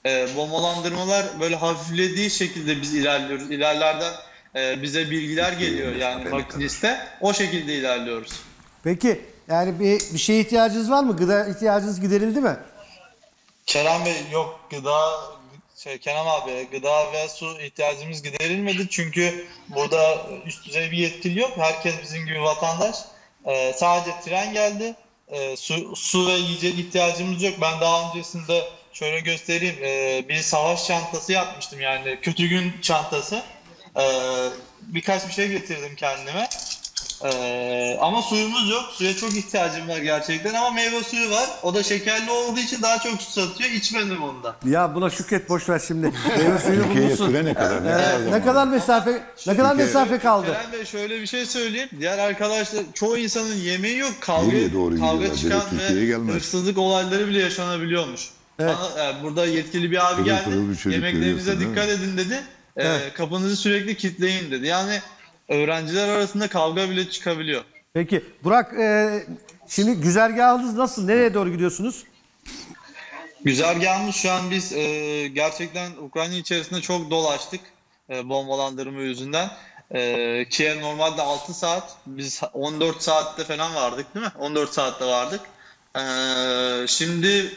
E, bombalandırmalar böyle hafiflediği şekilde biz ilerliyoruz. İlerlerden e, bize bilgiler geliyor yani makiniste. O şekilde ilerliyoruz. Peki yani bir, bir şeye ihtiyacınız var mı? Gıda ihtiyacınız giderildi mi? Kerem Bey yok gıda şey Kenan abi gıda ve su ihtiyacımız giderilmedi çünkü burada üst düzey bir yetkili yok. Herkes bizim gibi vatandaş. Ee, sadece tren geldi. Ee, su, su ve yiyecek ihtiyacımız yok. Ben daha öncesinde şöyle göstereyim. Ee, bir savaş çantası yapmıştım yani kötü gün çantası. Ee, birkaç bir şey getirdim kendime. Ee, ama suyumuz yok. Suya çok ihtiyacım var gerçekten ama meyve suyu var. O da şekerli olduğu için daha çok su satıyor. İçmedim ondan. Ya buna şükret boş ver şimdi. Meyve suyunu Türkiye'ye bulmuşsun. süre ne kadar? Ne Ee, kadar ne kadar mesafe ne kadar mesafe kaldı? Kerem Bey şöyle bir şey söyleyeyim. Diğer arkadaşlar çoğu insanın yemeği yok. Kavga, Nereye doğru kavga gidiyorlar? çıkan Türkiye'ye ve gelmez. hırsızlık olayları bile yaşanabiliyormuş. Evet. Bana, e, burada yetkili bir abi Pırıl geldi. pırıl bir çocuk Yemeklerinize görüyorsun, dikkat edin dedi. E, Evet. kapınızı sürekli kilitleyin dedi. Yani öğrenciler arasında kavga bile çıkabiliyor. Peki Burak e, şimdi güzergahınız nasıl? Nereye doğru gidiyorsunuz? Güzergahımız şu an biz e, gerçekten Ukrayna içerisinde çok dolaştık e, bombalandırma yüzünden. E, Kiev normalde 6 saat, biz 14 saatte falan vardık değil mi? 14 saatte vardık. E, şimdi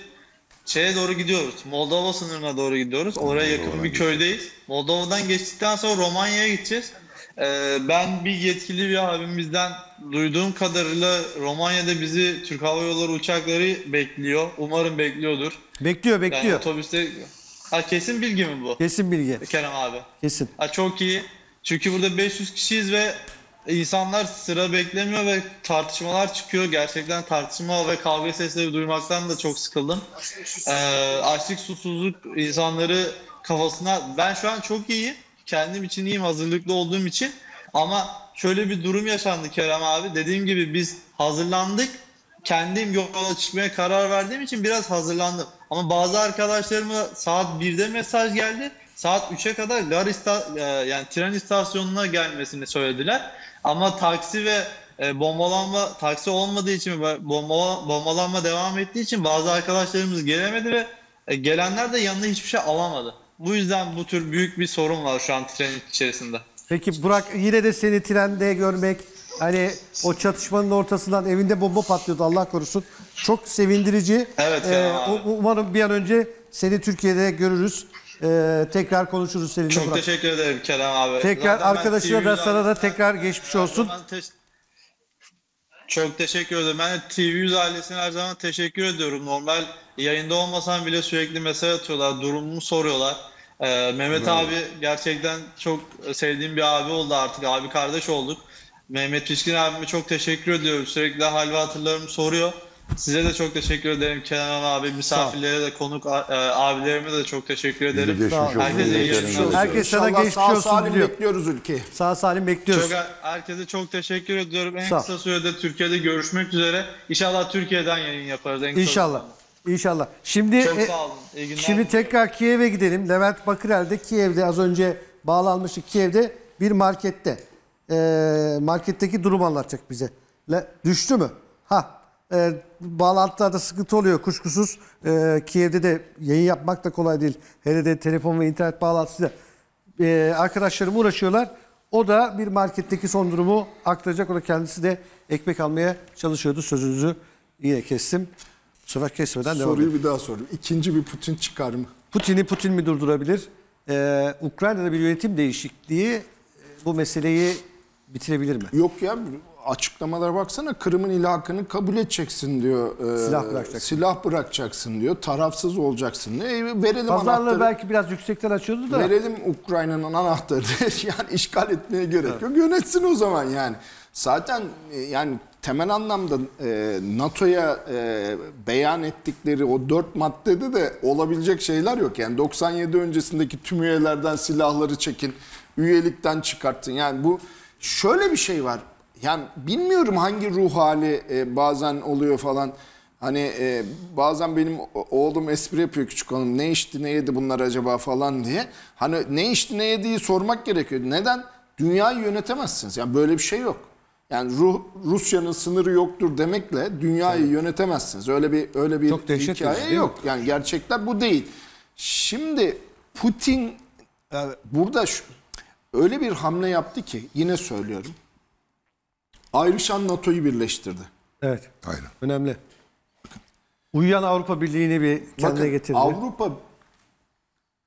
şeye doğru gidiyoruz. Moldova sınırına doğru gidiyoruz. Oraya yakın bir köydeyiz. Moldova'dan geçtikten sonra Romanya'ya gideceğiz. E, ben bir yetkili bir abimizden duyduğum kadarıyla Romanya'da bizi Türk Hava Yolları uçakları bekliyor. Umarım bekliyordur. Bekliyor Yani bekliyor. otobüste... Ha kesin bilgi mi bu? Kesin bilgi. Kerem abi. Kesin. Ha çok iyi. Çünkü burada 500 kişiyiz ve insanlar sıra beklemiyor ve tartışmalar çıkıyor. Gerçekten tartışma ve kavga sesleri duymaktan da çok sıkıldım. Ee, açlık, susuzluk insanları kafasına... Ben şu an çok iyiyim. Kendim için iyiyim, hazırlıklı olduğum için. Ama şöyle bir durum yaşandı Kerem abi. Dediğim gibi biz hazırlandık. Kendim yola çıkmaya karar verdiğim için biraz hazırlandım. Ama bazı arkadaşlarıma saat 1'de mesaj geldi. Saat 3'e kadar gar e, yani tren istasyonuna gelmesini söylediler. Ama taksi ve e, bombalanma taksi olmadığı için bomba, bombalanma devam ettiği için bazı arkadaşlarımız gelemedi ve e, gelenler de yanına hiçbir şey alamadı. Bu yüzden bu tür büyük bir sorun var şu an trenin içerisinde. Peki Burak yine de seni trende görmek hani o çatışmanın ortasından evinde bomba patlıyordu Allah korusun. Çok sevindirici. Evet, Ee, umarım bir an önce seni Türkiye'de görürüz. Ee, tekrar konuşuruz seninle Çok Burak. teşekkür ederim Kerem abi. Tekrar Zaten arkadaşına da sana da tekrar geçmiş olsun. Teş- Çok teşekkür ederim. Ben de TV100 ailesine her zaman teşekkür ediyorum. Normal yayında olmasam bile sürekli mesaj atıyorlar, durumumu soruyorlar. Ee, Mehmet abi gerçekten çok sevdiğim bir abi oldu artık. Abi kardeş olduk. Mehmet Pişkin abime çok teşekkür ediyorum. Sürekli hal ve hatırlarımı soruyor. Size de çok teşekkür ederim Kenan abi, misafirlere de konuk e, abilerime de çok teşekkür ederim. Geçmiş olsun. Herkese iyi Geçmiş. Herkes sana İnşallah geçmiş sağ olsun salim bekliyoruz ülkeyi. Sağ salim bekliyoruz. Çok herkese çok teşekkür ediyorum. En Sağ kısa sürede Türkiye'de görüşmek üzere. İnşallah Türkiye'den yayın yaparız. En kısa İnşallah. Şimdi Çok e, sağ olun. İyi günler. Şimdi tekrar Kiev'e gidelim. Levent Bakırel de Kiev'de az önce bağlanmıştık. Kiev'de bir markette. Ee, marketteki durum anlatacak bize. Le, düştü mü? Ha. E, bağlantılarda sıkıntı oluyor kuşkusuz. Ee, Kiev'de de yayın yapmak da kolay değil. Hele de telefon ve internet bağlantısıyla. Ee, arkadaşlarım uğraşıyorlar. O da bir marketteki son durumu aktaracak. O da kendisi de ekmek almaya çalışıyordu. Sözünüzü yine kestim. Bu sefer kesmeden devam edelim. Soruyu bir daha sorayım. İkinci bir Putin çıkar mı? Putin'i Putin mi durdurabilir? Ee, Ukrayna'da bir yönetim değişikliği e, bu meseleyi bitirebilir mi? Yok ya açıklamalara baksana Kırım'ın ilhakını kabul edeceksin diyor. Ee, Silah bırakacaksın. Silah bırakacaksın diyor. Tarafsız olacaksın diyor. E, verelim Pazarlığı anahtarı. belki biraz yüksekten açıyordu da. Verelim Ukrayna'nın anahtarını. yani işgal etmeye gerek yok. Yönetsin o zaman yani. Zaten e, yani temel anlamda e, NATO'ya e, beyan ettikleri o dört maddede de olabilecek şeyler yok. Yani 97 öncesindeki tüm üyelerden silahları çekin, üyelikten çıkarttın. Yani bu şöyle bir şey var. Yani bilmiyorum hangi ruh hali e, bazen oluyor falan. Hani e, bazen benim oğlum espri yapıyor küçük oğlum. Ne içti ne yedi bunlar acaba falan diye. Hani ne içti ne yediği sormak gerekiyor. Neden? Dünyayı yönetemezsiniz. Yani böyle bir şey yok. Yani Ru- Rusya'nın sınırı yoktur demekle dünyayı yönetemezsiniz. Öyle bir öyle bir Çok hikaye değil mi? yok. Yani gerçekler bu değil. Şimdi Putin e, burada şu, öyle bir hamle yaptı ki yine söylüyorum. Ayrışan NATO'yu birleştirdi. Evet. Aynen. Önemli. Uyuyan Avrupa Birliği'ni bir kendine Bakın, getirdi. Avrupa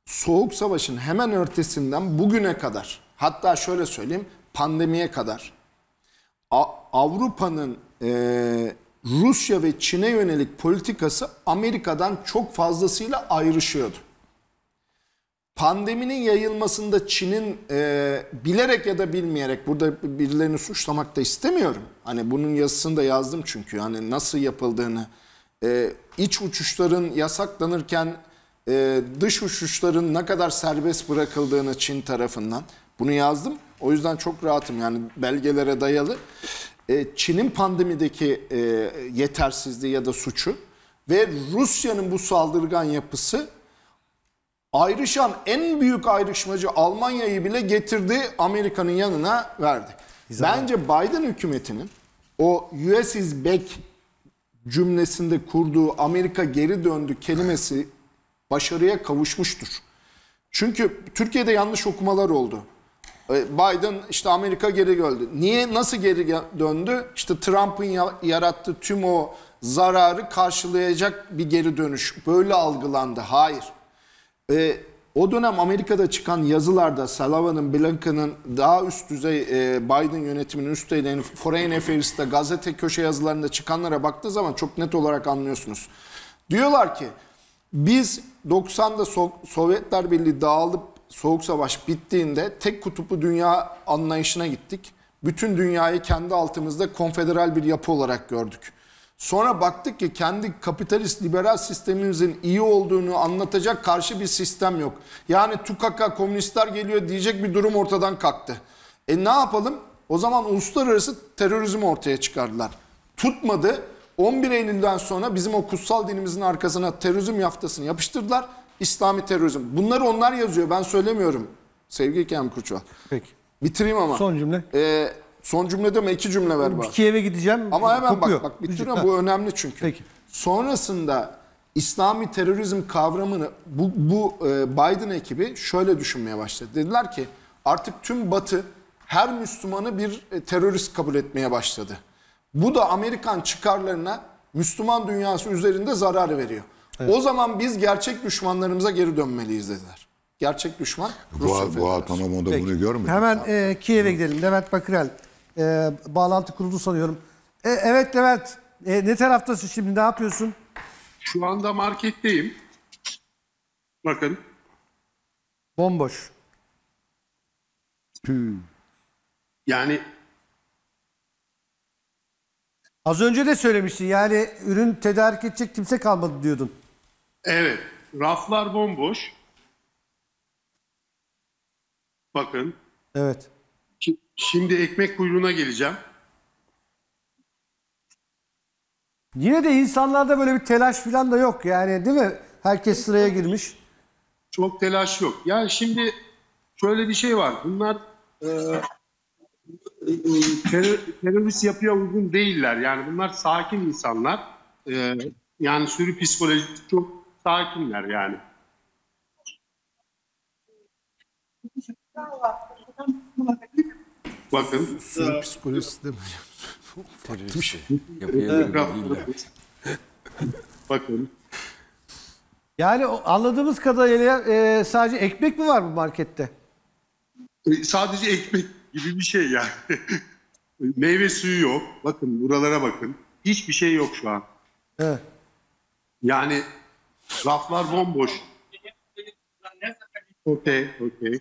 Soğuk Savaş'ın hemen ötesinden bugüne kadar hatta şöyle söyleyeyim pandemiye kadar Avrupa'nın e, Rusya ve Çin'e yönelik politikası Amerika'dan çok fazlasıyla ayrışıyordu. Pandeminin yayılmasında Çin'in e, bilerek ya da bilmeyerek burada birilerini suçlamak da istemiyorum. Hani bunun yazısını da yazdım çünkü hani nasıl yapıldığını e, iç uçuşların yasaklanırken e, dış uçuşların ne kadar serbest bırakıldığını Çin tarafından bunu yazdım. O yüzden çok rahatım yani belgelere dayalı. E, Çin'in pandemideki e, yetersizliği ya da suçu ve Rusya'nın bu saldırgan yapısı ayrışan en büyük ayrışmacı Almanya'yı bile getirdi Amerika'nın yanına verdi. Bence Biden hükümetinin o US is back cümlesinde kurduğu Amerika geri döndü kelimesi başarıya kavuşmuştur. Çünkü Türkiye'de yanlış okumalar oldu. Ee, Biden işte Amerika geri döndü. Niye nasıl geri ge- döndü? İşte Trump'ın ya- yarattığı tüm o zararı karşılayacak bir geri dönüş. Böyle algılandı. Hayır. Ee, o dönem Amerika'da çıkan yazılarda Sullivan'ın, Blinken'ın daha üst düzey e, Biden yönetiminin üst düzeylerini Foreign Affairs'ta gazete köşe yazılarında çıkanlara baktığı zaman çok net olarak anlıyorsunuz. Diyorlar ki biz 90'da So- Sovyetler Birliği dağılıp Soğuk Savaş bittiğinde tek kutuplu dünya anlayışına gittik. Bütün dünyayı kendi altımızda konfederal bir yapı olarak gördük. Sonra baktık ki kendi kapitalist liberal sistemimizin iyi olduğunu anlatacak karşı bir sistem yok. Yani tukaka komünistler geliyor diyecek bir durum ortadan kalktı. E ne yapalım? O zaman uluslararası terörizm ortaya çıkardılar. Tutmadı. 11 Eylül'den sonra bizim o kutsal dinimizin arkasına terörizm yaftasını yapıştırdılar. İslami terörizm. Bunları onlar yazıyor. Ben söylemiyorum. Sevgili Kemal Kurçuval. Peki. Bitireyim ama. Son cümle. Ee, son cümle deme iki cümle ver bana. Kiev'e gideceğim. Ama hemen kopuyor. bak bak bitiriyorum bu önemli çünkü. Peki. Sonrasında İslami terörizm kavramını bu, bu e, Biden ekibi şöyle düşünmeye başladı. Dediler ki artık tüm Batı her Müslümanı bir e, terörist kabul etmeye başladı. Bu da Amerikan çıkarlarına Müslüman dünyası üzerinde zarar veriyor. O zaman biz gerçek düşmanlarımıza geri dönmeliyiz dediler. Gerçek düşman Rusya Boğa, Federasyonu. Guantanamo'da bunu görmedik. Hemen e, Kiev'e gidelim. Levent Bakırel. E, bağlantı kuruldu sanıyorum. E, evet Levent. E, ne taraftasın şimdi? Ne yapıyorsun? Şu anda marketteyim. Bakın. Bomboş. Yani Az önce de söylemiştin. Yani ürün tedarik edecek kimse kalmadı diyordun. Evet. Raflar bomboş. Bakın. Evet. Şimdi ekmek kuyruğuna geleceğim. Yine de insanlarda böyle bir telaş falan da yok yani değil mi? Herkes sıraya girmiş. Çok telaş yok. Yani şimdi şöyle bir şey var. Bunlar e, e, terör, terörist yapıya uygun değiller. Yani bunlar sakin insanlar. E, yani sürü psikolojisi çok sakinler yani. Bakın. Sürü psikolojisi de mi? Terörist. Yapıya uygun değiller. Bakın. Yani anladığımız kadarıyla e, sadece ekmek mi var bu markette? E, Sadece ekmek gibi bir şey yani. Meyve suyu yok. Bakın buralara bakın. Hiçbir şey yok şu an. Evet. Yani raflar bomboş. Okey, okey.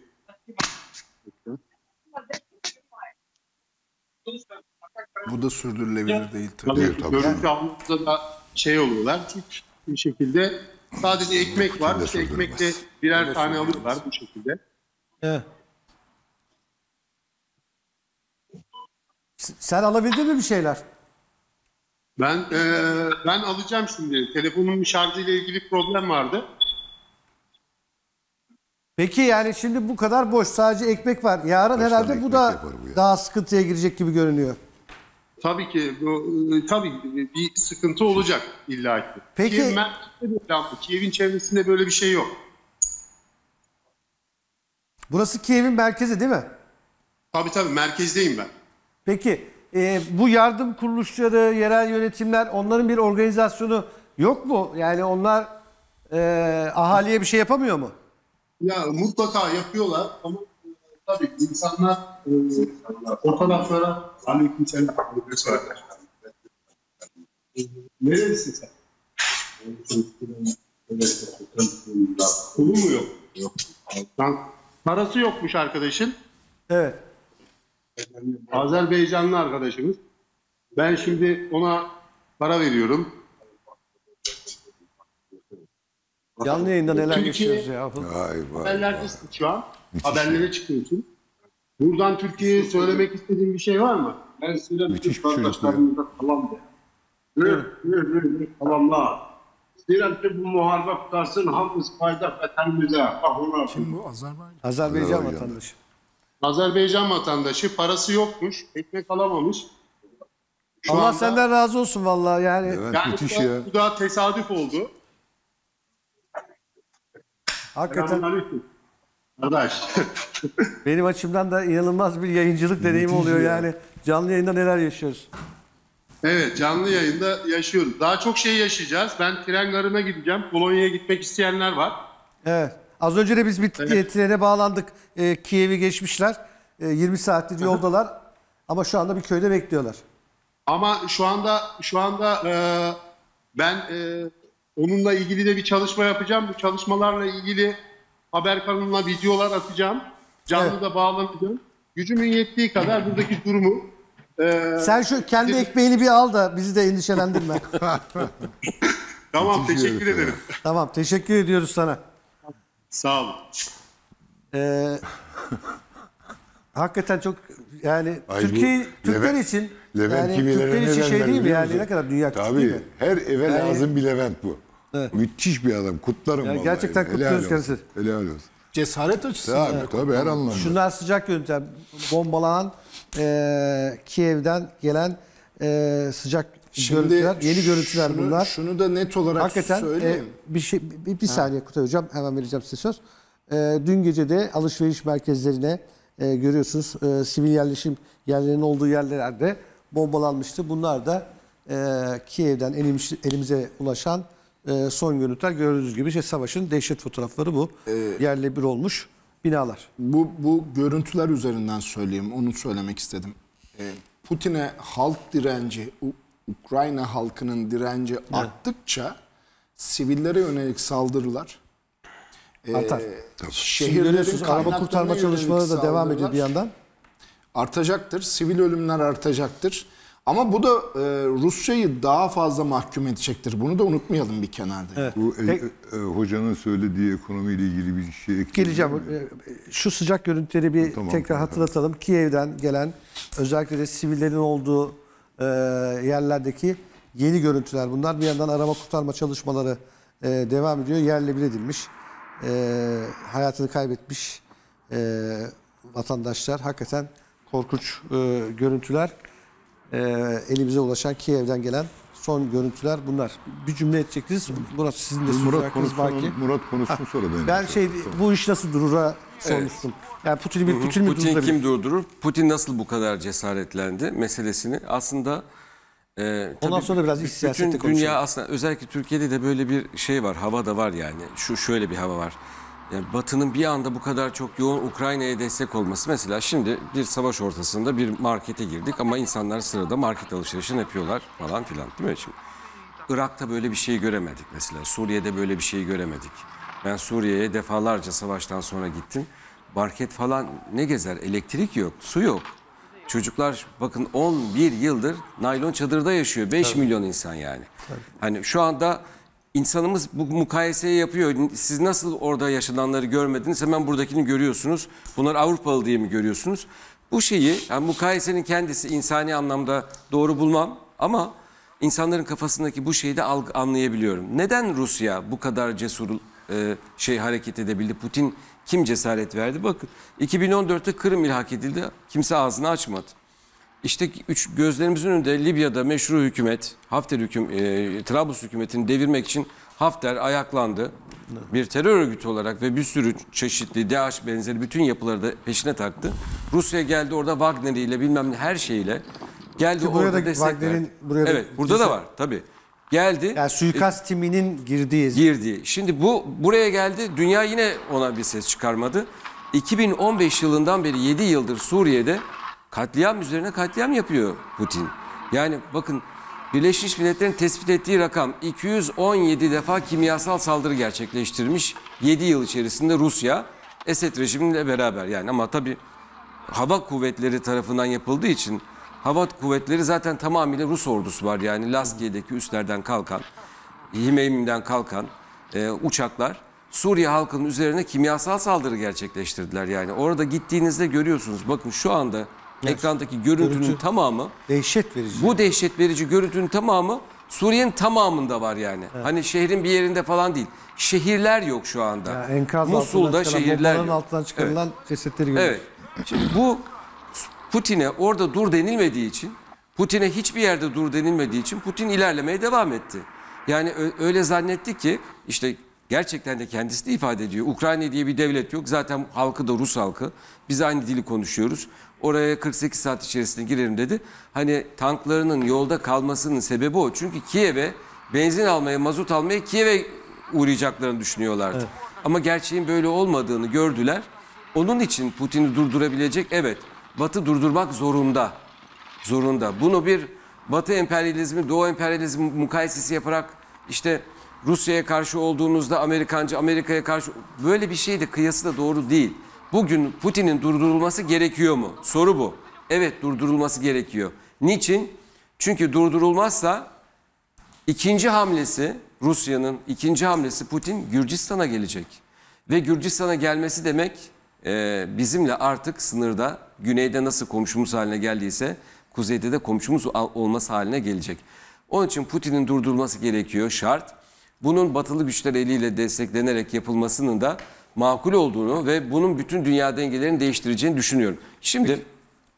Bu da sürdürülebilir değil tabii. Tabii, tabii. görüntü almamızda da şey oluyorlar. Hiç bir şekilde sadece ekmek var. İşte ekmekte sürdürmez. birer tane alıyorlar bu şekilde. Evet. S- Sen alabildin mi bir şeyler? Ben eee, ben alacağım şimdi. Telefonumun şarjı ile ilgili problem vardı. Peki yani şimdi bu kadar boş sadece ekmek var. Yarın Kaç herhalde bu ekmek da yapar bu ya? daha sıkıntıya girecek gibi görünüyor. Tabii ki bu e, tabii bir sıkıntı olacak illa ki. Peki- Kiev merkezde de falan bu. Kiev'in çevresinde böyle bir şey yok. Burası Kiev'in merkezi değil mi? Tabii tabii merkezdeyim ben. Peki e, bu yardım kuruluşları, yerel yönetimler onların bir organizasyonu yok mu? Yani onlar e, ahaliye bir şey yapamıyor mu? Ya mutlaka yapıyorlar ama e, tabii insanlar e, o taraflara aleykümselam. Nerelisin sen? Kulu mu yok? Yok. Parası yokmuş arkadaşın. Evet. Azerbaycanlı arkadaşımız. Ben şimdi ona para veriyorum. Canlı yayında neler Türkiye- yaşıyoruz ya. Vay vay. vay. Haberlerdesin şu an. Müthiş Haberlere çıkıyorsun. Buradan Türkiye'ye söylemek istediğin bir şey var mı? Ben size bir çocuk kardeşlerimizle tamam de. Hı, Tamamla. İsterim ki bu muharebe tutarsın hamımız fayda vatanımıza. Bak ona. Kim bu? Azerbaycan. Azerbaycan Azerbaycan'da. Azerbaycan vatandaşı parası yokmuş, ekmek alamamış. Şu Allah anda- senden razı olsun vallahi yani. Evet yani müthiş bu, da, ya. bu da tesadüf oldu. Hakikaten. Arkadaş. benim açımdan da inanılmaz bir yayıncılık deneyimi oluyor yani. Canlı yayında neler yaşıyoruz. Evet canlı yayında yaşıyoruz. Daha çok şey yaşayacağız. Ben tren garına gideceğim. Polonya'ya gitmek isteyenler var. Evet. Az önce de biz bir t- trene bağlandık. Ee, Kiev'i geçmişler. Ee, 20 saattir yoldalar. Ama şu anda bir köyde bekliyorlar. Ama şu anda şu anda e, ben e, onunla ilgili de bir çalışma yapacağım. Bu çalışmalarla ilgili haber kanalına videolar atacağım. Canlı Evet. da bağlanacağım. Gücümün yettiği kadar buradaki durumu e, Sen şu kendi ekmeğini bir al da bizi de endişelendirme. tamam teşekkür ederim. tamam teşekkür ediyoruz sana. Sağ olun. Ee, hakikaten çok yani Ay bu Türkiye Türkler Levent- için Levent yani Türkler için şey değil mi yani ne kadar dünya Tabii. değil mi? Her eve Yani- lazım bir Levent bu. Evet. Müthiş bir adam. Kutlarım Ya vallahi. gerçekten Helal kutluyoruz olsun. kendisini. Helal olsun. Cesaret açısından. Tabii tabii her anlamda. Şunlar sıcak görüntüler. Bombalanan e, Kiev'den gelen e, sıcak görüntüler, yeni görüntüler şunu, bunlar. Şunu da net olarak Hakikaten söyleyeyim. e, bir şey bir, bir saniye Kutay Hocam hemen vereceğim size söz. E, dün gece de alışveriş merkezlerine e, görüyorsunuz e, sivil yerleşim yerlerinin olduğu yerlerde bombalanmıştı. Bunlar da e, Kiev'den elimiz, elimize ulaşan e, son görüntüler gördüğünüz gibi işte savaşın dehşet fotoğrafları bu. Yerle bir olmuş binalar. Bu, bu görüntüler üzerinden söyleyeyim. Onu söylemek istedim. Ee, Putin'e halk direnci, Ukrayna halkının direnci arttıkça sivillere yönelik saldırılar e, Artar. şehirlerin Görüyorsunuz araba kurtarma çalışmaları da devam ediyor bir yandan. artacaktır. Sivil ölümler artacaktır. Ama bu da e, Rusya'yı daha fazla mahkum edecektir. Bunu da unutmayalım bir kenarda. Bu e, Peki- e, hocanın söylediği ekonomiyle ilgili bir şey. Geleceğim. Ee, Şu sıcak görüntüleri bir Tamam, tekrar tamam. hatırlatalım. Kiev'den gelen özellikle de sivillerin olduğu e, yerlerdeki yeni görüntüler bunlar. Bir yandan arama kurtarma çalışmaları e, devam ediyor. Yerle bir edilmiş. E, hayatını kaybetmiş vatandaşlar. Hakikaten korkunç görüntüler. Elimize ulaşan Kiev'den gelen son görüntüler bunlar. Bir cümle edecektiniz. Murat sizin de konuşsun, belki. Murat konuşsun sonra ben. Ben şey bu iş nasıl durura sormuştum. Yani Putin'i bir Putin mi Putin kim durdurur? Putin nasıl bu kadar cesaretlendi meselesini aslında e, Ondan tabii sonra biraz iç bütün siyasette dünya konuşalım. aslında özellikle Türkiye'de de böyle bir şey var. Hava da var yani. Şu şöyle bir hava var. Yani Batı'nın bir anda bu kadar çok yoğun Ukrayna'ya destek olması. Mesela şimdi bir savaş ortasında bir markete girdik ama insanlar sırada market alışverişini yapıyorlar falan filan değil mi şimdi? Irak'ta böyle bir şey göremedik mesela. Suriye'de böyle bir şey göremedik. Ben Suriye'ye defalarca savaştan sonra gittim. Market falan ne gezer? Elektrik yok, su yok. Çocuklar bakın 11 yıldır naylon çadırda yaşıyor. 5 milyon insan yani. Hani şu anda insanımız bu mukayeseyi yapıyor. Siz nasıl orada yaşananları görmediniz? Hemen buradakini görüyorsunuz. Bunlar Avrupalı diye mi görüyorsunuz? Bu şeyi yani mukayesenin kendisi insani anlamda doğru bulmam ama insanların kafasındaki bu şeyi de anlayabiliyorum. Neden Rusya bu kadar cesur e, şey hareket edebildi? Putin kim cesaret verdi? Bakın 2014'te Kırım ilhak edildi. Kimse ağzını açmadı. İşte üç gözlerimizin önünde Libya'da meşru hükümet, Hafter hüküm, e, Trablus hükümetini devirmek için Hafter ayaklandı. Bir terör örgütü olarak ve bir sürü çeşitli DAEŞ benzeri bütün yapıları da peşine taktı. Rusya geldi orada Wagner ile bilmem ne her şeyle geldi Ki orada da destek verdi. buraya Evet burada da var tabii. Geldi Yani suikast timinin girdiği girdi. Şimdi bu buraya geldi. Dünya yine ona bir ses çıkarmadı. 2015 yılından beri 7 yıldır Suriye'de katliam üzerine katliam yapıyor Putin. Yani bakın Birleşmiş Milletler'in tespit ettiği rakam 217 defa kimyasal saldırı gerçekleştirmiş 7 yıl içerisinde Rusya Esed rejimiyle beraber yani ama tabii hava kuvvetleri tarafından yapıldığı için hava kuvvetleri zaten tamamıyla Rus ordusu var. Yani Laskiye'deki üslerden kalkan, Himeymim'den kalkan e, uçaklar Suriye halkının üzerine kimyasal saldırı gerçekleştirdiler. Yani orada gittiğinizde görüyorsunuz. Bakın şu anda ekrandaki görüntünün Görüntü. tamamı dehşet verici. bu dehşet verici görüntünün tamamı Suriye'nin tamamında var yani. Hani şehrin bir yerinde falan değil. Şehirler yok şu anda. Yani enkaz Musul'da şehirler yok. altından çıkarılan cesetleri görüyoruz. Evet. Şimdi bu Putin'e orada dur denilmediği için, Putin'e hiçbir yerde dur denilmediği için Putin ilerlemeye devam etti. Yani öyle zannetti ki işte gerçekten de kendisi de ifade ediyor. Ukrayna diye bir devlet yok. Zaten halkı da Rus halkı. Biz aynı dili konuşuyoruz. Oraya 48 saat içerisinde girerim dedi. Hani tanklarının yolda kalmasının sebebi o. Çünkü Kiev'e benzin almaya, mazot almaya Kiev'e uğrayacaklarını düşünüyorlardı. Ama gerçeğin böyle olmadığını gördüler. Onun için Putin'i durdurabilecek evet Batı durdurmak zorunda. Zorunda. Bunu bir Batı emperyalizmi, Doğu emperyalizmi mukayesesi yaparak işte Rusya'ya karşı olduğunuzda Amerikancı, Amerika'ya karşı böyle bir şey de kıyası da doğru değil. Bugün Putin'in durdurulması gerekiyor mu? Soru bu. Evet durdurulması gerekiyor. Niçin? Çünkü durdurulmazsa İkinci hamlesi Rusya'nın ikinci hamlesi Putin Gürcistan'a gelecek. Ve Gürcistan'a gelmesi demek e, bizimle artık sınırda güneyde nasıl komşumuz haline geldiyse kuzeyde de komşumuz olması haline gelecek. Onun için Putin'in durdurulması gerekiyor şart. Bunun batılı güçler eliyle desteklenerek yapılmasının da makul olduğunu ve bunun bütün dünya dengelerini değiştireceğini düşünüyorum. Şimdi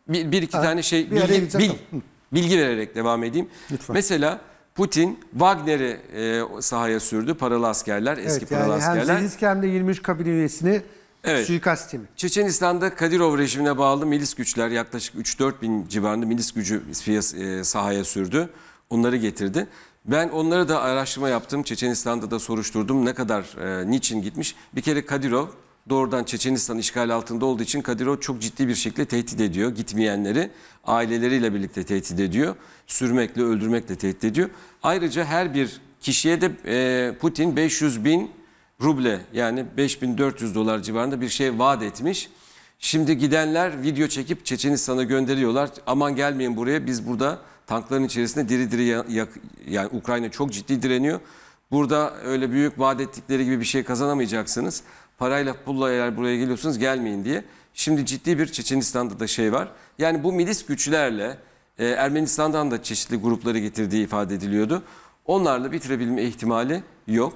bir, bir iki Ha, tane şey bir araya bilgi, bil- bilgi vererek devam edeyim. Lütfen. Mesela Putin Wagner'i e, sahaya sürdü. Paralı askerler, eski Evet, paralı yani hem askerler. Zelenski hem de 23 kabine üyesini Evet. suikast timi. Çeçenistan'da Kadirov rejimine bağlı milis güçler yaklaşık 3-4 bin civarında milis gücü piyas- e, sahaya sürdü. Onları getirdi. Ben onları da araştırma yaptım. Çeçenistan'da da soruşturdum. Ne kadar, e, niçin gitmiş? Bir kere Kadirov doğrudan Çeçenistan işgal altında olduğu için Kadirov çok ciddi bir şekilde tehdit ediyor. Gitmeyenleri aileleriyle birlikte tehdit ediyor. Sürmekle, öldürmekle tehdit ediyor. Ayrıca her bir kişiye de e, Putin 500 bin ruble yani 5400 dolar civarında bir şey vaat etmiş. Şimdi gidenler video çekip Çeçenistan'a gönderiyorlar. Aman gelmeyin buraya biz burada tankların içerisinde diri diri ya- yani Ukrayna çok ciddi direniyor. Burada öyle büyük vaat ettikleri gibi bir şey kazanamayacaksınız. Parayla pulla eğer buraya geliyorsunuz gelmeyin diye. Şimdi ciddi bir Çeçenistan'da da şey var. Yani bu milis güçlerle e, Ermenistan'dan da çeşitli grupları getirdiği ifade ediliyordu. Onlarla bitirebilme ihtimali yok.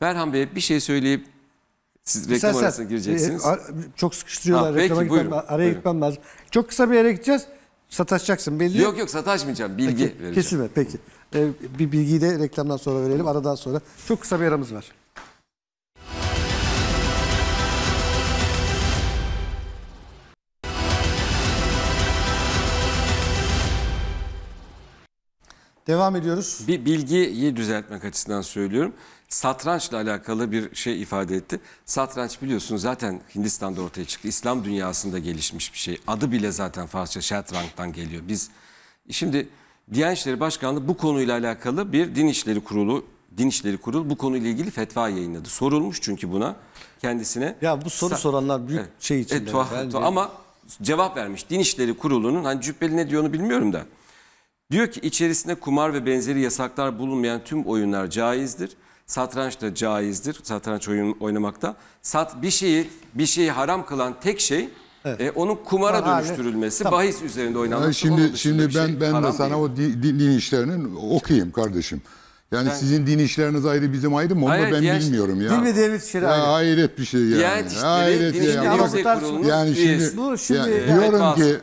Berhan Bey bir şey söyleyip siz reklam arasına gireceksiniz. e, çok sıkıştırıyorlar. Ha, peki, reklama gitmem, buyurun, araya buyurun. gitmem lazım. Çok kısa bir yere gideceğiz. Sataşacaksın belli. Yok yok sataşmayacağım. Bilgi Peki, vereceğim. kesilme peki. Ee, bir bilgiyi de reklamdan sonra verelim. Aradan sonra. Çok kısa bir aramız var. Devam ediyoruz. Bir bilgiyi düzeltmek açısından söylüyorum. Satrançla alakalı bir şey ifade etti. Satranç biliyorsunuz zaten Hindistan'da ortaya çıktı. İslam dünyasında gelişmiş bir şey. Adı bile zaten Farsça şatrang'dan geliyor. Biz şimdi Diyanet İşleri Başkanlığı bu konuyla alakalı bir Din İşleri Kurulu Din İşleri Kurulu bu konuyla ilgili fetva yayınladı. Sorulmuş çünkü buna kendisine. Ya bu soru soranlar büyük Evet. şey içinde. Evet, tuhaf, Bence- tuhaf. Ama cevap vermiş. Din İşleri Kurulu'nun hani cübbeli ne diyor onu bilmiyorum da. Diyor ki içerisinde kumar ve benzeri yasaklar bulunmayan tüm oyunlar caizdir. Satranç da caizdir. Satranç oyun oynamakta. Sat bir şeyi bir şeyi haram kılan tek şey e, onun kumara Kumar hali. dönüştürülmesi, Tamam. bahis üzerinde Ya oynanması. Onun şimdi dışında şimdi bir şey ben ben de haram sana değil. o di- din, din işlerinin okuyayım kardeşim. Yani Ben- sizin din işleriniz ayrı bizim ayrı mı onu Hayır, da ben diğer- bilmiyorum ya. Dil ve devlet işleri ya ayrı. hayret bir şey yani. Diyanet İşleri, hayret Din ya. İşleri Ya bırak- Yüksek Kurulu'nun yani üyesi. şimdi, Bu şimdi- ya Evet, diyorum bazı. ki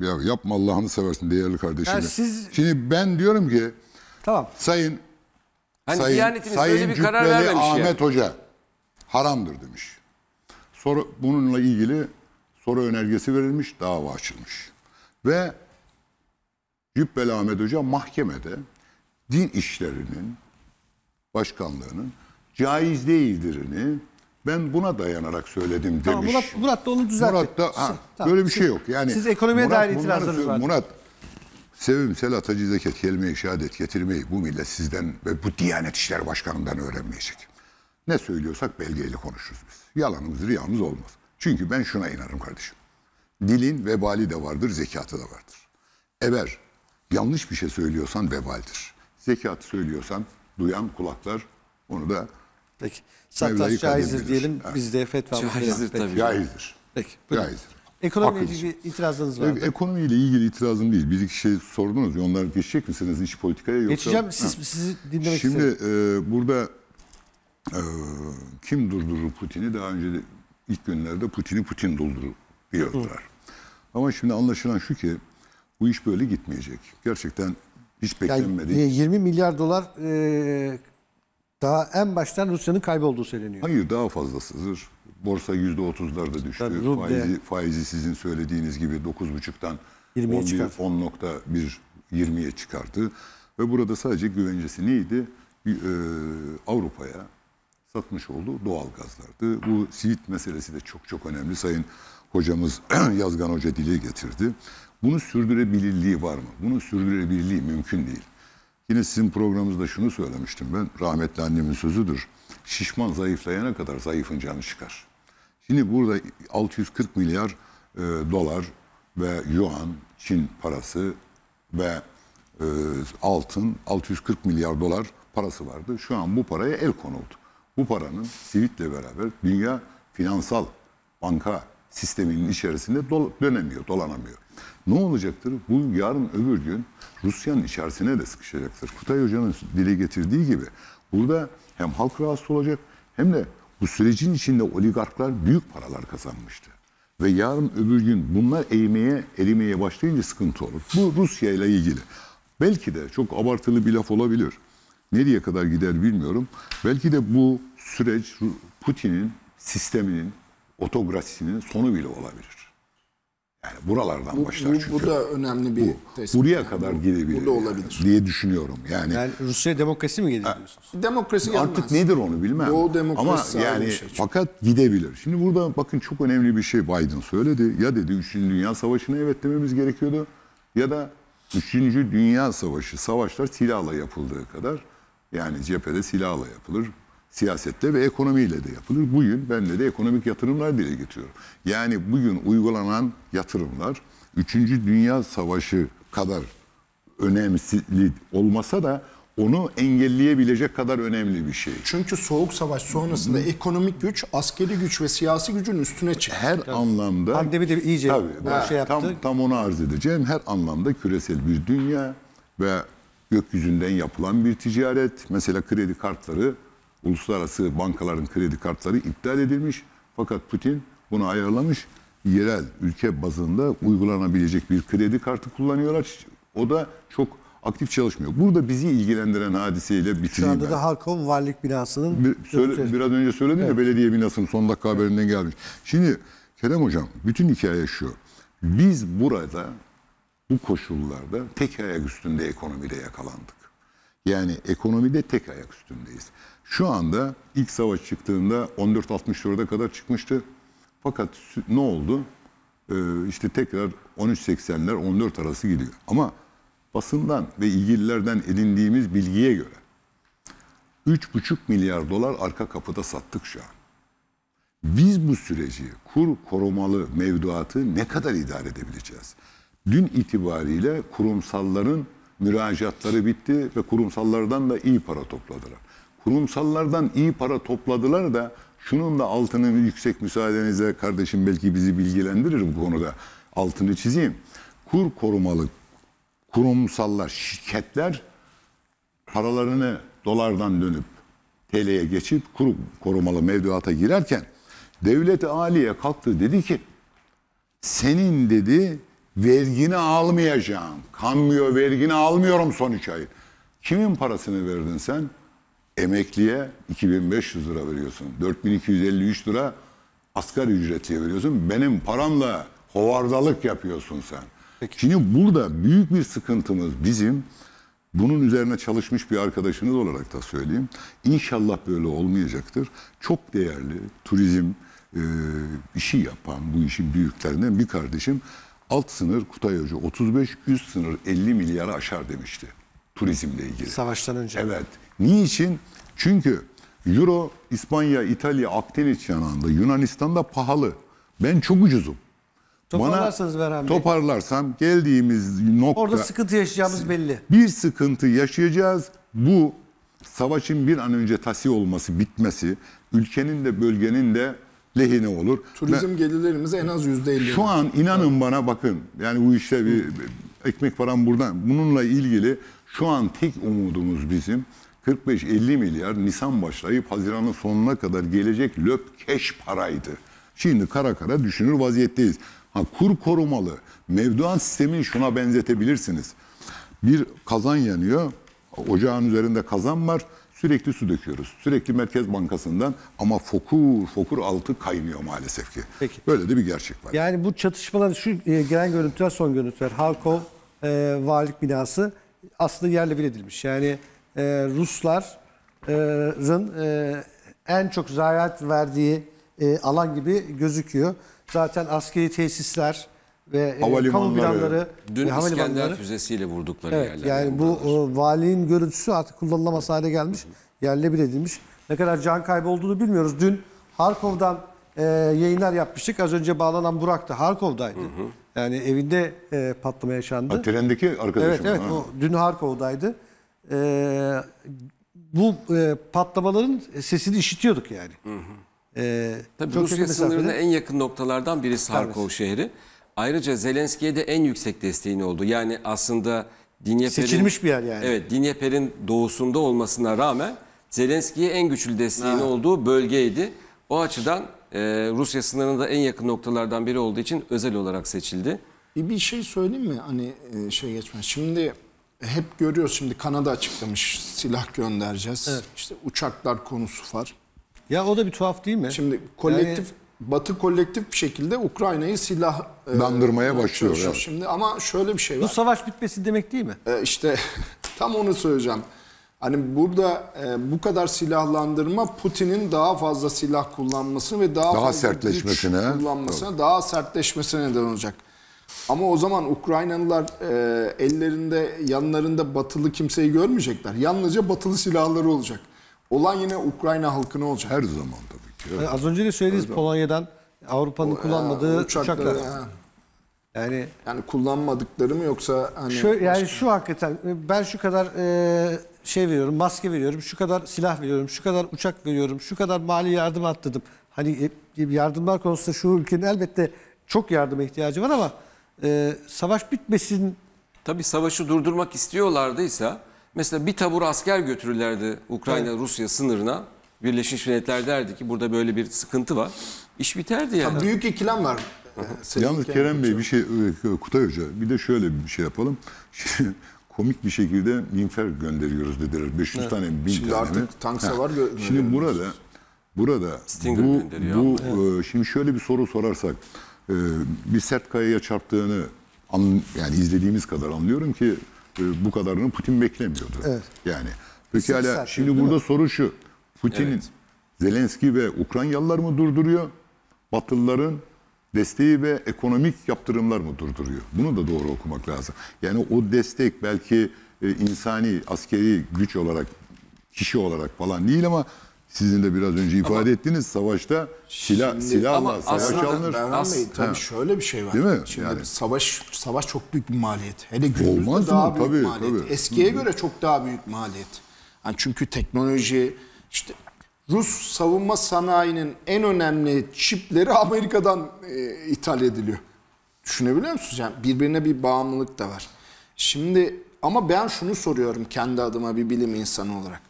ya yapma Allah'ını seversin değerli kardeşim. Ya. siz- Şimdi ben diyorum ki Tamam. sayın Hani sayın, Diyanetimiz sayın böyle bir karar Cübbeli vermemiş ya. Ahmet Hoca haramdır demiş. Soru bununla ilgili soru önergesi verilmiş, dava açılmış. Ve Cübbeli Ahmet Hoca mahkemede din işlerinin başkanlığının caiz değildirini ben buna dayanarak söyledim demiş. Tamam, Murat, Murat da onu düzeltti. Murat da ha, Siz- tamam, böyle bir siz- şey yok. Yani siz ekonomiye Murat dair itirazlarınız var. Murat sevim selat hacı zekat kelime-i şehadet getirmeyi bu millet sizden ve bu Diyanet İşleri Başkanı'ndan öğrenmeyecek. Ne söylüyorsak belgeyle konuşuruz biz. Yalanımız riyamız olmaz. Çünkü ben şuna inanırım kardeşim. Dilin vebali de vardır, zekatı da vardır. Eğer yanlış bir şey söylüyorsan vebaldir. Zekatı söylüyorsan duyan kulaklar onu da Peki. Satranç caizdir diyelim. Ha. Biz de fetvamızı Caizdir tabii. caizdir. Peki. buyurun. Caizdir. Ekonomiyle Haklısın. ilgili itirazlarınız var. E- Ekonomiyle ilgili itirazım değil. Bir iki şey sordunuz. ya, Onlar geçecek misiniz iç politikaya yoksa? Geçeceğim. Ha. Siz, sizi dinlemek Şimdi isterim. e, burada e, kim durdurur Putin'i? Daha önce de ilk günlerde Putin'i Putin durdurur diyordular. Ama şimdi anlaşılan şu ki bu iş böyle gitmeyecek. Gerçekten hiç beklenmedik. Yani 20 milyar dolar e, daha en baştan Rusya'nın kaybolduğu söyleniyor. Hayır daha fazlasıdır. Borsa yüzde otuzlarda düştü. Tabii, faizi, faizi sizin söylediğiniz gibi 9,5'tan 20'ye 11, çıkarttı. 10.1 20'ye çıkardı. Ve burada sadece güvencesi neydi? Ee, Avrupa'ya satmış olduğu doğal gazlardı. Bu Siirt meselesi de çok çok önemli. Sayın hocamız Yazgan Hoca dile getirdi. Bunun sürdürebilirliği var mı? Bunun sürdürebilirliği mümkün değil. Yine sizin programınızda şunu söylemiştim ben. Rahmetli annemin sözüdür. Şişman zayıflayana kadar zayıfın canı çıkar. Şimdi burada 640 milyar e, dolar ve yuan, Çin parası ve e, altın 640 milyar dolar parası vardı. Şu an bu paraya el konuldu. Bu paranın Sivit'le beraber dünya finansal banka sisteminin içerisinde dol- dönemiyor, dolanamıyor. Ne olacaktır? Bu yarın öbür gün Rusya'nın içerisine de sıkışacaktır. Kutay Hoca'nın dile getirdiği gibi burada hem halk rahatsız olacak hem de bu sürecin içinde oligarklar büyük paralar kazanmıştı. Ve yarın öbür gün bunlar eğmeye, erimeye başlayınca sıkıntı olur. Bu Rusya ile ilgili. Belki de çok abartılı bir laf olabilir. Nereye kadar gider bilmiyorum. Belki de bu süreç Putin'in sisteminin, otokrasisinin sonu bile olabilir. Yani buralardan Bu, başlar bu, çünkü. bu da önemli bir tespit. Buraya kadar gidebilir. Bu da yani olabilir. diye düşünüyorum. Yani, Yani Rusya demokrasi mi geliyor diyorsunuz? Demokrasi gelmez. artık nedir onu bilmem. Doğu demokrasisi Ama yani şey fakat gidebilir. Şimdi burada bakın çok önemli bir şey Biden söyledi. Ya dedi 3. Dünya Savaşı'na evet dememiz gerekiyordu. Ya da 3. Dünya Savaşı, savaşlar silahla yapıldığı kadar yani cephede silahla yapılır. Siyasette ve ekonomiyle de yapılır. Bugün ben de, de ekonomik yatırımlar dile getiriyorum. Yani bugün uygulanan yatırımlar 3. Dünya Savaşı kadar önemli olmasa da onu engelleyebilecek kadar önemli bir şey. Çünkü soğuk savaş sonrasında ekonomik güç, askeri güç ve siyasi gücün üstüne çıktı. Her anlamda Pandemi de iyice Tabii, bu ben şey yaptı. Tam, tam onu arz edeceğim. Her anlamda küresel bir dünya ve gökyüzünden yapılan bir ticaret. Mesela kredi kartları, uluslararası bankaların kredi kartları iptal edilmiş. Fakat Putin bunu ayarlamış. Yerel ülke bazında uygulanabilecek bir kredi kartı kullanıyorlar. O da çok aktif çalışmıyor. Burada bizi ilgilendiren hadiseyle Şu bitireyim anda ben. da Harkov Valilik binasının Bir, söyle, biraz önce söyledim ya belediye binasının son dakika haberinden gelmiş. Şimdi Kerem Hocam bütün hikaye şu. Biz burada bu koşullarda tek ayak üstünde ekonomide yakalandık. Yani ekonomide tek ayak üstündeyiz. Şu anda ilk savaş çıktığında 14.64'e kadar çıkmıştı. Fakat ne oldu? Ee, işte tekrar 13.80'ler 14 arası gidiyor. Ama basından ve ilgililerden edindiğimiz bilgiye göre 3,5 milyar dolar arka kapıda sattık şu an. Biz bu süreci kur korumalı mevduatı ne kadar idare edebileceğiz? Dün itibariyle kurumsalların müracaatları bitti ve kurumsallardan da iyi para topladılar. Kurumsallardan iyi para topladılar da şunun da altını yüksek müsaadenizle kardeşim belki bizi bilgilendirir bu konuda. Altını çizeyim. Kur korumalı kurumsallar, şirketler paralarını dolardan dönüp TL'ye geçip kuru korumalı mevduata girerken devlet aliye kalktı dedi ki senin dedi vergini almayacağım. Kamyo vergini almıyorum son 3 ay. Kimin parasını verdin sen? Emekliye 2500 lira veriyorsun. 4253 lira asgari ücretiye veriyorsun. Benim paramla hovardalık yapıyorsun sen. Şimdi burada büyük bir sıkıntımız bizim bunun üzerine çalışmış bir arkadaşınız olarak da söyleyeyim. İnşallah böyle olmayacaktır. Çok değerli turizm e, işi yapan bu işin büyüklerinden bir kardeşim alt sınır Kutay Hoca 35 üst sınır 50 milyara aşar demişti turizmle ilgili. Savaştan önce. Evet. Niçin? Çünkü Euro İspanya, İtalya, Akdeniz yanağında Yunanistan'da pahalı. Ben çok ucuzum. Toparlarsanız Berhan Bey. Toparlarsam geldiğimiz nokta Orada sıkıntı yaşayacağımız belli. bir sıkıntı yaşayacağız. Bu savaşın bir an önce tasi olması, bitmesi, ülkenin de bölgenin de lehine olur. Turizm gelirlerimiz en az %50. Şu an inanın bana bakın yani bu işte bir bir ekmek param buradan. Bununla ilgili şu an tek umudumuz bizim 45-50 milyar Nisan başlayıp Haziran'ın sonuna kadar gelecek löpkeş paraydı. Şimdi kara kara düşünür vaziyetteyiz. Ha, kur korumalı mevduat sistemini şuna benzetebilirsiniz. Bir kazan yanıyor. Ocağın üzerinde kazan var. Sürekli su döküyoruz. Sürekli Merkez Bankası'ndan ama fokur fokur altı kaynıyor maalesef ki. Peki. Böyle de bir gerçek var. Yani bu çatışmalar şu e, gelen görüntüler son görüntüler. Harkov e, valilik binası aslında yerle bir edilmiş. Yani e, Rusların e, en çok zayiat verdiği e, alan gibi gözüküyor. Zaten askeri tesisler ve e, kamu binaları Dün ve havalimanları. İskender füzesiyle vurdukları Evet yerler. yani bu o, valiliğin görüntüsü artık kullanılamaz hale gelmiş. Yerle bir edilmiş. Ne kadar can kaybı olduğunu bilmiyoruz. Dün Harkov'dan e, yayınlar yapmıştık. Az önce bağlanan Burak da Harkov'daydı. Yani evinde e, patlama yaşandı. Ha, trendeki arkadaşım. Evet evet ha. o dün Harkov'daydı. E, bu e, patlamaların sesini işitiyorduk yani. E, Tabii çok Rusya sınırına en yakın noktalardan birisi Harkov şehri. Ayrıca Zelenski'ye de en yüksek desteğini oldu. Yani aslında Dinyeper'in... Seçilmiş bir yer yani. Evet, Dinyeper'in doğusunda olmasına rağmen Zelenski'ye en güçlü desteğini olduğu bölgeydi. O açıdan e, Rusya sınırına da en yakın noktalardan biri olduğu için özel olarak seçildi. Bir, bir şey söyleyeyim mi? Hani e, şey geçmez. Şimdi hep görüyoruz şimdi Kanada açıklamış silah göndereceğiz. İşte uçaklar konusu var. Ya o da bir tuhaf değil mi? Şimdi kolektif Batı kolektif bir şekilde Ukrayna'yı silah e, Dandırmaya başlıyor, çalışıyor evet. Şimdi ama şöyle bir şey Bu var. savaş bitmesi demek değil mi? E, işte tam onu söyleyeceğim. Hani burada e, bu kadar silahlandırma Putin'in daha fazla silah kullanması ve daha, Daha fazla sertleşmesine, güç kullanmasına, daha sertleşmesine neden olacak. Ama o zaman Ukraynalılar e, ellerinde, yanlarında batılı kimseyi görmeyecekler. Yalnızca batılı silahları olacak. Olan yine Ukrayna halkına olacak. Her zaman tabii ki. evet. Yani az önce de söylediniz Polonya'dan Avrupa'nın kullanmadığı uçakları, uçaklar. ha. Yani Yani kullanmadıkları mı yoksa hani Şu, yani şu hakikaten ben şu kadar e, şey veriyorum, maske veriyorum, şu kadar silah veriyorum, şu kadar uçak veriyorum, şu kadar mali yardım atladım. Hani e, yardımlar konusunda şu ülkenin elbette çok yardıma ihtiyacı var ama e, savaş bitmesin Tabii savaşı durdurmak istiyorlardıysa mesela bir tabur asker götürürlerdi Ukrayna-Rusya sınırına. Birleşmiş Milletler derdi ki burada böyle bir sıkıntı var. İş biterdi yani. Ha, büyük ikilem var. Ee, Yalnız Kerem Bey bir şey e, Kutay Hoca bir de şöyle bir şey yapalım. Şimdi komik bir şekilde minfer gönderiyoruz dediler. 500 tane mi 1000 Şimdi tane mi? artık tank savar Şimdi burada burada Stinger bu, bu e, şimdi şöyle bir soru sorarsak e, bir sert kayaya çarptığını an, yani izlediğimiz kadar anlıyorum ki e, bu kadarını Putin beklemiyordu. Evet. Yani pekala sert şimdi değil mi? burada soru şu. Putin'in Evet. Zelenski ve Ukraynalılar mı durduruyor? Batılıların desteği ve ekonomik yaptırımlar mı durduruyor? Bunu da doğru okumak lazım. Yani o destek belki e, insani, askeri güç olarak, kişi olarak falan değil ama sizin de biraz önce ifade ettiğiniz savaşta silah Şimdi- silahla ama savaş alınır. Berhan As- Bey tabii Ha. şöyle bir şey var. Değil mi? Şimdi Yani. savaş savaş çok büyük bir maliyet. Hele günümüzde Olmaz mı? daha büyük Tabii, maliyet. tabii. Eskiye göre çok daha büyük maliyet. Yani çünkü teknoloji işte Rus savunma sanayinin en önemli çipleri Amerika'dan e, ithal ediliyor. Düşünebiliyor musunuz? Yani birbirine bir bağımlılık da var. Şimdi ama ben şunu soruyorum kendi adıma bir bilim insanı olarak.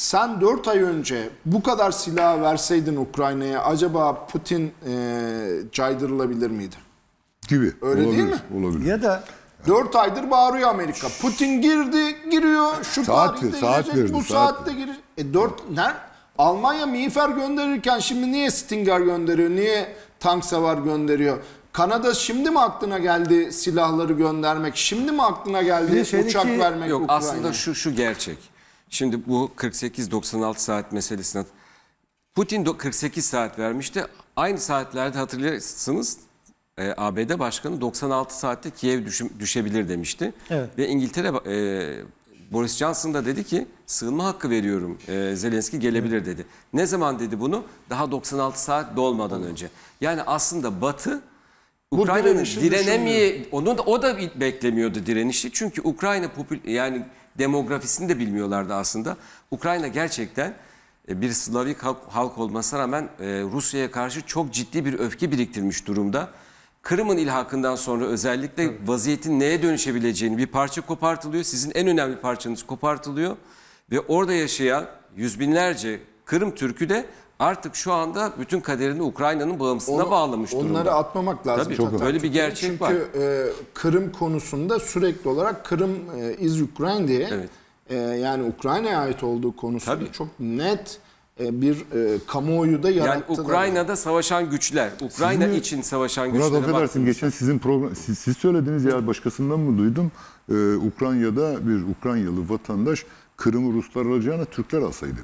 Sen 4 ay önce bu kadar silah verseydin Ukrayna'ya acaba Putin e, caydırılabilir miydi? gibi. Öyle değil olabilir, mi? Olabilir. ya da 4 aydır bağırıyor Amerika. Putin girdi, giriyor. Şu Saat tarihte saat girecek, verdi, bu saat saatte girecek. E 4 ner? Almanya miğfer gönderirken şimdi niye Stinger gönderiyor? Niye tank savar gönderiyor? Kanada şimdi mi aklına geldi silahları göndermek? Şimdi mi aklına geldi de şeydeki- uçak vermek Yok Ukrayna'ya? aslında şu şu gerçek. Şimdi bu 48-96 saat meselesine Putin do- 48 saat vermişti. Aynı saatlerde hatırlarsınız e, ABD Başkanı 96 saatte Kiev düşebilir demişti. Evet. Ve İngiltere e, Boris Johnson da dedi ki sığınma hakkı veriyorum. E, Zelenski gelebilir dedi. Ne zaman dedi bunu? Daha 96 saat dolmadan önce. Yani aslında Batı Ukrayna'nın direnemeye onu da o da beklemiyordu direnişi. Çünkü Ukrayna popül yani demografisini de bilmiyorlardı aslında. Ukrayna gerçekten e, bir Slavik halk, olmasına rağmen e, Rusya'ya karşı çok ciddi bir öfke biriktirmiş durumda. Kırım'ın ilhakından sonra özellikle vaziyetin neye dönüşebileceğini bir parça kopartılıyor. Sizin en önemli parçanız kopartılıyor. Ve orada yaşayan yüz binlerce Kırım Türk'ü de artık şu anda bütün kaderini Ukrayna'nın bağımsızlığına Onu- bağlamış durumda. Onları atmamak lazım. Tabii, zaten. böyle bir gerçek Çünkü, var. e, Kırım konusunda sürekli olarak Kırım e, is Ukraine diye Evet. e, yani Ukrayna'ya ait olduğu konusunda Tabii. çok net e, bir e, kamuoyu da Yani yarattı. Ukrayna'da savaşan güçler, Ukrayna Sizin- için savaşan Murat güçlere affedersin baktığımızda- geçen sizin program siz, siz söylediniz ya başkasından mı duydum? Ee, Ukrayna'da bir Ukraynalı vatandaş Kırım'ı Ruslar alacağına Türkler alsaydı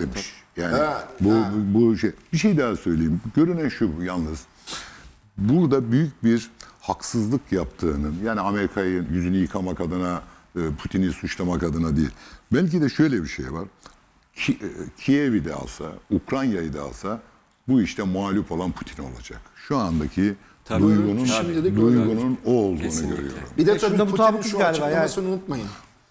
demiş. Yani Ha, bu, ha. bu bu şey. Bir şey daha söyleyeyim. Görünen şu yalnız. Burada büyük bir haksızlık yaptığının yani Amerika'yı yüzünü yıkamak adına e, Putin'i suçlamak adına değil. Belki de şöyle bir şey var. Ki, e, Kiev'i de alsa, Ukrayna'yı da alsa bu işte mağlup olan Putin olacak. Şu andaki Tabii. duygunun, Şimdilik duygunun o olduğunu Kesinlikle. görüyorum. Bir de E, tabii şunda Putin'in şu galiba açıklamasını unutmayın.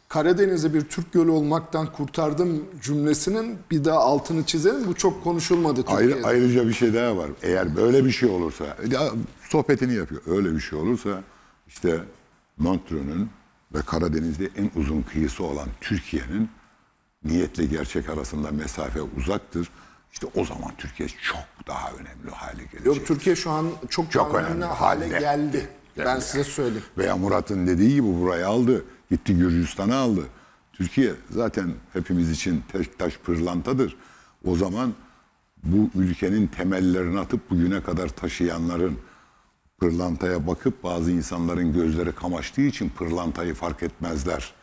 Karadeniz'i bir Türk gölü olmaktan kurtardım cümlesinin bir daha altını çizelim. Bu çok konuşulmadı Türkiye'de. Ayrı, ayrıca bir şey daha var. Eğer böyle bir şey olursa, ya sohbetini yapıyor. Öyle bir şey olursa işte Montreux'un ve Karadeniz'de en uzun kıyısı olan Türkiye'nin niyetle gerçek arasında mesafe uzaktır. İşte o zaman Türkiye çok daha önemli hale gelecek. Yok Türkiye şu an çok, Çok önemli önemli hale halde. geldi. Ben Yani. size söyleyeyim. Veya Murat'ın dediği gibi burayı aldı. Gitti Gürcistan'ı aldı. Türkiye zaten hepimiz için taş, pırlantadır. O zaman bu ülkenin temellerini atıp bugüne kadar taşıyanların pırlantaya bakıp bazı insanların gözleri kamaştığı için pırlantayı fark etmezler.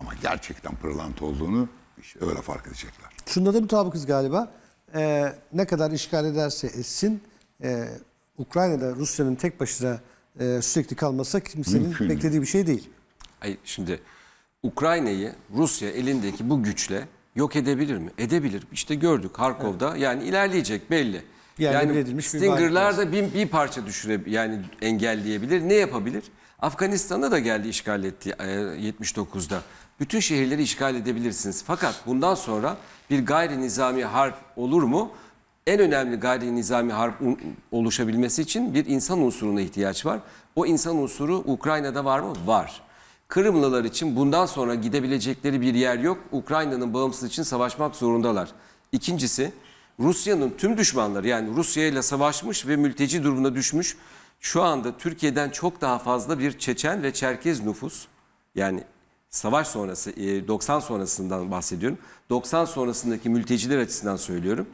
Ama gerçekten pırlanta olduğunu işte öyle fark edecekler. Şunda da mutabıkız galiba. Ee, ne kadar işgal ederse etsin e, Ukrayna'da Rusya'nın tek başına e, sürekli kalması kimsenin Mümkün beklediği bir şey değil. Şimdi Ukrayna'yı Rusya elindeki bu güçle yok edebilir mi? Edebilir. İşte gördük Harkov'da yani ilerleyecek belli. Yani bir Stinger'lar da bir, bir parça düşüre yani engelleyebilir. Ne yapabilir? Afganistan'da da geldi işgal etti e, 79'da. Bütün şehirleri işgal edebilirsiniz. Fakat bundan sonra bir gayri nizami harp olur mu? En önemli gayri nizami harp oluşabilmesi için bir insan unsuruna ihtiyaç var. O insan unsuru Ukrayna'da var mı? Var. Kırımlılar için bundan sonra gidebilecekleri bir yer yok. Ukrayna'nın bağımsızlığı için savaşmak zorundalar. İkincisi Rusya'nın tüm düşmanları yani Rusya ile savaşmış ve mülteci durumuna düşmüş. Şu anda Türkiye'den çok daha fazla bir Çeçen ve Çerkez nüfus yani savaş sonrası e, 90 sonrasından bahsediyorum. 90 sonrasındaki mülteciler açısından söylüyorum.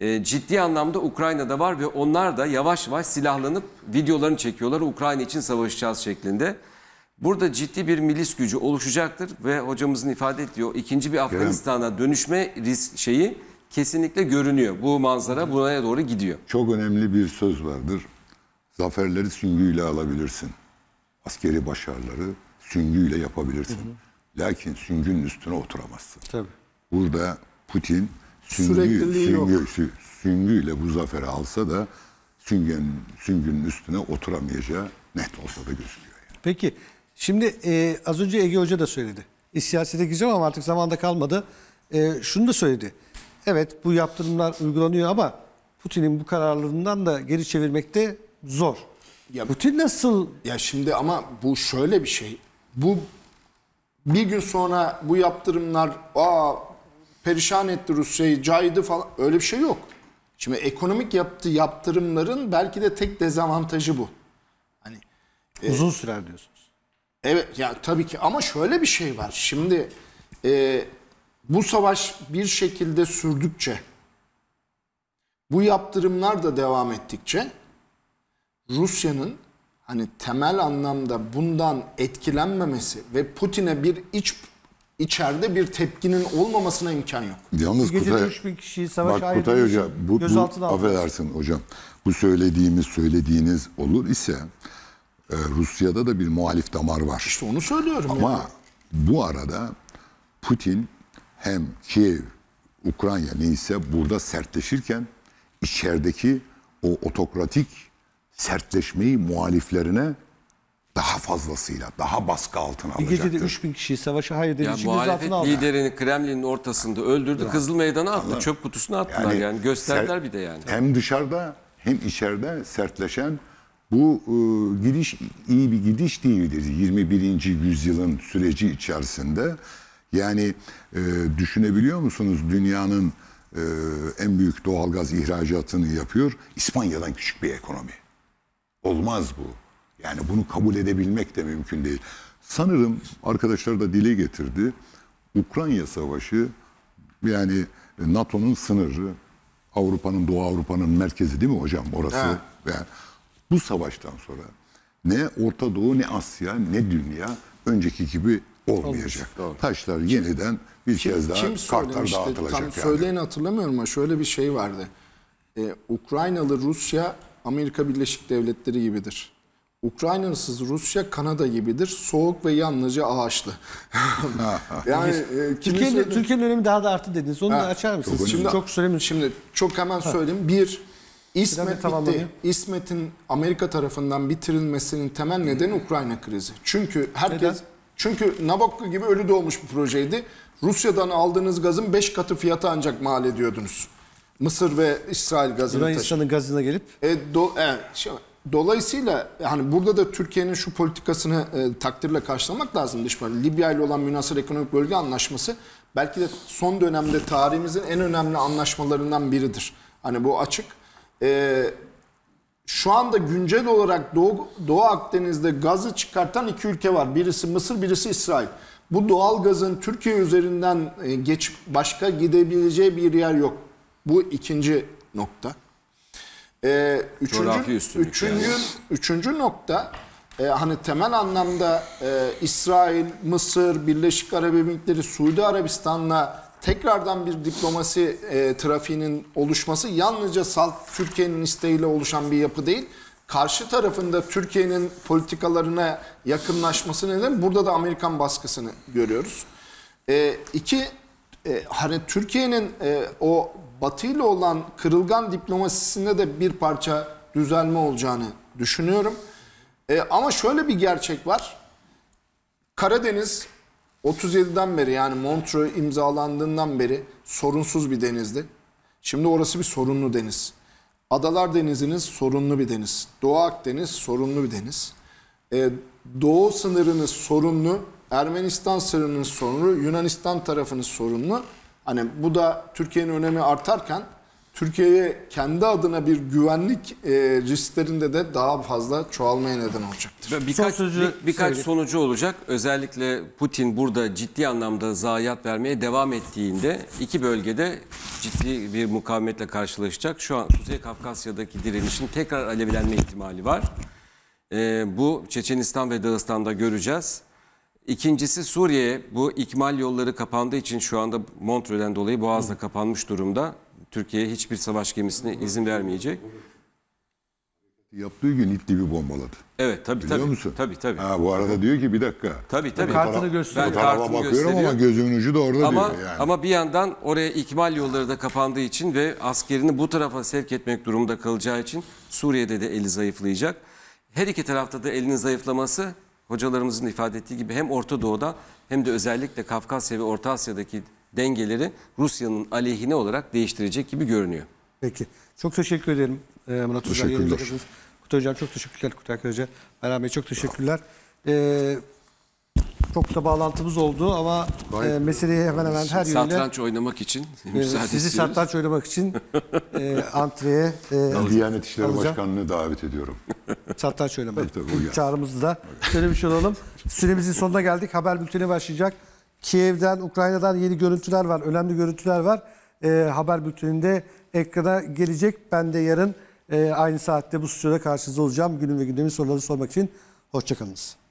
E, ciddi anlamda Ukrayna'da var ve onlar da yavaş yavaş silahlanıp videolarını çekiyorlar Ukrayna için savaşacağız şeklinde. Burada ciddi bir milis gücü oluşacaktır ve hocamızın ifade ettiği o ikinci bir Afganistan'a dönüşme risk şeyi kesinlikle görünüyor. Bu manzara buraya doğru gidiyor. Çok önemli bir söz vardır. Zaferleri süngüyle alabilirsin. Askeri başarıları süngüyle yapabilirsin. Lakin süngünün üstüne oturamazsın. Tabii. Burada Putin süngü, süngü, sü- süngüyle bu zaferi alsa da süngün, süngünün üstüne oturamayacağı net olsa da gözüküyor. Yani. Peki şimdi e, az önce Ege Hoca da söyledi. E, siyasete gireceğim ama artık zamanda kalmadı. E, şunu da söyledi. Evet bu yaptırımlar uygulanıyor ama Putin'in bu kararlarından da geri çevirmekte zor. Ya- Putin nasıl Ya şimdi ama bu şöyle bir şey. Bu bir gün sonra bu yaptırımlar aa perişan etti Rusya'yı, caydı falan öyle bir şey yok. Şimdi ekonomik yaptığı yaptırımların belki de tek dezavantajı bu. Hani uzun sürer diyorsunuz? Evet ya tabii ki ama şöyle bir şey var. Şimdi e, bu savaş bir şekilde sürdükçe bu yaptırımlar da devam ettikçe Rusya'nın hani temel anlamda bundan etkilenmemesi ve Putin'e bir iç içeride bir tepkinin olmamasına imkan yok. Yalnız Gecede Kutay, 3000 kişiyi savaşa bak Kutay Hoca bu, bu affedersin hocam bu söylediğimiz söylediğiniz olur ise e, Rusya'da da bir muhalif damar var. İşte onu söylüyorum. Ama yani. bu arada Putin hem Kiev, Ukrayna neyse burada sertleşirken içerideki o otokratik sertleşmeyi muhaliflerine daha fazlasıyla, daha baskı altına Bir gecede alacaktır. 3000 kişiyi savaşa hayır dediği Ya için gözaltına aldı. liderini Kremlin'in ortasında öldürdü. Kızıl Meydan'a attı. Çöp kutusuna attılar yani. gösterdiler ser- bir de yani. Hem dışarıda hem içeride sertleşen bu e, gidiş iyi bir gidiş değildir. 21. yüzyılın süreci içerisinde. Yani e, düşünebiliyor musunuz dünyanın e, en büyük doğalgaz ihracatını yapıyor. İspanya'dan küçük bir ekonomi. Olmaz bu. Yani bunu kabul edebilmek de mümkün değil. Sanırım arkadaşlar da dile getirdi. Ukrayna Savaşı yani NATO'nun sınırı, Avrupa'nın, Doğu Avrupa'nın merkezi değil mi hocam orası? Evet. Yani bu savaştan sonra ne Orta Doğu ne Asya ne dünya önceki gibi olmayacak. Taşlar yeniden bir kez daha Kim kartlar dağıtılacak. Tam yani. hatırlamıyorum ama şöyle bir şey vardı. Ee, Ukraynalı Rusya Amerika Birleşik Devletleri gibidir. Ukraynasız Rusya Kanada gibidir. Soğuk ve yalnızca ağaçlı. yani e, kimin Türkiye'nin, önemi daha da arttı dediniz. Onu da Ha, açar mısınız? çok Şimdi çok söylemiyorum. Şimdi çok hemen söyleyeyim. Bir, İsmet bitti. İsmet'in Amerika tarafından bitirilmesinin temel nedeni Ukrayna krizi. Çünkü herkes Neden? çünkü Nabokko gibi ölü doğmuş bir projeydi. Rusya'dan aldığınız gazın 5 katı fiyatı ancak mal ediyordunuz. Mısır ve İsrail gazını. Yunanistan'ın gazına gelip E, do, evet, şey- dolayısıyla yani burada da Türkiye'nin şu politikasını e, takdirle karşılamak lazım dış politika. Libya ile olan münasır ekonomik bölge anlaşması belki de son dönemde tarihimizin en önemli anlaşmalarından biridir. Hani bu açık. E, şu anda güncel olarak Doğu, Doğu Akdeniz'de gazı çıkartan iki ülke var. Birisi Mısır, birisi İsrail. Bu doğal gazın Türkiye üzerinden e, geç başka gidebileceği bir yer yok. Bu ikinci nokta. Ee, üçüncü, üçüncü, yani. üçüncü nokta e, hani temel anlamda e, İsrail, Mısır, Birleşik Arap Emirlikleri, Suudi Arabistan'la tekrardan bir diplomasi e, trafiğinin oluşması yalnızca salt Türkiye'nin isteğiyle oluşan bir yapı değil. Karşı tarafında Türkiye'nin politikalarına yakınlaşması neden burada da Amerikan baskısını görüyoruz. E, iki, e, hani Türkiye'nin e, o Batı ile olan kırılgan diplomasisinde de bir parça düzelme olacağını düşünüyorum. E, ama şöyle bir gerçek var. Karadeniz 37'den beri yani Montreux imzalandığından beri sorunsuz bir denizdi. Şimdi orası bir sorunlu deniz. Adalar Denizi'niz sorunlu bir deniz. Doğu Akdeniz sorunlu bir deniz. Ee, Doğu sınırınız sorunlu. Ermenistan sınırınız sorunlu. Yunanistan tarafınız sorunlu. Hani bu da Türkiye'nin önemi artarken Türkiye'ye kendi adına bir güvenlik e, risklerinde de daha fazla çoğalmaya neden olacaktır. Birkaç, sözü bir- birkaç söyleyeyim. sonucu olacak. Özellikle Putin burada ciddi anlamda zayiat vermeye devam ettiğinde iki bölgede ciddi bir mukavemetle karşılaşacak. Şu an Kuzey Kafkasya'daki direnişin tekrar alevlenme ihtimali var. Ee, bu Çeçenistan ve Dağıstan'da göreceğiz. İkincisi Suriye bu ikmal yolları kapandığı için şu anda Montreux'den dolayı Boğaz da kapanmış durumda. Türkiye hiçbir savaş gemisine izin vermeyecek. Yaptığı gün İdlib'i bombaladı. Evet tabii Biliyor tabii. musun? Tabii tabii. Ha, bu arada diyor ki bir dakika. Tabii tabii. Kartını Ben gösteriyor. Ben kartını bakıyorum ama gösteriyor. gözümün ucu da orada Ama diyor yani. ama bir yandan oraya ikmal yolları da kapandığı için ve askerini bu tarafa sevk etmek durumunda kalacağı için Suriye'de de eli zayıflayacak. Her iki tarafta da elinin zayıflaması hocalarımızın ifade ettiği gibi hem Orta Doğu'da hem de özellikle Kafkasya ve Orta Asya'daki dengeleri Rusya'nın aleyhine olarak değiştirecek gibi görünüyor. Peki. Çok teşekkür ederim ee, Murat Hocam. Teşekkürler. Kutay Hocam çok teşekkürler. Kutay Karaca. Erhan Bey çok teşekkürler. Ee, çok da bağlantımız oldu ama e, meseleyi hemen hemen her yönüyle Satranç oynamak için e, müsaade sizi istiyoruz. satranç oynamak için e, antreye e, Diyanet İşleri Alacağım. Başkanı'nı davet ediyorum. satranç oynamayı. Tabii, tabii. Çağrımızı da söylemiş olalım. Süremizin sonuna geldik. Haber bülteni başlayacak. Kiev'den, Ukrayna'dan yeni görüntüler var. Önemli görüntüler var. E, haber bülteninde ekrana gelecek. Ben de yarın e, aynı saatte bu stüdyoda karşınızda olacağım. Günün ve gündemin sorularını sormak için. Hoşçakalınız.